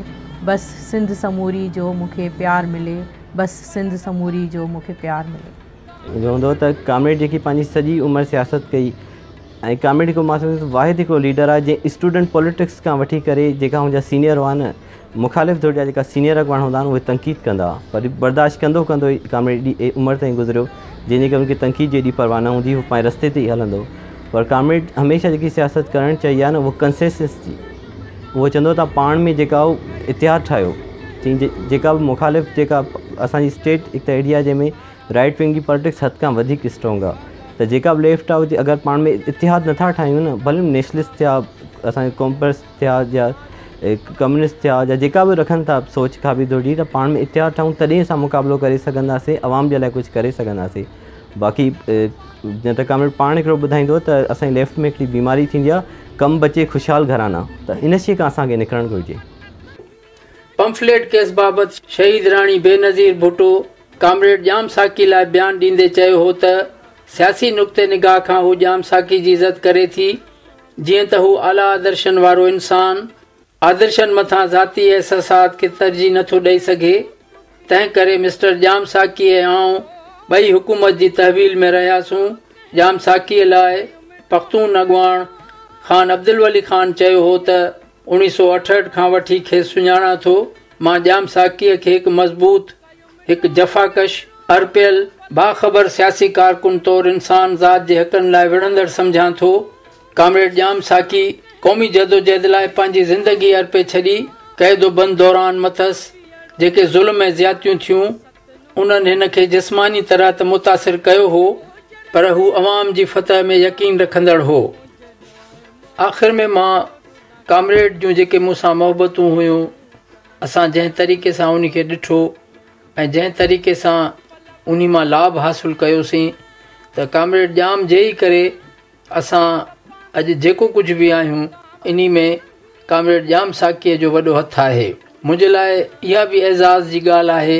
बसि सिंध समूरी जो मूंखे प्यारु मिले बसि सिंध समूरी जो मूंखे प्यारु मिले हूंदो त कामेट जेकी पंहिंजी सॼी उमिरि सियासत कई ऐं कामेडी मां वाहिद हिकिड़ो लीडर आहे जंहिं स्टूडेंट पॉलिटिक्स खां वठी करे जेका हुनजा सीनियर हुआ न मुखालिफ़ दौर जा जेका सीनियर अॻुवाण हूंदा आहिनि उहे तंक़ीद कंदा बर्दाश्त कंदो कंदो ई उमिरि ताईं गुज़रियो जंहिंजे करे हुनखे परवाह न हूंदी हू पंहिंजे रस्ते ते ई हलंदो पर काम्रेड हमेशह जेकी सियासत करणु चई आहे न उहा कंसेसेंस जी उहो चवंदो पाण में जेका उहो इतिहास ठाहियो जेका मुखालिफ़ जेका असांजी स्टेट हिकु त एरिया जंहिंमें राइट विंग जी पॉलिटिक्स हद खां वधीक स्ट्रॉंग त जेका बि लेफ्ट आहे हुते अगरि पाण में इतिहास नथा ठाहियूं न भले नेशनलिस्ट थिया असांजे कॉम्पस्ट थिया या कम्यूनिस्ट थिया या जेका बि रखनि था सोच खां बि तुरिजी त पाण में इतिहास ठाहियूं तॾहिं असां मुक़ाबिलो करे सघंदासीं आवाम जे लाइ कुझु करे सघंदासीं बाक़ी न त काम्रेड पाण हिकिड़ो ॿुधाईंदो त लेफ्ट में हिकिड़ी बीमारी थींदी आहे कमु बचे ख़ुशहाल घराना त इन शइ खां असांखे निकिरणु घुरिजे पंफलेट केस बाबति शहीद राणी बेनज़ीर भुटो काम्रेड जाम साकी लाइ चयो त सियासी नुक़्ते निगाह खां हू जाम साकी जी इज़त करे थी जीअं त हू आला आदर्शनि वारो इंसान आदर्शनि मथां ज़ाती ऐं ससाद खे तरजीह नथो ॾेई सघे तंहिं करे मिस्टर जाम साकी ऐं आऊं ॿई हुकूमत जी तहवील में रहियासीं जाम साकीअ लाइ पख़्तून अगवान ख़ान अब्दुल वली ख़ान चयो हो त उणिवीह सौ अठहठि खां वठी खेसि सुञाणा थो मां जाम साकीअ खे हिकु मज़बूत हिकु जफ़ाकश अर्पियल बाख़बर सियासी कारकुन तौरु इंसान ज़ात जे हक़नि लाइ विढ़ंदड़ु सम्झां थो कामरेड जाम साखी क़ौमी जदोजहद लाइ पंहिंजी ज़िंदगी अर्पे छॾी क़ैदो बंद दौरान मथस जेके ज़ुल्म ऐं ज्यातियूं थियूं उन्हनि हिन खे जिस्मानी तरह त मुतासिर कयो हो पर हू जी फतह में यकीन रखंदड़ु हो आख़िर में मां कामरेड जूं जेके मूंसां मोहबतूं हुइयूं असां जंहिं तरीक़े सां उन खे ॾिठो ऐं जंहिं तरीक़े सां उन मां लाभ हासिल कयोसीं त कामरेड जाम जे करे असां अॼु जेको कुझु बि आहियूं इन में कामरेड जाम साकीअ जो वॾो हथु आहे मुंहिंजे लाइ इहा बि एज़ाज़ जी ॻाल्हि आहे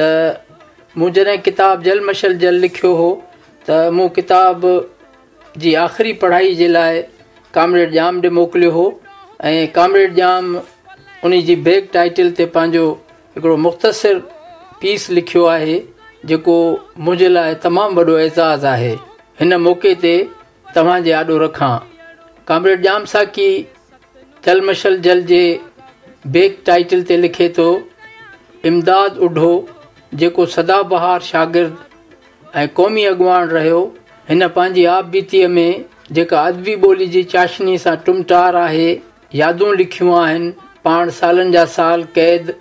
त मूं जॾहिं किताबु मशल जल लिखियो हो त मूं किताब जी आख़िरी पढ़ाई जे लाइ कामरेड जाम ॾे मोकिलियो हो ऐं कामरेड जाम उन जी ब्रेक टाइटल ते पंहिंजो हिकिड़ो मुख़्तसिर पीस लिखियो आहे जेको मुंहिंजे लाइ तमामु वॾो एज़ाज़ आहे हिन मौक़े ते तव्हांजे आॾो रखां काम्रेड जाम साकी जलमशल जल जे बेक टाइटल ते लिखे थो इमदाद उढो जेको सदाबहार शागिर्द ऐं क़ौमी अॻवान रहियो हिन पंहिंजी आप बीतीअ में जेका अदबी ॿोली जी चाशनी सां टुमटार आहे यादूं लिखियूं आहिनि पाण सालनि जा साल क़ैद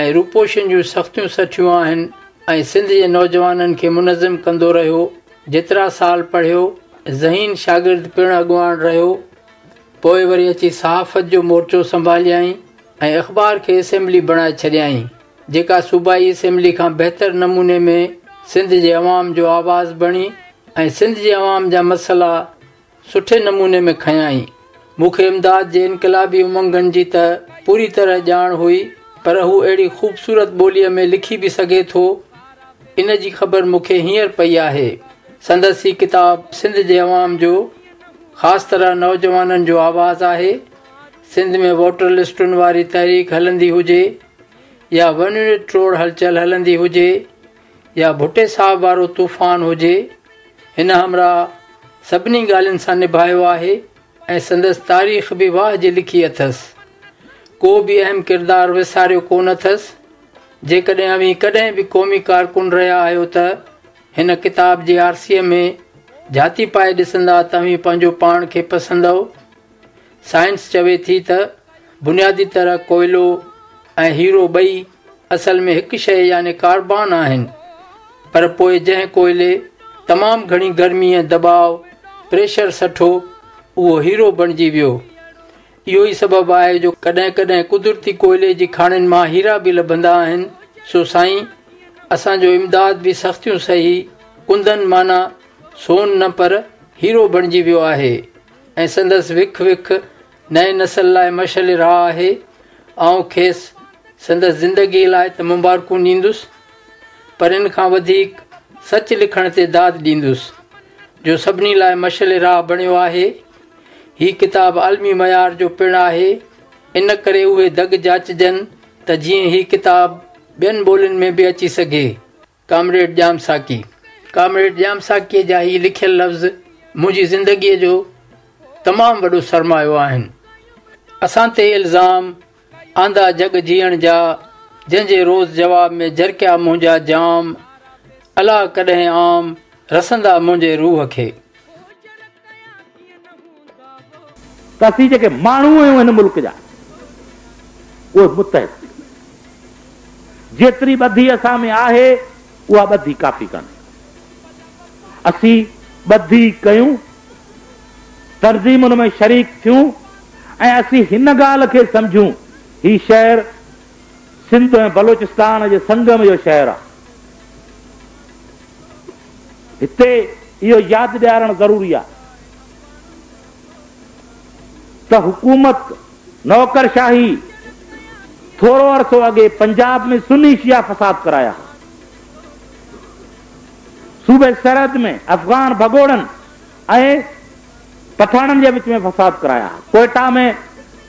ऐं रुपोशन जूं सख़्तियूं सठियूं आहिनि ऐं सिंध जे नौजवाननि खे मुनज़िम कंदो रहियो जेतिरा साल पढ़ियो ज़हीन शागिर्दु पिणु अॻुवाण रहियो पोइ वरी अची सहाफ़त जो मोर्चो संभालियई ऐं अख़बार खे असेंबली बणाए छॾियई जेका सूबाई असेंबली खां बहितर नमूने में सिंध जे अवाम जो आवाज़ बणी ऐं सिंध जे अवाम जा मसला सुठे नमूने में खयई मूंखे इमदाद जे इनकलाबी उमंगनि जी त पूरी तरह ॼाण हुई पर हू अहिड़ी ख़ूबसूरत ॿोलीअ में लिखी बि सघे थो इन जी ख़बर मूंखे हींअर पई आहे संदसि ई किताबु सिंध जे अवाम जो ख़ासि तरह नौजवाननि जो आवाज़ु आहे सिंध में वोटर लिस्टुनि वारी तहरीक हलंदी हुजे या वन यूनिट ट्रोड़ हलचल हलंदी हुजे या भुटे साहबु वारो तूफ़ान हुजे हिन हमरा सभिनी ॻाल्हियुनि सां निभायो आहे ऐं संदसि तारीख़ बि वाह जी लिखी अथसि को बि अहम किरदारु विसारियो कोन अथसि जेकॾहिं अवी कॾहिं बि क़ौमी कारकुन रहिया आहियो त हिन किताब जे आरसीअ में जाती पाए ॾिसंदा तव्हीं पंहिंजो पाण खे पसंदि साइंस चवे थी त बुनियादी तरह कोयलो ऐं हीरो ॿई असल में हिकु शइ याने कारबान आहिनि पर पोइ जंहिं कोयले तमामु घणी गर्मी ऐं दबाव प्रेशर सठो उहो हीरो बणिजी वियो इहो ई सबबु आहे जो कॾहिं कॾहिं कुदरती कोयले जी खाणियुनि मां हीरा बि लभंदा आहिनि सो साईं असांजो इमदाद बि सख़्तियूं सही कुंदनि माना सोन न पर हीरो बणिजी वियो आहे ऐं संदसि विख विख नए नसल लाइ मशल राह आहे ऐं खेसि संदसि ज़िंदगीअ लाइ त मुबारकूं ॾींदुसि पर इन खां वधीक सच लिखण ते दाद ॾींदुसि जो सभिनी लाइ मशल राह बणियो आहे ही किताबु आलमी मयार जो पिणु आहे इन करे उहे दग जाचजनि त जीअं हीउ किताबु ॿियनि ॿोलियुनि में बि अची सघे कामरेड जाम साकी कामरेड जाम साकीअ जा ई लिखियल लफ़्ज़ मुंहिंजी ज़िंदगीअ जो तमामु वॾो सरमायो आहिनि असां ते इल्ज़ाम आंदा जग जीअण जा जंहिंजे रोज़ जवाब में झरकिया मुंहिंजा जाम अलाह कॾहिं आम रसंदा मुंहिंजे रूह खे त असीं जेके माण्हू आहियूं हिन मुल्क जा उहे मुत जेतिरी ॿधी असां में आहे उहा ॿधी काफ़ी कान्हे असीं ॿधी कयूं तरज़ीम हुन में शरीक थियूं ऐं असीं हिन ॻाल्हि खे सम्झूं हीउ शहर सिंध ऐं बलोचिस्तान जे संगम जो शहर आहे हिते इहो यादि ॾियारणु ज़रूरी आहे تا حکومت نوکر شاہی تھوڑو عرصو اگے پنجاب میں سنی شیعہ فساد کرایا صوبہ سرد میں افغان بھگوڑن بگوڑ پتھانن کے وک میں فساد کرایا کوئٹا میں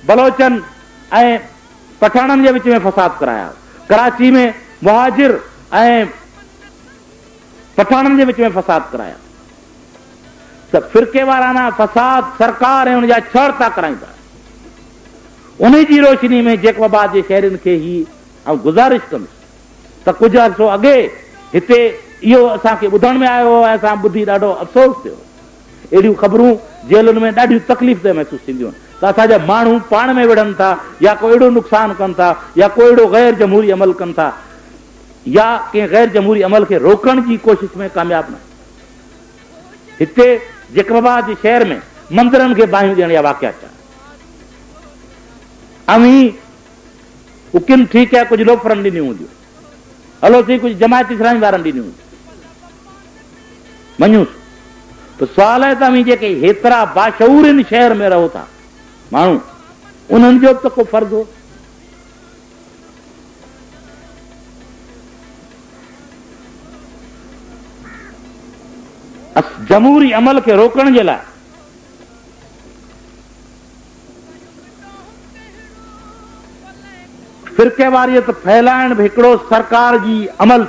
بلوچن پتھانن کے وچ میں فساد کرایا کراچی میں مہاجر پتھانن کے وچ میں فساد کرایا त फिरके वाराना फसाद सरकार ऐं हुनजा छड़ था कराईंदा उन जी रोशनी में जेकाबाद जे शहरनि खे ई ऐं गुज़ारिश कंदुसि त कुझु अर्सो अॻे हिते इहो असांखे ॿुधण में आयो ऐं असां ॿुधी ॾाढो अफ़सोस थियो अहिड़ियूं ख़बरूं जेलुनि में ॾाढियूं तकलीफ़ ते महसूसु थींदियूं आहिनि त असांजा माण्हू पाण में विढ़नि था या को अहिड़ो नुक़सानु कनि था या को अहिड़ो गैर जमूरी अमल कनि था या कंहिं ग़ैर जमूरी अमल खे रोकण जी कोशिशि में कामयाबु न हिते जेका जे शहर में मंदरनि खे बाहियूं ॾियण जा वाकिया थिया अवी उकिन ठीकु आहे कुझु लोफरनि ॾिनियूं हूंदियूं हलो थी कुझु जमायती सराई वारनि ॾिनियूं हूंदियूं मञूंसि त सुवाल आहे त अवी जेके हेतिरा बाशूर शहर में रहो था माण्हू उन्हनि जो त को फ़र्ज़ु हो جمہری امل کے روکنے فرکے والل سرکار کی جی امل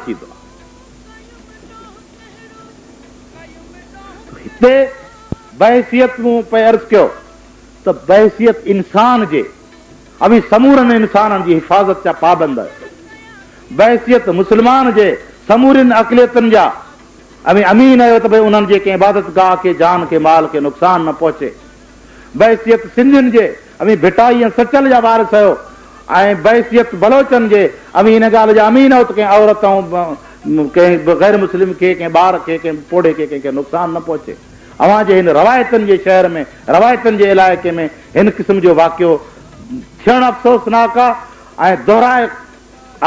بحثیت پہ ارض کیا تو بحثیت انسان کے ابھی سمور انسان کی جی حفاظت کا پابند بحثیت مسلمان کے سمورین اقلیت अमी अमीन आहियो त भई उन्हनि जे कंहिं इबादत गाह खे जान खे माल खे नुक़सान न पहुचे बहसियत सिंधियुनि जे अमी भिटाई ऐं सचल जा वार सयो ऐं बहसियत बलोचन जे अमी हिन ॻाल्हि जा अमीन आहियो त कंहिं औरत ऐं कंहिं ग़ैर मुस्लिम खे कंहिं ॿार खे कंहिं पोड़े खे कंहिंखे नुक़सान न पहुचे अव्हां जे हिन रवायतनि जे शहर में रवायतनि जे इलाइक़े में हिन क़िस्म जो वाक़ियो थियणु अफ़सोसनाक आहे ऐं दोहिराए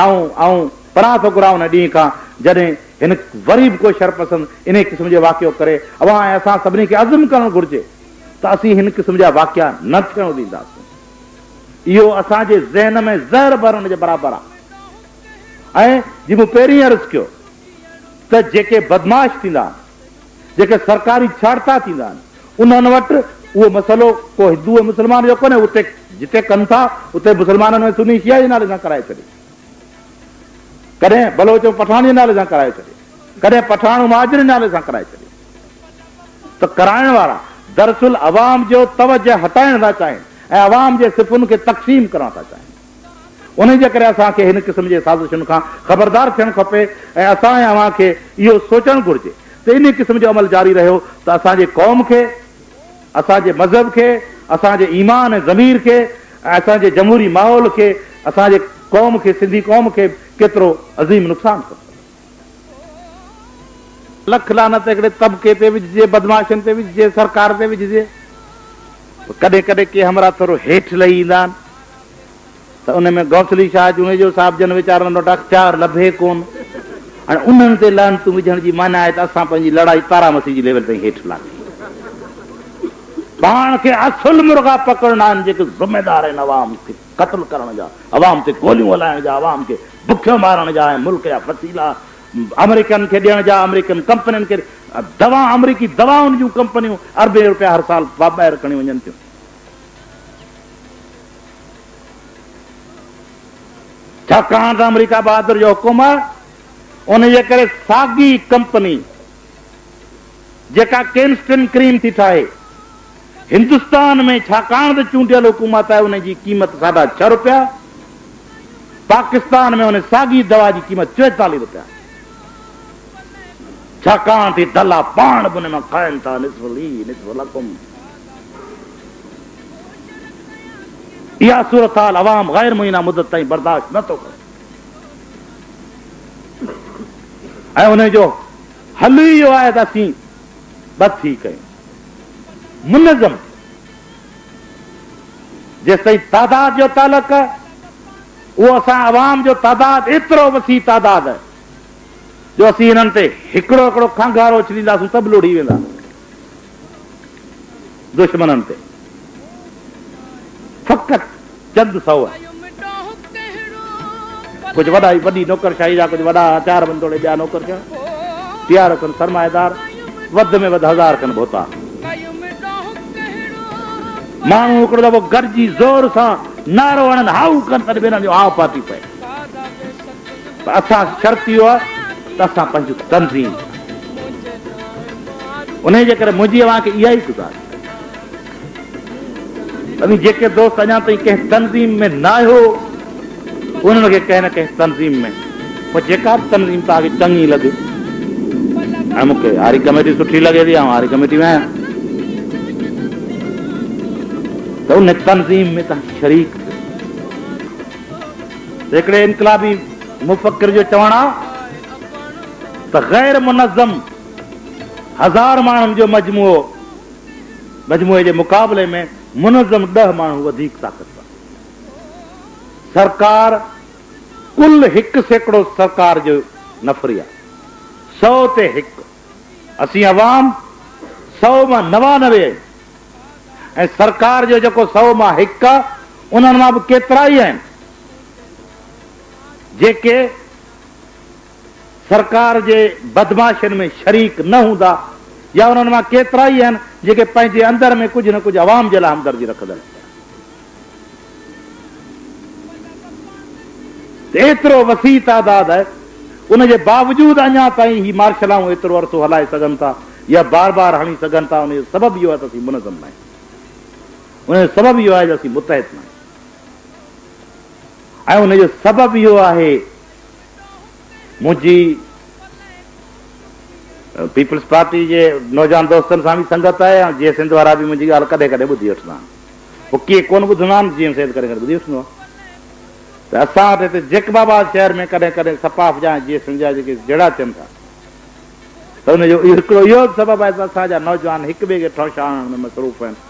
ऐं परा थो घुरा हुन ॾींहं खां जॾहिं हिन वरी बि को शर्पसंदि इन क़िस्म जो वाक़ियो करे अवां ऐं असां सभिनी खे अज़म करणु घुरिजे त असीं हिन क़िस्म जा वाकिया न थियणु ॾींदासीं इहो असांजे ज़हन में ज़हर भरण जे बराबरि आहे ऐं जी मूं पहिरीं अर्ज़ु कयो त जेके बदमाश थींदा जेके सरकारी छाड़ता थींदा आहिनि उन्हनि वटि उहो मसइलो को हिंदू ऐं मुस्लमान जो कोन्हे उते जिते कनि था उते मुस्लमाननि में सुनी शिया जे नाले सां कराए छॾे कॾहिं भलो चऊं पठाण नाले सां कराए छॾियो कॾहिं पठाण महाजरी नाले सां कराए छॾियो त कराइण वारा दरसल अवाम जो तवज हटाइण था चाहिनि ऐं अवाम जे सिफ़ुनि खे तक़सीम करणु था चाहिनि उनजे करे असांखे हिन क़िस्म जे साज़िशुनि खां ख़बरदार थियणु खपे ऐं असां ऐं खे इहो सोचणु घुरिजे त इन क़िस्म जो अमल जारी रहियो त असांजे क़ौम खे असांजे मज़हब खे असांजे ईमान ज़मीर खे ऐं असांजे जमूरी माहौल खे असांजे क़ौम खे सिंधी क़ौम खे केतिरो अज़ीम नुक़सानु कंदो लख हिकिड़े तबिके ते विझजे बदमाशनि ते विझजे सरकार ते विझजे कॾहिं कॾहिं के हमरा थोरो हेठि लही ईंदा आहिनि त उन में गौसली शाह जो उनजो साहिब जन वीचारनि वटि अख़्तियार लभे कोन हाणे उन्हनि ते लहन तूं विझण जी माना आहे त असां पंहिंजी लड़ाई तारामसी जी लेवल ताईं हेठि लाथी पाण खे असुल मुर्गा पकड़ना आहिनि जेके ज़िमेदार आहिनि आवाम खे ختم کرنے عوام تے گولیوں بار جا عوام کے مارن جا ملک جا فصیل امریکن کے جا امریکن کمپنین کے دوا امریکی دواؤں کمپنوں اربے روپیہ ہر سال کھڑی وجن تھک امریکہ بہادر جو حکم ان کے ساگی کمپنی جا کیسٹن کریم تھی ٹھائے ہندوستان میں شکا تو چونڈیل حکومت ہے ان کی جی قیمت ساڑھا چھ روپیہ پاکستان میں ان ساگی دوا کی جی قیمت چوتالیس روپیہ یہ صورت حال عوام غیر مہینہ مدت تک برداشت نہ کریں ہل ہی ہے تو بہت کھیلیں منظم جس تھی تعداد جو تعلق ہے وہ عوام جو تعداد ایتر وسیع تعداد ہے جو اصل انگارو چلی سب لوڑی وشمن فقت چند سو کچھ وی وی نوکر شاہی وا بند نوکر کر سرمائے دار میں ہزار کن بہت مانگ دفعہ گرجی زور سے نار ہاؤ کراتی پہ تو اصل شرطی ہوا تو اچھا تنظیم ان کے مجھے ہی تنظیم میں نہ ہو ان کے کن نہ کہ تنظیم میں تنظیم تا چن لگی ہاں ہاری کمیٹی سٹ لگے تھی آاری کمیٹی میں آیا उन तनज़ीम में तव्हां शरीक हिकिड़े इनकलाबी मुफ़किर जो चवणु आहे त गैर मुनज़म हज़ार माण्हुनि जो मजमूओ मजमूए जे मुक़ाबले में मुनज़म ॾह माण्हू वधीक ताक़त सरकार कुल हिकु सैकड़ो सरकार जो नफ़री आहे सौ ते हिकु असीं अवाम सौ मां नवानवे سرکار جو سو میں ایک انترا ہی سرکار کے بدماشن میں شریک نہ ہوں یا ان کے اندر میں کچھ نہ کچھ عوامدردی رکھد وسیع تعداد ہے ان کے باوجود اچھا تعلیم ایتروس ہلائے سنا یا بار بار ہڑی سن تھا سبب یہ منظم نہ उनजो सबबु इहो आहे जो असीं मुतहित न आहियूं ऐं उनजो सबबु इहो आहे मुंहिंजी पीपल्स पार्टी जे नौजवान दोस्तनि सां बि संगत आहे ऐं जीअं सिंध वारा बि मुंहिंजी ॻाल्हि कॾहिं कॾहिं ॿुधी वठंदा आहिनि पोइ कीअं कोन ॿुधंदा आहिनि जीअं सिंध कॾहिं कॾहिं ॿुधी वठंदो आहे त असां वटि हिते जेकबाबाद शहर में कॾहिं कॾहिं सपाफ जा जीअं सिंध जा जेके जहिड़ा थियनि था त हुनजो हिकिड़ो इहो सबबु आहे त असांजा नौजवान हिक ॿिए खे ठोशाण में मसरूफ़ आहिनि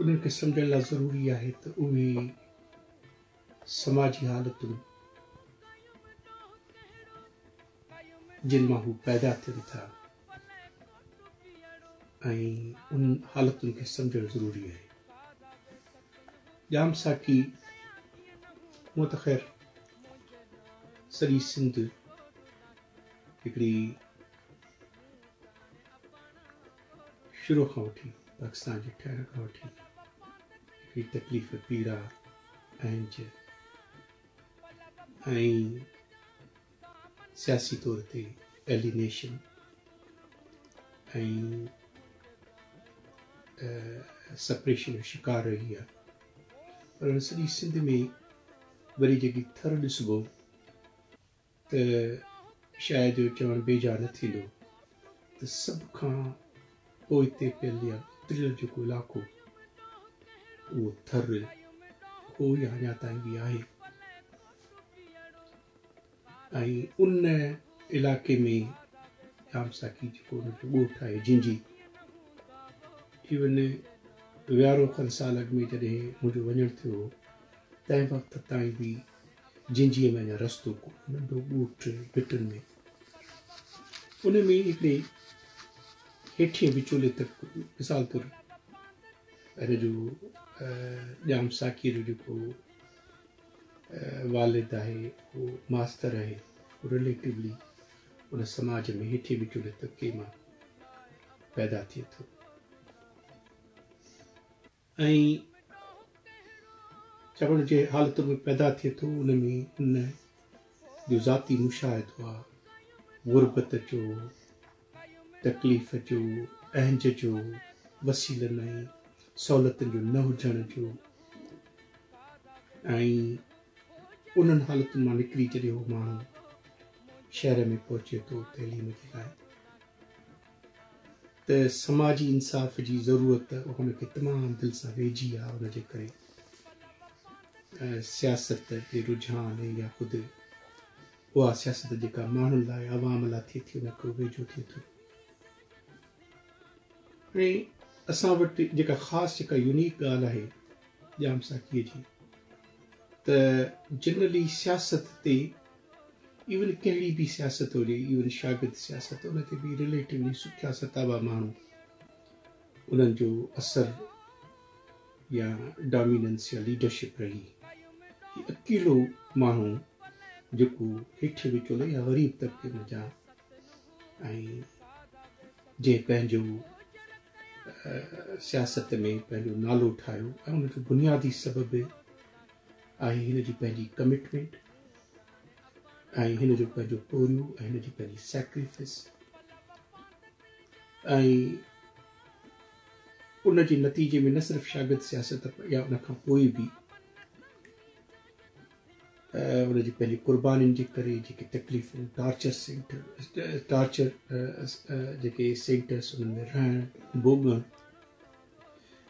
उन्हनि खे सम्झण लाइ ज़रूरी आहे त उहे समाजी हालतूं जिन मां हू पैदा थियनि था ऐं उन हालतुनि खे समुझण ज़रूरी आहे जाम साकी हुअं त ख़ैरु सॼी सिंध हिकिड़ी शुरूअ खां वठी पाकिस्तान जे ठहण खां वठी तकलीफ़ पीड़ा ऐं सियासी तौर ते एलिनेशन ऐं सपरेशन जो शिकार रही आहे पर सॼी सिंध में वरी जेकी थर ॾिसबो त शायदि चवणु बेजादु न थींदो त सभु खां पोइ हिते पियल जेको इलाइक़ो उहो थर अञा ताईं बि आहे ऐं उन इलाइक़े में जाम जिंजी इवन विहारहों खनि साल अॻ में जॾहिं मुंहिंजो वञणु थियो तंहिं वक़्त ताईं बि जिंजी में अञा रस्तो कोन नंढो ॻोठ भिटनि में में हिकिड़े हेठि विचोले तक मिसाल हिन जो जाम साकीर जेको वालिद आहे उहो मास्तरु आहे रिलेटिवली उन समाज में हेठे बि जुड़े त के मां पैदा थिए थो ऐं छाकाणि जे हालत में पैदा थिए थो उनमें उन जो ज़ाती मुशाहे थो आहे गुरबत जो तकलीफ़ जो अहज जो वसीलनि सहूलतुनि जो न हुजण जो ऐं उन्हनि हालतुनि मां निकिरी जॾहिं उहो माण्हू शहर में पहुचे थो तइलीम जे लाइ त समाजी इंसाफ़ जी ज़रूरत हुनखे तमामु दिलि सां वेझी आहे हुनजे करे सियासत जे रुझान या ख़ुदि उहा सियासत जेका माण्हुनि लाइ आवाम लाइ थिए थी न वेझो थिए थो ऐं असां वटि जेका ख़ासि जेका यूनिक ॻाल्हि आहे जाम साखीअ जी त जनरली सियासत ते इवन कहिड़ी बि सियासत हुजे इवन शागिर्दु सियासत उन ते बि रिलेटिवली सुठा सतावा माण्हू उन्हनि जो असर या डॉमिनंस या लीडरशिप रही अकेलो माण्हू जेको हेठि विचोले या ग़रीब तबिके में जा ऐं जंहिं पंहिंजो सियासत में पंहिंजो नालो ठाहियो ऐं हुनखे बुनियादी सबबु आहे हिन जी पंहिंजी कमिटमेंट ऐं हिन जो पंहिंजो टोर ऐं हिन जी पंहिंजी सैक्रीफिस ऐं उन जे नतीजे में न सिर्फ़ु शागिर्दु सियासत या उनखां पोइ बि उन जी पंहिंजी जे करे जेके तकलीफ़ूं टॉर्चर सेंटर टॉर्चर जेके सेंटर्स उन्हनि में रहणु भोॻण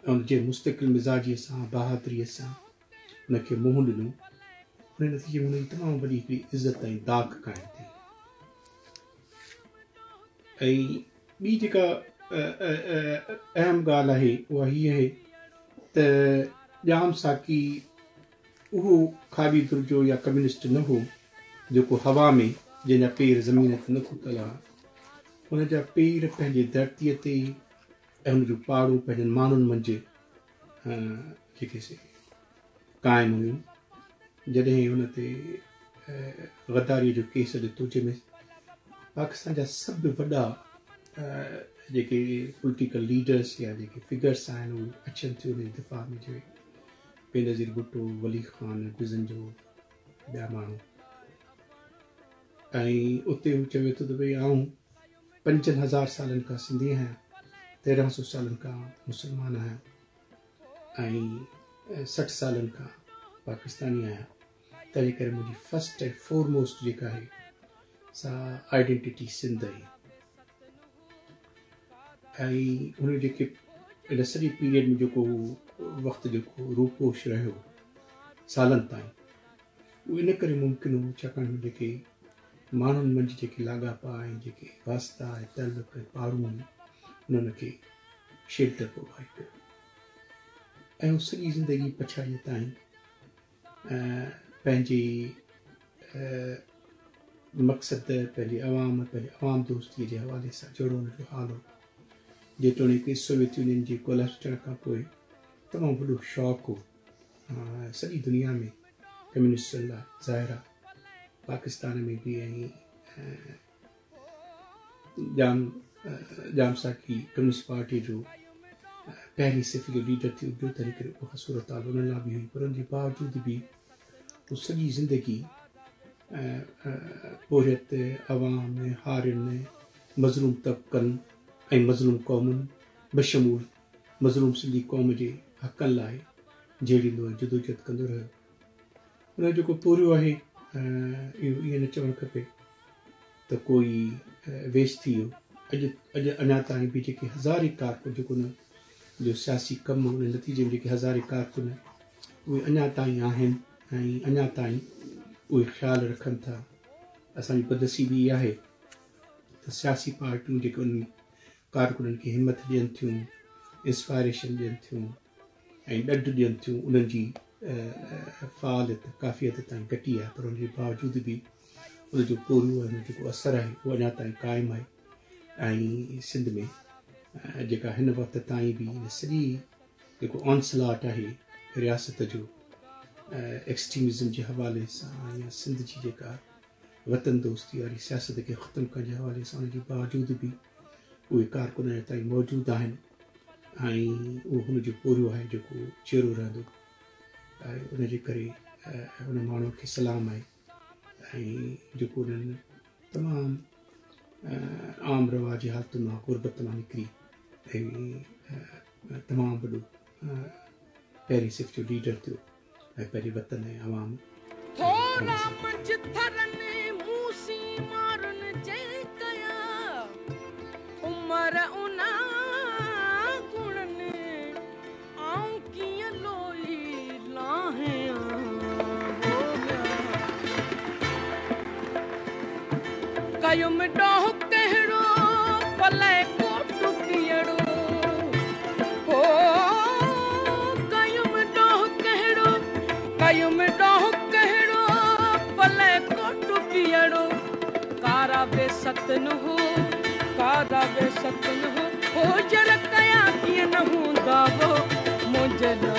ऐं जे मुस्तक़िल मिज़ाजीअ सां बहादुरीअ सां उनखे मुंहुं ॾिनो हुन नतीजे में हुनजी तमामु वॾी हिकिड़ी इज़त ऐं दाग़ क़ाइमु थी ऐं ॿी जेका अहम ॻाल्हि आहे उहा हीअ आहे त जाम साकी उहो खावी घुर्जो या कम्युनिस्ट न हो जेको हवा में जंहिंजा पेर ज़मीन ते न खुटल आहे हुन जा पेर पंहिंजे धरतीअ ते ऐं हुनजो पाड़ो पंहिंजनि माण्हुनि मंझि जेके से क़ाइमु हुयूं जॾहिं हुन ते ग़दारीअ जो केस ॾिठो जंहिंमें पाकिस्तान जा सभु वॾा जेके पोलिटिकल लीडर्स या जेके फिगर्स आहिनि उहे अचनि थियूं उन दिफ़ा जे बेनज़ीर भुटो वली ख़ान बिज़न जो ॿिया माण्हू ऐं उते हू चवे थो त भई आऊं पंजनि हज़ार सालनि खां सिंधी आहियां तेरहं सौ सालनि खां मुस्लमान आहियां ऐं सठि सालनि खां पाकिस्तानी आहियां तंहिं करे मुंहिंजी फस्ट ऐं फोरमोस्ट जेका आहे सा आइडेंटिटी सिंध आहे ऐं हुन जेके हिन सॼे पीरियड में जेको वक़्तु जेको रूपोश रहियो सालनि ताईं उहो इन करे मुमकिन हो छाकाणि जेके माण्हुनि मंझि जेके लाॻापा ऐं जेके वास्ता ऐं ऐं पारूं आहिनि उन्हनि खे शेल्टर प्रोवाइड कयो ऐं हू सॼी ज़िंदगी पछाड़ीअ ताईं ऐं पंहिंजी मक़सद पंहिंजे अवाम पंहिंजे अवाम दोस्तीअ जे हवाले सां जहिड़ो हुनजो हाल हो जेतोणीकि सोवियत यूनियन जे कोलाह थियण खां पोइ تمام و شوق کو سکی دنیا میں کمیونسٹ اللہ ظاہرہ پاکستان میں بھی جام جامسا کی کمیونسٹ پارٹی جو پہلی پہلے سفر لیڈر تھی تھوڑی تک وہ صورت پر ان کے باوجود بھی وہ ساری زندگی کو عوام حار مظلوم طبقن ای مظلوم قوم بشمور مظلوم سندھی قوم کے جی، हक़नि लाइ झेलींदो जिदोज कंदो रहियो हुनजो जेको पूरियो आहे इहो ईअं न चवणु खपे त कोई वेस्ट थी वियो अॼु अॼु अञा ताईं बि जेके हज़ारे कारकुन जेको न जो सियासी कमु उन नतीजे में जेके हज़ारे कारकुन उहे अञा ताईं आहिनि ऐं अञा ताईं उहे ख़्यालु रखनि था असांजी बदसी बि इहा आहे त सियासी पार्टियूं जेके उन कारकुननि खे हिमथ ॾियनि थियूं इंस्पायरेशन ॾियनि थियूं ऐं ॾढ ॾियनि थियूं उन्हनि जी फालत काफ़ी हद ताईं घटी आहे पर हुनजे बावजूद बि उन जो उनजो पूरो जेको असरु आहे उहो अञा ताईं क़ाइमु आहे ऐं सिंध में जेका हिन वक़्त ताईं बि सॼी जेको ऑनसलाट आहे रियासत जो एक्सट्रीमिज़म जे हवाले सां या सिंध जी जेका वतन दोस्ती वारी सियासत खे ख़तमु करण जे हवाले सां उन जे बावजूदि बि उहे कारकुन अॼु ताईं मौजूदु आहिनि ऐं उहो हुनजो पूरियो आहे जेको चेरो रहंदो ऐं उनजे करे उन माण्हूअ खे सलाम आहे ऐं जेको उन्हनि तमामु आम रवाज हालतुनि मां गुरबत मां निकिरी ऐं तमामु वॾो पहिरीं सिफ़ जो लीडर थियो ऐं पंहिंजे वतन ऐं आवाम ڈرو پلے پوٹو پیڑو کارا بے ستن ہوا بے ستن موجل